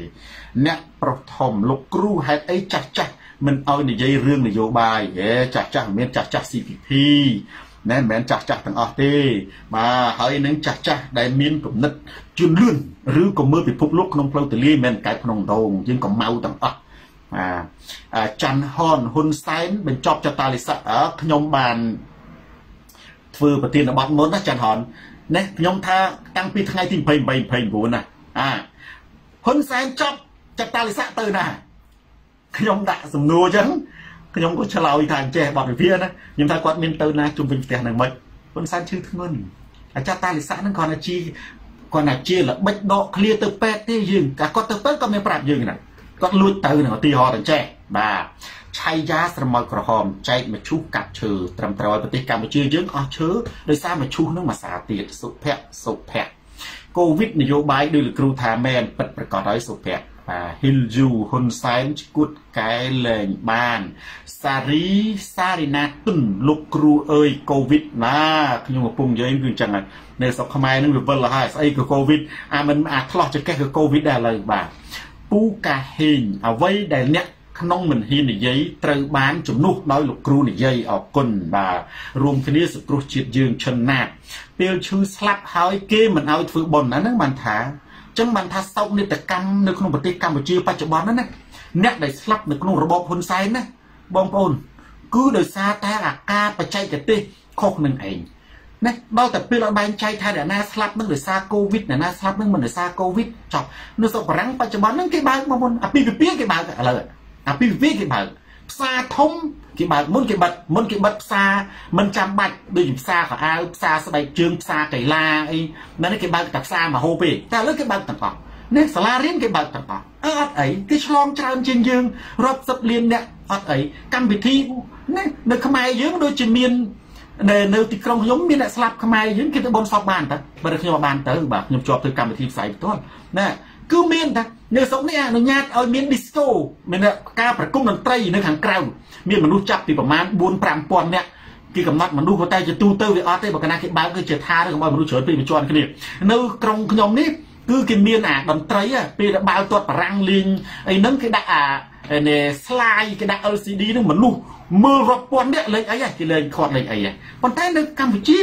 អ្នកប្រុសធំលោកគ្រូហេតុអីចាស់ចាស់មិនឲ្យនិយាយរឿងនយោបាយហេចាស់ចាស់មានចាស់ចាស់ CPP ណែមិនមែនចាស់ចាស់ទាំងអស់ទេ បាទហើយនឹងចាស់ចាស់ដែលមានគំនិតជឿនលឿនឬក៏មើលពិភពលោកក្នុងផ្លូវទលាយមិនមែនកែក្នុងដងយើងក៏ម៉ៅទាំងអស់ បាទច័ន្ទហនហ៊ុនសែនបញ្ចប់ចតាលិស័កខ្ញុំបានធ្វើប្រធានបទមុនណាច័ន្ទហននេះខ្ញុំថាតាំងពីថ្ងៃទី28 29ណាអាហ៊ុនសែនចប់ចតាលិស័កទៅណាខ្ញុំដាក់សំណួរអញ្ចឹងខ្ញុំក៏ឆ្លើយថាអញ្ចេះបទវិភាគណាខ្ញុំថាគាត់មានទៅណាជុំវិញផ្ទះនឹងមិនហ៊ុនសែនឈឺធ្ងន់អាចារ្យតាលិស័កហ្នឹងគាត់ណាជីគាត់ណាជាល្បិចដកឃ្លាទៅពេទ្យទេយើងតែគាត់ទៅពេទ្យគាត់មានប្រាប់យើងណា គាត់លួចទៅនឹងឧទាហរណ៍ទៅចេះបាទឆៃយ៉ាស្រមោចក្រហមចែកមឈូសកាត់ឈើត្រឹមត្រូវឲ្យប្រទេសកម្ពុជាយើងអស់ឈើដោយសារមឈូសនឹងមួយសាទៀតសុភ័ក្រសុភ័ក្រកូវីដនយោបាយដោយលោកគ្រូថាមែនពិតប្រកបហើយសុភ័ក្របាទហ៊ីលយូហ៊ុនសែនឈួតកែលែងបាន សារីសារីណាទុនលោកគ្រូអើយកូវីដណាខ្ញុំកំពុងនិយាយគឺអញ្ចឹងហើយនៅស្រុកខ្មែរនឹងវាវិលហើយស្អីក៏កូវីដអាមិនអាឆ្លោះចកេះក៏កូវីដដែរឥឡូវបាទ ពូកាហេងអ្វីដែលអ្នកក្នុងមិនហ៊ាននិយាយត្រូវបានជំនួសដោយលោកគ្រូនិយាយអរគុណបាទរួមគ្នាសង្គ្រោះជាតិយើងឈិនណាតពេលឈឺស្លាប់ហើយគេមិនឲ្យធ្វើបុណ្យអាហ្នឹងបានថាចឹងបានថាសោកនាដកម្មនៅក្នុងប្រទេសកម្ពុជាបច្ចុប្បន្នហ្នឹងណាអ្នកដែលស្លាប់នៅក្នុងរបបហ៊ុនសែនណាបងប្អូនគឺដោយសារតែអាការបច្ចេកទេសខុសនឹងឯង ណាដល់តែពេលឲ្យបែងចែកថាអ្នកណាស្លាប់នឹងដោយសារកូវីដអ្នកណាស្លាប់នឹងមិនដោយសារកូវីដចប់នៅស្រុកបារាំងបច្ចុប្បន្នហ្នឹងគេបើកមកមុនអាពីវិភាគេបើកឥឡូវអាពីវិភាគេបើកផ្សារធំគេបើកមុនគេបិទមុនគេបិទផ្សារមិនចាំបាច់ដូចផ្សារខោអាវផ្សារស្បែកជើងផ្សារកីឡាអីហ្នឹងគេបើកតែផ្សារមហោពេតែឥឡូវគេបើកទាំងអស់នេះសាលារៀនគេបើកទាំងអស់អើអត់អីគេឆ្លងច្រើនជាងយើងរាប់សិបលានអ្នកអត់អីកម្មវិធីនេះនៅខ្មែរយើងដូចជាមាន នៅនៅទីក្រុងខ្ញុំមានអ្នកស្លាប់ខ្មែរយើងគេទៅបនសពបានតើបើខ្ញុំបានទៅបាទខ្ញុំជាប់ធ្វើកម្មវិធីផ្សាយផ្ទាល់ណាគឺមានតែនៅស្រុកនេះអនុញ្ញាតឲ្យមាន disco មានការប្រគំតន្ត្រីនៅខាងក្រៅមានមនុស្សចាប់ពីប្រមាណ4 5000នាក់គេកំណត់មនុស្សតែជាទូទៅវាអត់ទេបើកណាគេបើកគឺជាថាឬក៏មនុស្សច្រើនពេកបញ្ជាន់គ្នានៅក្រុងខ្ញុំនេះ គឺគេមានអាតន្ត្រីពេលដែលបើកទាត់បារាំងលេងអីហ្នឹងគេដាក់អានេះ slide គេដាក់ LCD ហ្នឹងមនុស្សមើលរាប់ពាន់នាក់លេងអីគេលេងខាត់លេងអីប៉ុន្តែនៅកម្ពុជា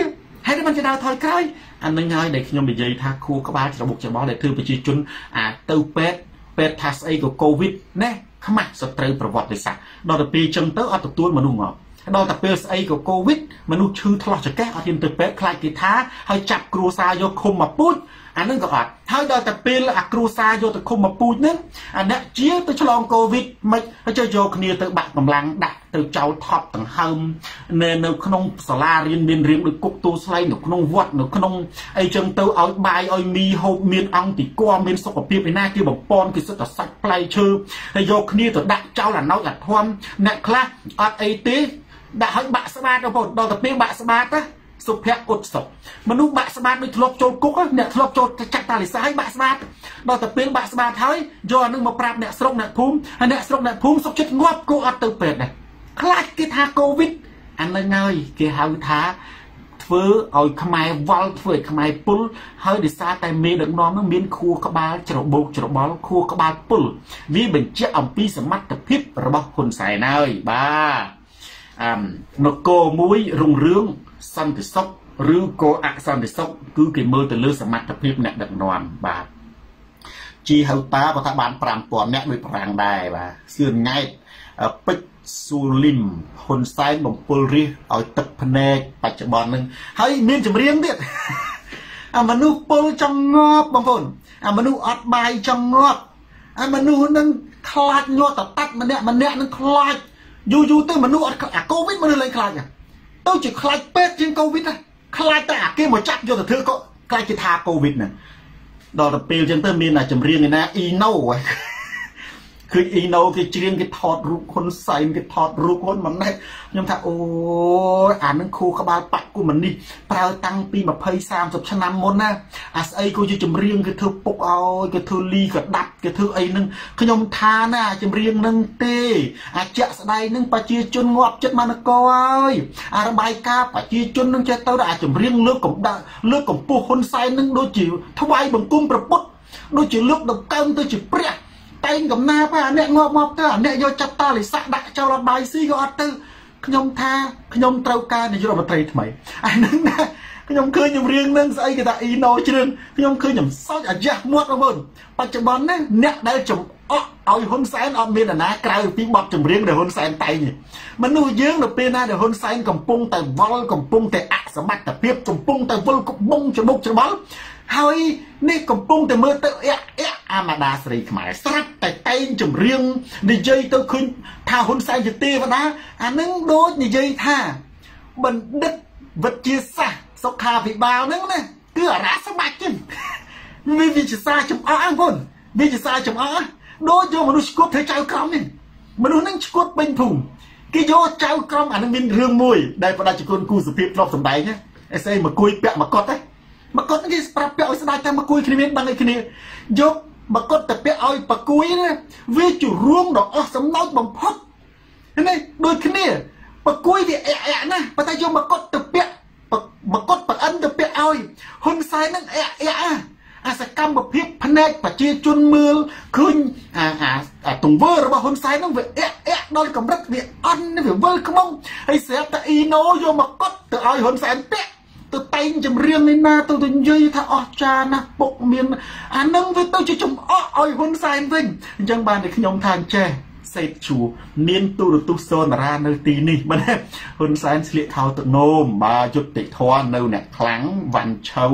ហេតុមិនជាដើរថយក្រោយអានឹងហើយដែលខ្ញុំនិយាយថាខួរក្បាលច្របុកច្របល់ដែលធ្វើប្រជាជនអាទៅពេទ្យពេទ្យថាស្អីក៏កូវីដណាខ្មាស់សត្រូវប្រវត្តិសាស្ត្រដល់ទៅពេលចឹងទៅអត់ទទួលមនុស្សមកដល់តែពេលស្អីក៏កូវីដមនុស្សឈឺថ្លោះចង្កេះអត់ហ៊ានទៅពេទ្យខ្លាចគេថាហើយចាប់គ្រួសារយកឃុំមកពូជ អានឹងក៏អត់ហើយដល់តែពេលអាគ្រួសារយកទៅឃុំមកពូជនឹងអាអ្នកជាទៅឆ្លងកូវីដមិនហើយចុះយកគ្នាទៅបាក់កម្លាំងដាក់ទៅចោលថប់ដង្ហើមនៅនៅក្នុងសាលារៀនមានរៀងដូចគុកទូស្លែងនៅក្នុងវត្តនៅក្នុងអីចឹងទៅឲ្យបាយឲ្យមីហូបមានអង្គទីគមមានសុខភាពឯណាគេបំពន់គេសិតតែសាច់ផ្លែឈើហើយយកគ្នាទៅដាក់ចោលអាណោចអាធំអ្នកខ្លះអត់អីទេដាក់ឲ្យបាក់ស្បាតបងប្អូនដល់ទៅពេលបាក់ស្បាតណា សុភ័ក្រឧត្តសុមនុស្សបាក់ស្បាតដូចធ្លាប់ចូលគុកអ្នកធ្លាប់ចូលចាក់តាលិសាឲ្យបាក់ស្បាតដល់ទៅពេលបាក់ស្បាតហើយយកអានឹងមកប្រាប់អ្នកស្រុកអ្នកភូមិហើយអ្នកស្រុកអ្នកភូមិសុខចិត្តងាប់គោអត់ទៅពេទ្យដែរខ្លាចគេថាកូវីដអានឹងហើយគេហៅថាធ្វើឲ្យខ្មែរវល់ធ្វើឲ្យខ្មែរពុលហើយដោយសារតែមេដឹកនាំនឹងមានខួរក្បាលច្របូកច្របល់ខួរក្បាលពុលវាបញ្ជាក់អំពីសមត្ថភាពរបស់ហ៊ុនសែនហើយបាទអឺនគរមួយរុងរឿង សន្តិសុខឬក៏អសន្តិសុខគឺគេមើលទៅលើសមត្ថភាពអ្នកដឹកនាំបាទជីហៅតាក៏ថាបាន5000អ្នកដូចប្រាំងដែរបាទសឿនង៉ែតពេជ្រស៊ូលីមហ៊ុនសែនបំពុលរិះឲ្យទឹកភ្នែកបច្ចុប្បន្ននឹងហើយមានចម្រៀងទៀតអាមនុស្សពុលចង់ងាប់បងប្អូនអាមនុស្សអត់បាយចង់ងាប់អាមនុស្សនឹងខ្លាចញាត់តតាត់ម្នាក់ម្នាក់នឹងខ្លាចយូរយូរទៅមនុស្សអត់អាកូវីដមនុស្សលែងខ្លាច ទៅជាខ្លាចពេទ្យជាងកូវីដខ្លាចតែអាគេមកចាប់យកទៅធ្វើក៏ខ្លាចគេថាកូវីដហ្នឹងដល់ទៅពេលអញ្ចឹងទៅមានតែចម្រៀងឯណាអ៊ីណូ ឃើញអ៊ីណូគេច្រៀងគេថតរូបហ៊ុនសែនគេថតរូបហ៊ុនម៉ាណែតខ្ញុំថាអូយអានឹងខួរក្បាលបាក់គូមនេះប្រើតាំងពី20 30ឆ្នាំមុនណាអាស្អីក៏ជាចម្រៀងគេធ្វើពុកឲ្យគេធ្វើលីក៏ដាប់គេធ្វើអីនឹងខ្ញុំថាណាចម្រៀងនឹងទេអាចៈស្ដែងនឹងប្រជាជនងាប់ចិត្តមនកហើយអារបាយការណ៍ប្រជាជននឹងចេះទៅដល់អាចម្រៀងលើកកម្ដៅលើកកម្ពស់ហ៊ុនសែននឹងដូចជាថ្វាយបង្គំប្រពុតដូចជាលើកដង្កើងទៅជាព្រះ តែងកំណាប់អាអ្នកងាប់ងាប់ទៅអាអ្នកយកចាប់តាលិស័កដាក់ចោលអត់បាយស៊ីក៏អត់ទៅខ្ញុំថាខ្ញុំត្រូវការនាយករដ្ឋមន្ត្រីថ្មីអាហ្នឹងណាខ្ញុំឃើញចម្រៀងនឹងស្អីគេថាអ៊ីណូជ្រឿងខ្ញុំឃើញខ្ញុំសោចអាយ៉ាស់មាត់បងប្អូនបច្ចុប្បន្នណាអ្នកដែលចំអកឲ្យហ៊ុនសែនអត់មាននរណាក្រៅពីបទចម្រៀងដែលហ៊ុនសែនតែងមនុស្សយើងនៅពេលណាដែលហ៊ុនសែនកំពុងតែវល់កំពុងតែអសមត្ថភាពកំពុងតែវល់កំពុងច្បុកច្បល់ ហើយនេះកំពុងតែមើលទៅអែអែអាមាដាស្រីខ្មែរស្រាប់តែតែងចម្រៀងនិយាយទៅឃើញថាហ៊ុនសែនជាទេវតាអានឹងដូចនិយាយថាបណ្ឌិតវិទ្យាសាស្ត្រសុខាភិបាលហ្នឹងណាគឺអារ៉ាសម្បត្តិចឹងមានវិទ្យាសាស្ត្រចំអកអង្គវិទ្យាសាស្ត្រចំអកដូចយកមនុស្សឈួតធ្វើចៅក្រមនេះមនុស្សហ្នឹងឈួតពេញភូមិគេយកចៅក្រមអានឹងមានរឿងមួយដែលបដិជគុណគូសុភាពធ្លាប់សម្ដែងណាអេស្អីមកគួយពាក់មកកត់ទេ មកកត់គេប្រាប់ពាក់ឲ្យស្ដាយតែមកគួយគ្នាមានដឹងឲ្យគ្នាយកមកកត់ទៅពាក់ឲ្យបគួយណាវាជារួមដ៏អស់សំណោចបំផុតនេះដូចគ្នាបគួយវាអែអែណាប៉ុន្តែយកមកកត់ទៅពាក់មកកត់ប្រអិនទៅពាក់ឲ្យហ៊ុនសែននឹងអែអែអាសកម្មភាពផ្នែកប្រជាជនមើលឃើញអាអាទង្វើរបស់ហ៊ុនសែននឹងវាអែអែដល់កម្រិតវាអន់វាវិលខ្មុំហើយស្រាប់តែអ៊ីណូយកមកកត់ទៅឲ្យហ៊ុនសែនពាក់ ទៅតែងចម្រៀងនេះណាទៅទៅនិយាយថាអស់ចាណាស់ពុកមានអានឹងវាទៅជាចំអកឲ្យហ៊ុនសែនវិញអញ្ចឹងបានតែខ្ញុំថាអញ្ចេះសេតជួមានទូរទស្សន៍សូនារានៅទីនេះបាទហ៊ុនសែនស្លៀកខោទឹកនោមបាទយុត្តិធម៌នៅអ្នកខ្លាំងវ៉ាន់ឆៅ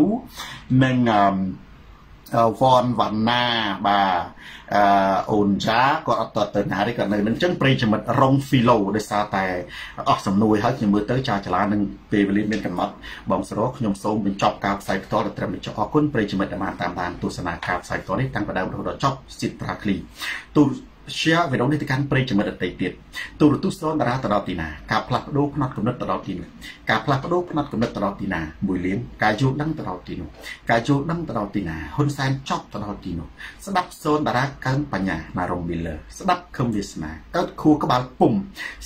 និងអឺវ៉នវ៉ាន់ណាបាទ អឺអូនចាគាត់អត់តទៅណាទេគាត់នៅនឹងចឹងប្រិយមិត្តរងហ្វីឡូដោយសារតែអស់សំនួយហើយខ្ញុំមើលទៅចាចលានឹងពេលវេលាមានកំណត់បងសរោខ្ញុំសូមបញ្ចប់ការផ្សាយផ្ទាល់ដល់ត្រឹមនេះចុះអរគុណប្រិយមិត្តដែលបានតាមដានទស្សនាការផ្សាយផ្ទាល់នេះតាំងពីដើមរហូតដល់ចប់សិត្រាគ្លីទូ share វីដេអូនេះទៅកាន់ប្រិយមិត្តដទៃទៀតទូរទស្សន៍សនតារាទៅដល់ទីណាការផ្លាស់ប្ដូរផ្នត់គំនិតទៅដល់ទីនោះការផ្លាស់ប្ដូរផ្នត់គំនិតទៅដល់ទីណាមួយលៀនការយល់ដឹងទៅដល់ទីនោះការយល់ដឹងទៅដល់ទីណាហ៊ុនសែនចប់ទៅដល់ទីនោះស្ដាប់សនតារាកើនបញ្ញាណារងមីលឺស្ដាប់ខឹមវាសនាកើតខួរក្បាលពុំ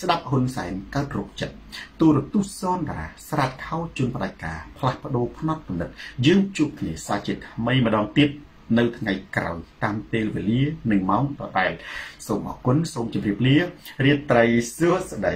ស្ដាប់ហ៊ុនសែនកើតរោគចិត្តទូរទស្សន៍សនតារាស្រាតខោជូនផ្ដាច់ការផ្លាស់ប្ដូរផ្នត់គំនិតយើងជួបគ្នាសាជាថ្មីម្ដងទៀត នៅថ្ងៃក្រោយតាមពេលវេលានិងម៉ោងដដែលសូមអរគុណសូមជម្រាបលារាត្រីសួស្តី